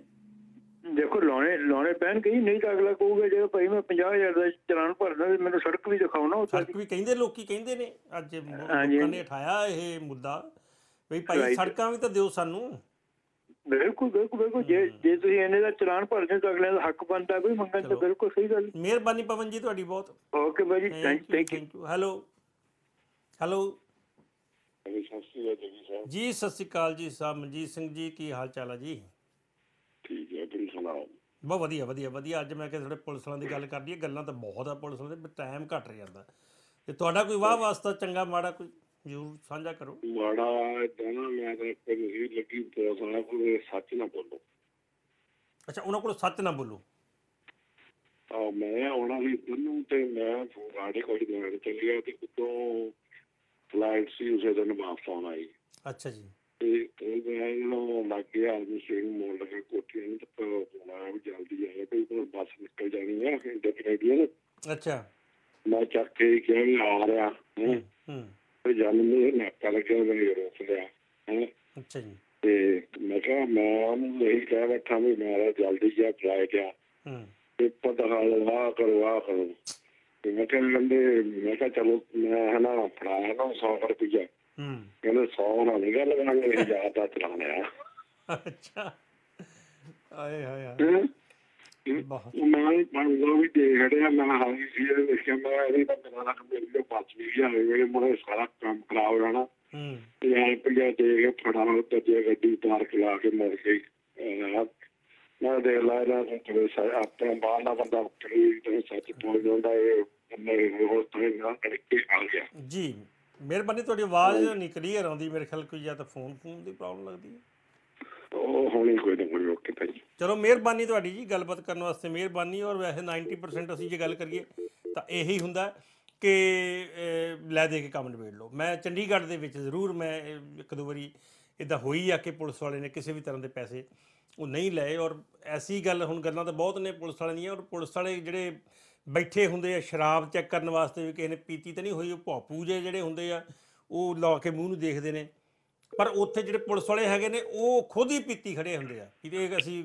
[SPEAKER 4] ਦੇਖੋ ਲਾਉਣੇ ਲਾਉਣੇ ਪੈਣ ਕਹੀ ਨਹੀਂ ਤਾਂ ਅਗਲਾ ਕਹੂਗਾ ਜੇ ਭਾਈ ਮੈਂ 50000 ਦਾ ਚਲਾਨ ਭਰਨਾ ਤੇ ਮੈਨੂੰ ਸੜਕ ਵੀ ਦਿਖਾਓ ਨਾ ਉੱਥੇ।
[SPEAKER 1] ਸੜਕ ਵੀ ਕਹਿੰਦੇ ਲੋਕੀ ਕਹਿੰਦੇ ਨੇ ਅੱਜ ਲੋਕਾਂ ਨੇ ਉਠਾਇਆ ਇਹ ਮੁੱਦਾ। ਵੀ ਭਾਈ. ਸੜਕਾਂ ਵੀ ਤਾਂ ਦਿਓ ਸਾਨੂੰ।
[SPEAKER 4] ਬਿਲਕੁਲ ਬਿਲਕੁਲ ਬਿਲਕੁਲ। ਜੇ ਜੇ ਤੁਸੀਂ ਇਹਨੇ ਦਾ ਚਲਾਨ ਭਰਦੇ ਤਾਂ ਅਗਲੇ ਦਾ ਹੱਕ ਬਣਦਾ ਕੋਈ ਮੰਗਣ ਤੇ। ਬਿਲਕੁਲ ਸਹੀ ਗੱਲ।
[SPEAKER 1] ਮਿਹਰਬਾਨੀ ਪਵਨ ਜੀ ਤੁਹਾਡੀ ਬਹੁਤ।
[SPEAKER 4] ਓਕੇ ਭਾਜੀ thank
[SPEAKER 1] thank you hello hello
[SPEAKER 5] ਸਤਿ ਸ਼੍ਰੀ ਅਕਾਲ ਜੀ ਸਾਹਿਬ
[SPEAKER 1] ਜੀ ਸਤਿ ਸ਼੍ਰੀ ਅਕਾਲ ਜੀ ਸਾਹਿਬ ਮਨਜੀਤ ਸਿੰਘ ਜੀ ਕੀ ਹਾਲ ਚਾਲ ਹੈ ਜੀ?
[SPEAKER 5] ਸੁਣਾਓ
[SPEAKER 1] ਬਹੁਤ ਵਧੀਆ ਵਧੀਆ ਵਧੀਆ। ਅੱਜ ਮੈਂ ਕਿ ਥੋੜੇ ਪੁਲਿਸ ਵਾਲਿਆਂ ਦੀ ਗੱਲ ਕਰਦੀ ਹੈ। ਗੱਲਾਂ ਤਾਂ ਬਹੁਤ ਆ ਪੁਲਿਸ ਵਾਲਿਆਂ ਦੇ ਟਾਈਮ ਘੱਟ ਰਿਹਾ ਜਾਂਦਾ ਤੇ ਤੁਹਾਡਾ ਕੋਈ ਵਾਹ ਵਾਸਤਾ ਚੰਗਾ ਮਾੜਾ ਕੋਈ ਜ਼ਰੂਰ ਸਾਂਝਾ ਕਰੋ।
[SPEAKER 5] ਮਾੜਾ ਏਦਾਂ ਨਾ ਮੈਂ ਤਾਂ ਕੋਈ ਨਹੀਂ ਲੱਗੀ ਪੁਲਿਸ ਵਾਲਾ ਕੋਈ ਸੱਚ ਨਾ ਬੋਲੋ।
[SPEAKER 1] ਅੱਛਾ ਉਹਨਾਂ ਕੋਲ ਸੱਚ ਨਾ ਬੋਲੋ।
[SPEAKER 5] ਆ ਮੈਂ ਆਉਣਾ ਸੀ ਦੋਨੋਂ ਤੇ ਮੈਂ ਫੁਗਾੜੇ ਕੋਈ ਦੁਆਰੇ ਚੱਲ ਗਿਆ ਤੇ ਉਤੋਂ ਫਲਾਈਟ ਸੀ ਉਸੇ ਦਿਨ ਵਾਪਸ ਆਉਣਾ ਸੀ
[SPEAKER 1] ਅੱਛਾ ਜੀ।
[SPEAKER 5] ਤੇ ਇਹਨੂੰ ਲੱਗ ਗਿਆ ਆਦਮੀ ਸਿੰਘ ਮੋੜ ਲਗਾ ਕੋਠੀ ਨੂੰ ਤੇ ਵੀ ਜਲਦੀ ਆਇਆ ਕੋਈ ਕੋਲ ਬੱਸ ਨਿਕਲ ਜਾਣੀ ਹੈ ਇੰਡੀਪੈਂਡੈਂਟ
[SPEAKER 1] ਅੱਛਾ।
[SPEAKER 5] ਮੈਂ ਚੱਕ ਕੇ ਕਿਹਾ ਵੀ ਆ ਰਿਹਾ ਹੈਂ। ਤੇ ਜਨ ਮੇਰੇ ਨਾਕਾ ਲੱਗਿਆ ਮੈਨੂੰ ਰੋਕ ਲਿਆ ਹੈਂ।
[SPEAKER 1] ਅੱਛਾ ਜੀ।
[SPEAKER 5] ਤੇ ਮੈਂ ਕਿਹਾ ਮੈਂ ਉਹਨੂੰ ਇਹੀ ਕਹਿ ਬੈਠਾ ਵੀ ਮੇਰਾ ਜਲਦੀ ਜਿਹਾ ਫਲਾਈ ਗਿਆ।
[SPEAKER 1] ਹੂੰ।
[SPEAKER 5] ਪੇਪਰ ਦਿਖਾ ਲਓ ਆਹ ਕਰੋ ਤੇ ਮੈਂ ਕਿਹਾ ਲੰਦੇ ਮੈਂ ਕਿਹਾ ਚਲੋ ਮੈਂ ਹਨਾ ਫੜਾਇਆ ਨਾ 100 ਰੁਪਈਆ।
[SPEAKER 1] ਹੂੰ।
[SPEAKER 5] ਕਹਿੰਦੇ 100 ਨਾਲ ਨਹੀਂ ਗੱਲ ਕਰਾਂਗੇ ਹਜ਼ਾਰ ਦਾ ਚਲਾਉਣਾ
[SPEAKER 1] ਅੱਛਾ। ਆਏ ਹਾਏ ਹਾਏ।
[SPEAKER 5] ਮੈਂ ਮੰਗਦਾ ਵੀ ਦੇਖ ਰਿਹਾ ਮੈਂ ਹਾਲੀ ਸੀ ਇਹ ਦੇਖਿਆ ਮੈਂ ਇਹ ਤਾਂ ਮੇਰਾ ਲੱਗ ਮੇਰੀ ਤੋਂ ਬਚ ਵੀ ਗਿਆ ਮੇਰੇ ਮੋਰੇ ਸਾਰਾ ਕੰਮ ਖਰਾਬ ਹੋ ਜਾਣਾ।
[SPEAKER 1] ਹੂੰ।
[SPEAKER 5] ਤੇ ਐ ਪਿਆ ਦੇ ਕੇ ਫੜਾ ਉੱਤੇ ਜੇ ਗੱਡੀ ਪਾਰ ਖਲਾ ਕੇ ਮੁੜ ਗਈ। ਮੈਂ ਦੇਖ ਲਾ ਨਾ ਤੇ ਆਪਣਾ ਬਾਹਰ ਦਾ ਬੰਦਾ ਕਰੀ ਤੇ ਸੱਚ ਪਹੁੰਚ ਜਾਂਦਾ ਇਹ ਮੇਰੇ ਹੋਰ ਤੋਂ ਨਾ ਕਰਕੇ ਆ ਗਿਆ।
[SPEAKER 1] ਜੀ। ਮਿਹਰਬਾਨੀ ਤੁਹਾਡੀ ਆਵਾਜ਼ ਨਹੀਂ ਕਲੀਅਰ ਆਉਂਦੀ ਮੇਰੇ ਖਿਆਲ ਕੋਈ ਜਾਂ ਤਾਂ ਫੋਨ ਫੋਨ ਦੀ ਪ੍ਰੋਬਲਮ ਲੱਗਦੀ ਹੈ।
[SPEAKER 5] ਉਹ ਹੁਣੀ ਕੋਈ ਨਾ ਕੋਈ ਓਕੇ ਭਾਈ
[SPEAKER 1] ਚਲੋ ਮਿਹਰਬਾਨੀ ਤੁਹਾਡੀ ਜੀ ਗੱਲਬਾਤ ਕਰਨ ਵਾਸਤੇ ਮਿਹਰਬਾਨੀ। ਔਰ ਵੈਸੇ 90% ਅਸੀਂ ਜੇ ਗੱਲ ਕਰੀਏ ਤਾਂ ਇਹੀ ਹੁੰਦਾ ਕਿ ਅਹ, ਲੈ ਦੇ ਕੇ ਕੰਮ ਨਿਬੇੜ ਲਓ। ਮੈਂ ਚੰਡੀਗੜ੍ਹ ਦੇ ਵਿੱਚ ਜ਼ਰੂਰ ਮੈਂ ਇੱਕ ਦੋ ਵਾਰੀ ਇਦਾਂ ਹੋਈ ਆ ਕਿ ਪੁਲਿਸ ਵਾਲੇ ਨੇ ਕਿਸੇ ਵੀ ਤਰ੍ਹਾਂ ਦੇ ਪੈਸੇ ਉਹ ਨਹੀਂ ਲਏ। ਔਰ ਐਸੀ ਗੱਲ ਹੁਣ ਗੱਲਾਂ ਤਾਂ ਬਹੁਤ ਨੇ ਪੁਲਿਸ ਵਾਲਿਆਂ ਦੀਆਂ। ਔਰ ਪੁਲਿਸ ਵਾਲੇ ਜਿਹੜੇ ਬੈਠੇ ਹੁੰਦੇ ਆ, ਸ਼ਰਾਬ ਚੈੱਕ ਕਰਨ ਵਾਸਤੇ ਵੀ ਕਿਸੇ ਨੇ ਪੀਤੀ ਤਾਂ ਨਹੀਂ ਹੋਈ, ਉਹ ਭੌਪੂ ਜੇ ਜਿਹੜੇ ਹੁੰਦੇ ਆ, ਉਹ ਲਾ ਕੇ ਮੂੰਹ ਨੂੰ ਦੇਖਦੇ ਨੇ। ਪਰ ਉੱਥੇ ਜਿਹੜੇ ਪੁਲਿਸ ਵਾਲੇ ਹੈਗੇ ਨੇ, ਉਹ ਖੁਦ ਹੀ ਪੀਤੀ ਖੜੇ ਹੁੰਦੇ ਆ। ਕਿ ਅਸੀਂ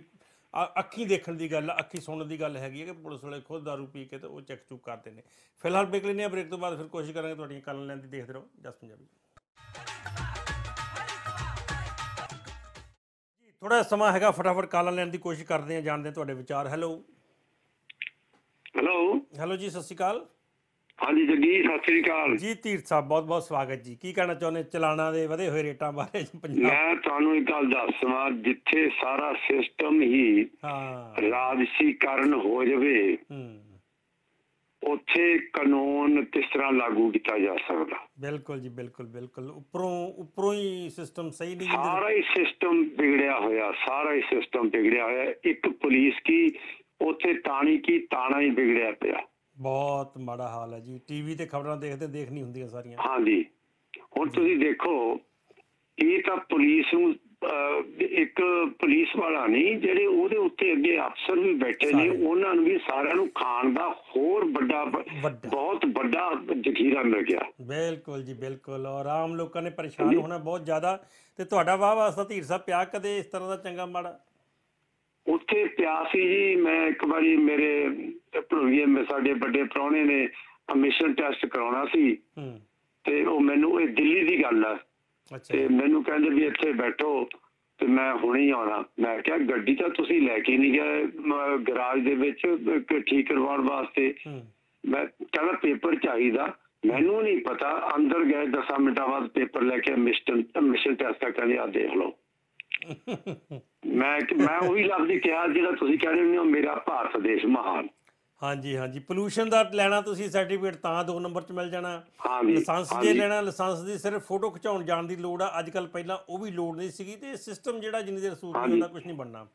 [SPEAKER 1] ਅ- ਅੱਖੀਂ ਦੇਖਣ ਦੀ ਗੱਲ ਅੱਖੀ ਸੁਣਨ ਦੀ ਗੱਲ ਹੈਗੀ ਹੈ ਕਿ ਪੁਲਿਸ ਵਾਲੇ ਖੁਦ ਦਾਰੂ ਪੀ ਕੇ ਤੇ ਉਹ ਚੈੱਕ ਚੁੱਕ ਕਰਦੇ ਨੇ। ਫਿਲਹਾਲ ਬ੍ਰੇਕ ਲੈਂਦੇ ਆ ਬ੍ਰੇਕ ਤੋਂ ਬਾਅਦ ਫਿਰ ਕੋਸ਼ਿਸ਼ ਕਰਾਂਗੇ ਤੁਹਾਡੀਆਂ ਕਾਲਾਂ ਲੈਣ ਦੀ, ਦੇਖਦੇ ਰਹੋ, ਜਸ ਪੰਜਾਬੀ। ਜੀ ਥੋੜਾ ਸਮਾਂ ਹੈਗਾ, ਫਟਾਫਟ ਕਾਲਾਂ ਲੈਣ ਦੀ ਕੋਸ਼ਿਸ਼ ਕਰਦੇ ਆ ਜਾਣਦੇ ਹਾਂ ਤੁਹਾਡੇ ਵਿਚਾਰ। ਹੈਲੋ
[SPEAKER 5] ਹੈਲੋ
[SPEAKER 1] ਹੈਲੋ ਜੀ ਸਤਿ ਸ਼੍ਰੀ ਅਕਾਲ।
[SPEAKER 5] ਹਾਂਜੀ ਜੱਗੀ ਸਤਿ ਸ੍ਰੀ ਅਕਾਲ।
[SPEAKER 1] ਜੀ ਧੀਰਥ ਸਾਹਿਬ ਬਹੁਤ ਬਹੁਤ ਸਵਾਗਤ ਜੀ। ਕੀ ਕਹਿਣਾ ਚਾਹੁੰਦੇ? ਚਲਾਣਾ ਦੇ ਵਧੇ ਹੋਏ ਰੇਟਾਂ ਬਾਰੇ ਪੰਜਾਬ।
[SPEAKER 5] ਮੈਂ ਤੁਹਾਨੂੰ ਇੱਕ ਗੱਲ ਦੱਸਵਾਂ ਜਿੱਥੇ ਸਾਰਾ ਸਿਸਟਮ ਹੀ
[SPEAKER 1] ਹਾਂ।
[SPEAKER 5] ਰਾਜਸੀਕਰਨ ਹੋ ਜਾਵੇ
[SPEAKER 1] ਹੂੰ।
[SPEAKER 5] ਉੱਥੇ ਕਾਨੂੰਨ ਕਿਸ ਤਰ੍ਹਾਂ ਲਾਗੂ ਕੀਤਾ ਜਾ ਸਕਦਾ?
[SPEAKER 1] ਬਿਲਕੁਲ ਜੀ ਬਿਲਕੁਲ ਬਿਲਕੁਲ। ਉੱਪਰੋਂ ਉੱਪਰੋਂ ਹੀ ਸਿਸਟਮ ਸਹੀ ਨਹੀਂ
[SPEAKER 5] ਸਾਰਾ ਹੀ ਸਿਸਟਮ ਵਿਗੜਿਆ ਹੋਇਆ ਸਾਰਾ ਹੀ ਸਿਸਟਮ ਵਿਗੜਿਆ ਹੋਇਆ। ਇੱਕ ਪੁਲਿਸ ਕੀ ਉੱਥੇ ਤਾਣੀ ਕੀ ਤਾਣਾ ਹੀ ਵਿਗੜਿਆ ਪਿਆ।
[SPEAKER 1] ਬਹੁਤ ਮਾੜਾ ਹਾਲ ਹੈ ਜੀ। ਟੀਵੀ ਤੇ ਖਬਰਾਂ ਦੇਖਦੇ ਦੇਖ ਨਹੀਂ ਹੁੰਦੀਆਂ ਸਾਰੀਆਂ।
[SPEAKER 5] ਹਾਂਜੀ। ਹੁਣ ਤੁਸੀਂ ਦੇਖੋ ਇਹ ਤਾਂ ਪੁਲਿਸ ਨੂੰ ਇੱਕ ਪੁਲਿਸ ਵਾਲਾ ਨਹੀਂ ਜਿਹੜੇ ਉਹਦੇ ਉੱਤੇ ਅੱਗੇ ਅਫਸਰ ਵੀ ਬੈਠੇ ਨੇ। ਉਹਨਾਂ ਨੂੰ ਵੀ ਸਾਰਿਆਂ ਨੂੰ ਖਾਣ ਦਾ ਹੋਰ ਵੱਡਾ
[SPEAKER 1] ਵੱਡਾ।
[SPEAKER 5] ਬਹੁਤ ਵੱਡਾ ਜ਼ਖੀਰਾ ਮਿਲ ਗਿਆ।
[SPEAKER 1] ਬਿਲਕੁਲ ਜੀ ਬਿਲਕੁਲ। ਔਰ ਆਮ ਲੋਕਾਂ ਨੇ ਪਰੇਸ਼ਾਨ ਹੋਣਾ ਬਹੁਤ ਜ਼ਿਆਦਾ। ਤੇ ਤੁਹਾਡਾ ਵਾਹ ਵਾਸਤਾ ਧੀਰ ਸਾਹਿਬ ਪਿਆ ਕਦੇ ਇਸ ਤਰ੍ਹਾਂ ਦਾ ਚੰਗਾ ਮਾੜਾ?
[SPEAKER 5] ਉੱਥੇ ਪਿਆ ਸੀ ਜੀ। ਮੈਂ ਇੱਕ ਵਾਰੀ ਮੇਰੇ ਭਣੋਈਏ ਮੇ ਸਾਡੇ ਵੱਡੇ ਪ੍ਰਾਹੁਣੇ ਨੇ ਮਿਸ਼ਨ ਟੈਸਟ ਕਰਾਉਣਾ ਸੀ। ਤੇ ਉਹ ਮੈਨੂੰ ਇਹ ਦਿੱਲੀ ਦੀ ਗੱਲ ਆ। ਤੇ ਮੈਨੂੰ ਕਹਿੰਦੇ ਵੀ ਇੱਥੇ ਬੈਠੋ ਤੇ ਮੈਂ ਹੁਣੇ ਹੀ ਆਉਣਾ। ਮੈਂ ਕਿਹਾ ਗੱਡੀ ਤਾਂ ਤੁਸੀਂ ਲੈ ਕੇ ਨਹੀਂ ਗਏ ਗਰਾਜ ਦੇ ਵਿੱਚ ਠੀਕ ਕਰਵਾਉਣ ਵਾਸਤੇ? ਮੈਂ ਕਹਿੰਦਾ ਪੇਪਰ ਚਾਹੀਦਾ। ਮੈਨੂੰ ਨਹੀਂ ਪਤਾ ਅੰਦਰ ਗਏ 10 ਮਿੰਟਾਂ ਬਾਅਦ ਪੇਪਰ ਲੈ ਕੇ ਮਿਸ਼ਨ ਮਿਸ਼ਨ ਟੈਸਟ ਕਹਿੰਦੇ ਆ ਦੇਖ ਲਓ। ਮੈਂ ਮੈਂ ਉਹੀ ਲਫ਼ਜ਼ ਕਿਹਾ ਜਿਹੜਾ ਤੁਸੀਂ ਕਹਿ ਰਹੇ ਹੋ ਮੇਰਾ ਭਾਰਤ ਦੇਸ਼ ਮਹਾਨ।
[SPEAKER 1] ਹਾਂਜੀ ਹਾਂਜੀ। ਪੋਲੂਸ਼ਨ ਦਾ ਲੈਣਾ ਤੁਸੀਂ ਸਰਟੀਫਿਕੇਟ ਤਾਂ ਦੋ ਨੰਬਰ 'ਚ ਮਿਲ ਜਾਣਾ।
[SPEAKER 5] ਹਾਂਜੀ,
[SPEAKER 1] ਲਾਇਸੈਂਸ ਜੇ। ਲੈਣਾ ਲਾਇਸੈਂਸ ਦੀ ਸਿਰਫ ਫੋਟੋ ਖਿਚਾਉਣ ਜਾਣ ਦੀ ਲੋੜ ਆ। ਅੱਜ ਕੱਲ ਪਹਿਲਾਂ ਉਹ ਵੀ ਲੋੜ ਨਹੀਂ ਸੀਗੀ ਤੇ ਸਿਸਟਮ ਜਿਹੜਾ ਜਿੰਨੀ ਦੇਰ ਸੂਰ ਨਹੀਂ। ਹੁੰਦਾ ਕੁਝ ਨਹੀਂ ਬਣਨਾ।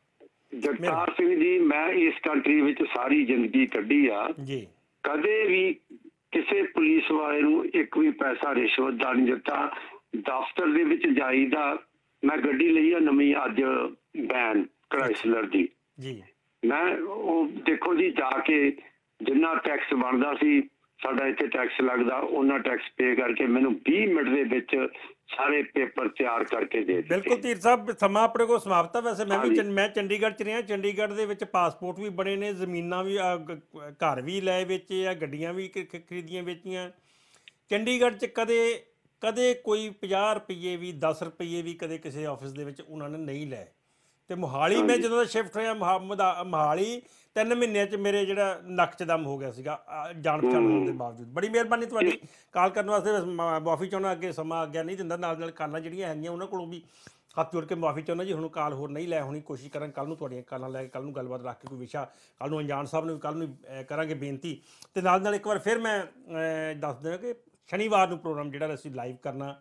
[SPEAKER 5] ਜਗਤਾਰ ਸਿੰਘ ਜੀ ਮੈਂ ਇਸ ਕੰਟਰੀ ਵਿੱਚ ਸਾਰੀ ਜ਼ਿੰਦਗੀ ਕੱਢੀ ਆ।
[SPEAKER 1] ਜੀ।
[SPEAKER 5] ਕਦੇ ਵੀ ਕਿਸੇ ਪੁਲਿਸ ਵਾਲੇ ਨੂੰ ਇੱਕ ਵੀ ਪੈਸਾ ਰਿਸ਼ਵਤ ਦਾ ਨਹੀਂ ਦਿੱਤਾ। ਦਫ਼ਤਰ ਦੇ ਵਿੱਚ ਜਾਈਦਾ ਮੈਂ ਗੱਡੀ ਲਈ ਆ ਨਵੀਂ ਅੱਜ ਬੈਨ ਕ੍ਰਾਈਸਲਰ ਦੀ।
[SPEAKER 1] ਜੀ।
[SPEAKER 5] ਮੈਂ ਉਹ ਦੇਖੋ ਜੀ ਜਾ ਕੇ ਜਿੰਨਾ ਟੈਕਸ ਬਣਦਾ ਸੀ ਸਾਡਾ ਇੱਥੇ ਟੈਕਸ ਲੱਗਦਾ ਉਹਨਾਂ ਟੈਕਸ ਪੇ ਕਰਕੇ ਮੈਨੂੰ 20 ਮਿੰਟ ਦੇ ਵਿੱਚ ਸਾਰੇ ਪੇਪਰ ਤਿਆਰ ਕਰਕੇ ਦੇ ਦਿੱਤੇ।
[SPEAKER 1] ਬਿਲਕੁਲ ਧੀਰ ਸਾਹਿਬ ਸਮਾਂ ਆਪਣੇ ਕੋਲ ਸਮਾਪਤ ਹੈ ਵੈਸੇ ਮੈਂ ਵੀ ਮੈਂ ਚੰਡੀਗੜ੍ਹ ਚ ਰਿਹਾ। ਚੰਡੀਗੜ੍ਹ ਦੇ ਵਿੱਚ ਪਾਸਪੋਰਟ ਵੀ ਬਣੇ ਨੇ ਜ਼ਮੀਨਾਂ ਵੀ ਘਰ ਵੀ ਲਏ ਵੇਚੇ ਆ ਗੱਡੀਆਂ ਵੀ ਖਰੀਦੀਆਂ ਵੇਚੀਆਂ। ਚੰਡੀਗੜ੍ਹ ਚ ਕਦੇ ਕਦੇ ਕੋਈ 50 ਰੁਪਏ ਵੀ 10 ਰੁਪਏ ਵੀ ਕਦੇ ਕਿਸੇ ਆਫਿਸ ਦੇ ਵਿੱਚ ਉਹਨਾਂ ਨੇ ਨਹੀਂ ਲਏ। ਤੇ ਮੋਹਾਲੀ ਮੈਂ। ਜਦੋਂ ਦਾ ਸ਼ਿਫਟ ਹੋਇਆ ਮੋਹਾਲੀ ਤਿੰਨ ਮਹੀਨਿਆਂ ਚ ਮੇਰੇ ਜਿਹੜਾ ਨੱਕ ਚ ਦਮ ਹੋ ਗਿਆ ਸੀਗਾ ਜਾਣ ਪਛਾਣ ਹੋਣ ਦੇ ਬਾਵਜੂਦ। ਬੜੀ ਮਿਹਰਬਾਨੀ ਤੁਹਾਡੀ। ਕਾਲ ਕਰਨ ਵਾਸਤੇ ਮਾਫੀ ਚਾਹੁੰਦਾ ਅੱਗੇ ਸਮਾਂ ਅੱਗੇ ਨਹੀਂ ਦਿੰਦਾ। ਨਾਲ ਨਾਲ ਕਾਲਾਂ ਜਿਹੜੀਆਂ ਹੈਗੀਆਂ ਉਹਨਾਂ ਕੋਲੋਂ ਵੀ ਹੱਥ ਜੋੜ ਕੇ ਮਾਫੀ ਚਾਹੁੰਦਾ ਜੀ। ਹੁਣ ਕਾਲ ਹੋਰ ਨਹੀਂ ਲੈ ਹੋਣੀ ਕੋਸ਼ਿਸ਼ ਕਰਾਂ ਕੱਲ ਨੂੰ ਤੁਹਾਡੀਆਂ ਕਾਲਾਂ ਲੈ ਕੇ ਕੱਲ ਨੂੰ ਗੱਲਬਾਤ ਰੱਖ ਕੇ ਕੋਈ ਵਿਸ਼ਾ ਕੱਲ ਨੂੰ ਅਣਜਾਣ ਸਾਹਿਬ ਨੂੰ ਕੱਲ ਨੂੰ ਕਰਾਂਗੇ ਬੇਨਤੀ। ਤੇ ਨਾਲ ਨਾਲ ਇੱਕ ਵਾਰ ਫਿਰ ਮੈਂ ਦੱਸ ਦਿਆਂ ਕਿ ਸ਼ਨੀਵਾਰ ਨੂੰ ਪ੍ਰੋਗਰਾਮ ਜਿਹੜਾ ਅਸੀਂ ਲਾਈਵ ਕਰਨਾ,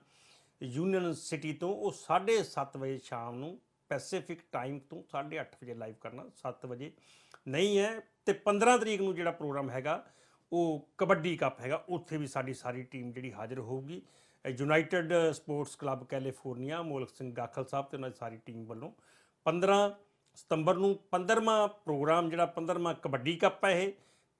[SPEAKER 1] ਯੂਨੀਅਨ ਸਿਟੀ ਤੋਂ, ਉਹ 7:30 ਵਜੇ ਸ਼ਾਮ ਨੂੰ, ਪੈਸੀਫਿਕ ਟਾਈਮ ਤੋਂ 8:30 ਵਜੇ ਲਾਈਵ ਕਰਨਾ 7 ਵਜੇ। ਨਹੀਂ ਹੈ ਤੇ 15 ਤਰੀਕ ਨੂੰ ਜਿਹੜਾ ਪ੍ਰੋਗਰਾਮ ਹੈਗਾ, ਉਹ ਕਬੱਡੀ ਕੱਪ ਹੈਗਾ, ਉੱਥੇ ਵੀ ਸਾਡੀ ਸਾਰੀ ਟੀਮ ਜਿਹੜੀ ਹਾਜ਼ਰ ਹੋਊਗੀ। United Sports Club California, Molak Singh Gakhal Sahib ਤੇ ਉਹਨਾਂ ਦੀ ਸਾਰੀ ਟੀਮ ਵੱਲੋਂ 15 ਸਤੰਬਰ ਨੂੰ 15ਵਾਂ ਪ੍ਰੋਗਰਾਮ ਜਿਹੜਾ 15ਵਾਂ ਕਬੱਡੀ ਕੱਪ ਹੈ ਇਹ,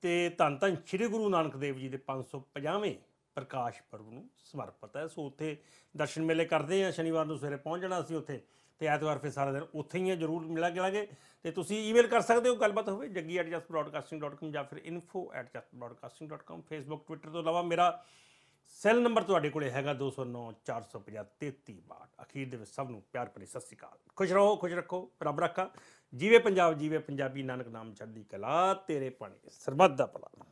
[SPEAKER 1] ਤੇ ਧੰਨ ਧੰਨ ਸ੍ਰੀ ਗੁਰੂ ਨਾਨਕ ਦੇਵ ਜੀ ਦੇ 550ਵੇਂ ਪ੍ਰਕਾਸ਼ ਪਰਬ ਨੂੰ ਸਮਰਪਿਤ ਹੈ। ਸੋ ਉੱਥੇ ਦਰਸ਼ਨ ਮੇਲੇ ਕਰਦੇ ਆ, ਸ਼ਨੀਵਾਰ ਨੂੰ ਸਵੇਰੇ ਪਹੁੰਚ ਜਾਣਾ ਅਸੀਂ ਉੱਥੇ ਤੇ ਐਤਵਾਰ ਫਿਰ ਸਾਰਾ ਦਿਨ ਉੱਥੇ ਹੀ ਹੈ ਜਰੂਰ ਮਿਲਾ ਗਿਲਾਂਗੇ ਤੇ ਤੁਸੀਂ ਈਮੇਲ ਕਰ ਸਕਦੇ ਹੋ, ਗੱਲਬਾਤ ਹੋਵੇ jaggi@justbroadcasting.com ਜਾਂ ਫਿਰ info@justbroadcasting.com ਫੇਸਬੁੱਕ ਟਵਿੱਟਰ ਤੋਂ ਇਲਾਵਾ ਮੇਰਾ ਸੈੱਲ ਨੰਬਰ ਤੁਹਾਡੇ ਕੋਲੇ ਹੈਗਾ 209 450 3362 ਅਖੀਰ ਦੇ ਵਿੱਚ ਸਭ ਨੂੰ ਪਿਆਰ ਭਰੀ ਸਤਿ ਸ਼੍ਰੀ ਅਕਾਲ। ਖੁਸ਼ ਰਹੋ, ਖੁਸ਼ ਰੱਖੋ, ਰੱਬ ਰੱਖਾ। ਜੀਵੇ ਪੰਜਾਬ, ਜੀਵੇ ਪੰਜਾਬੀ, ਨਾਨਕ ਨਾਮ ਚੜ੍ਹਦੀ ਕਲਾ, ਤੇਰੇ ਪਾਣੀ ਸਰਬੱਤ ਦਾ ਭਲਾ।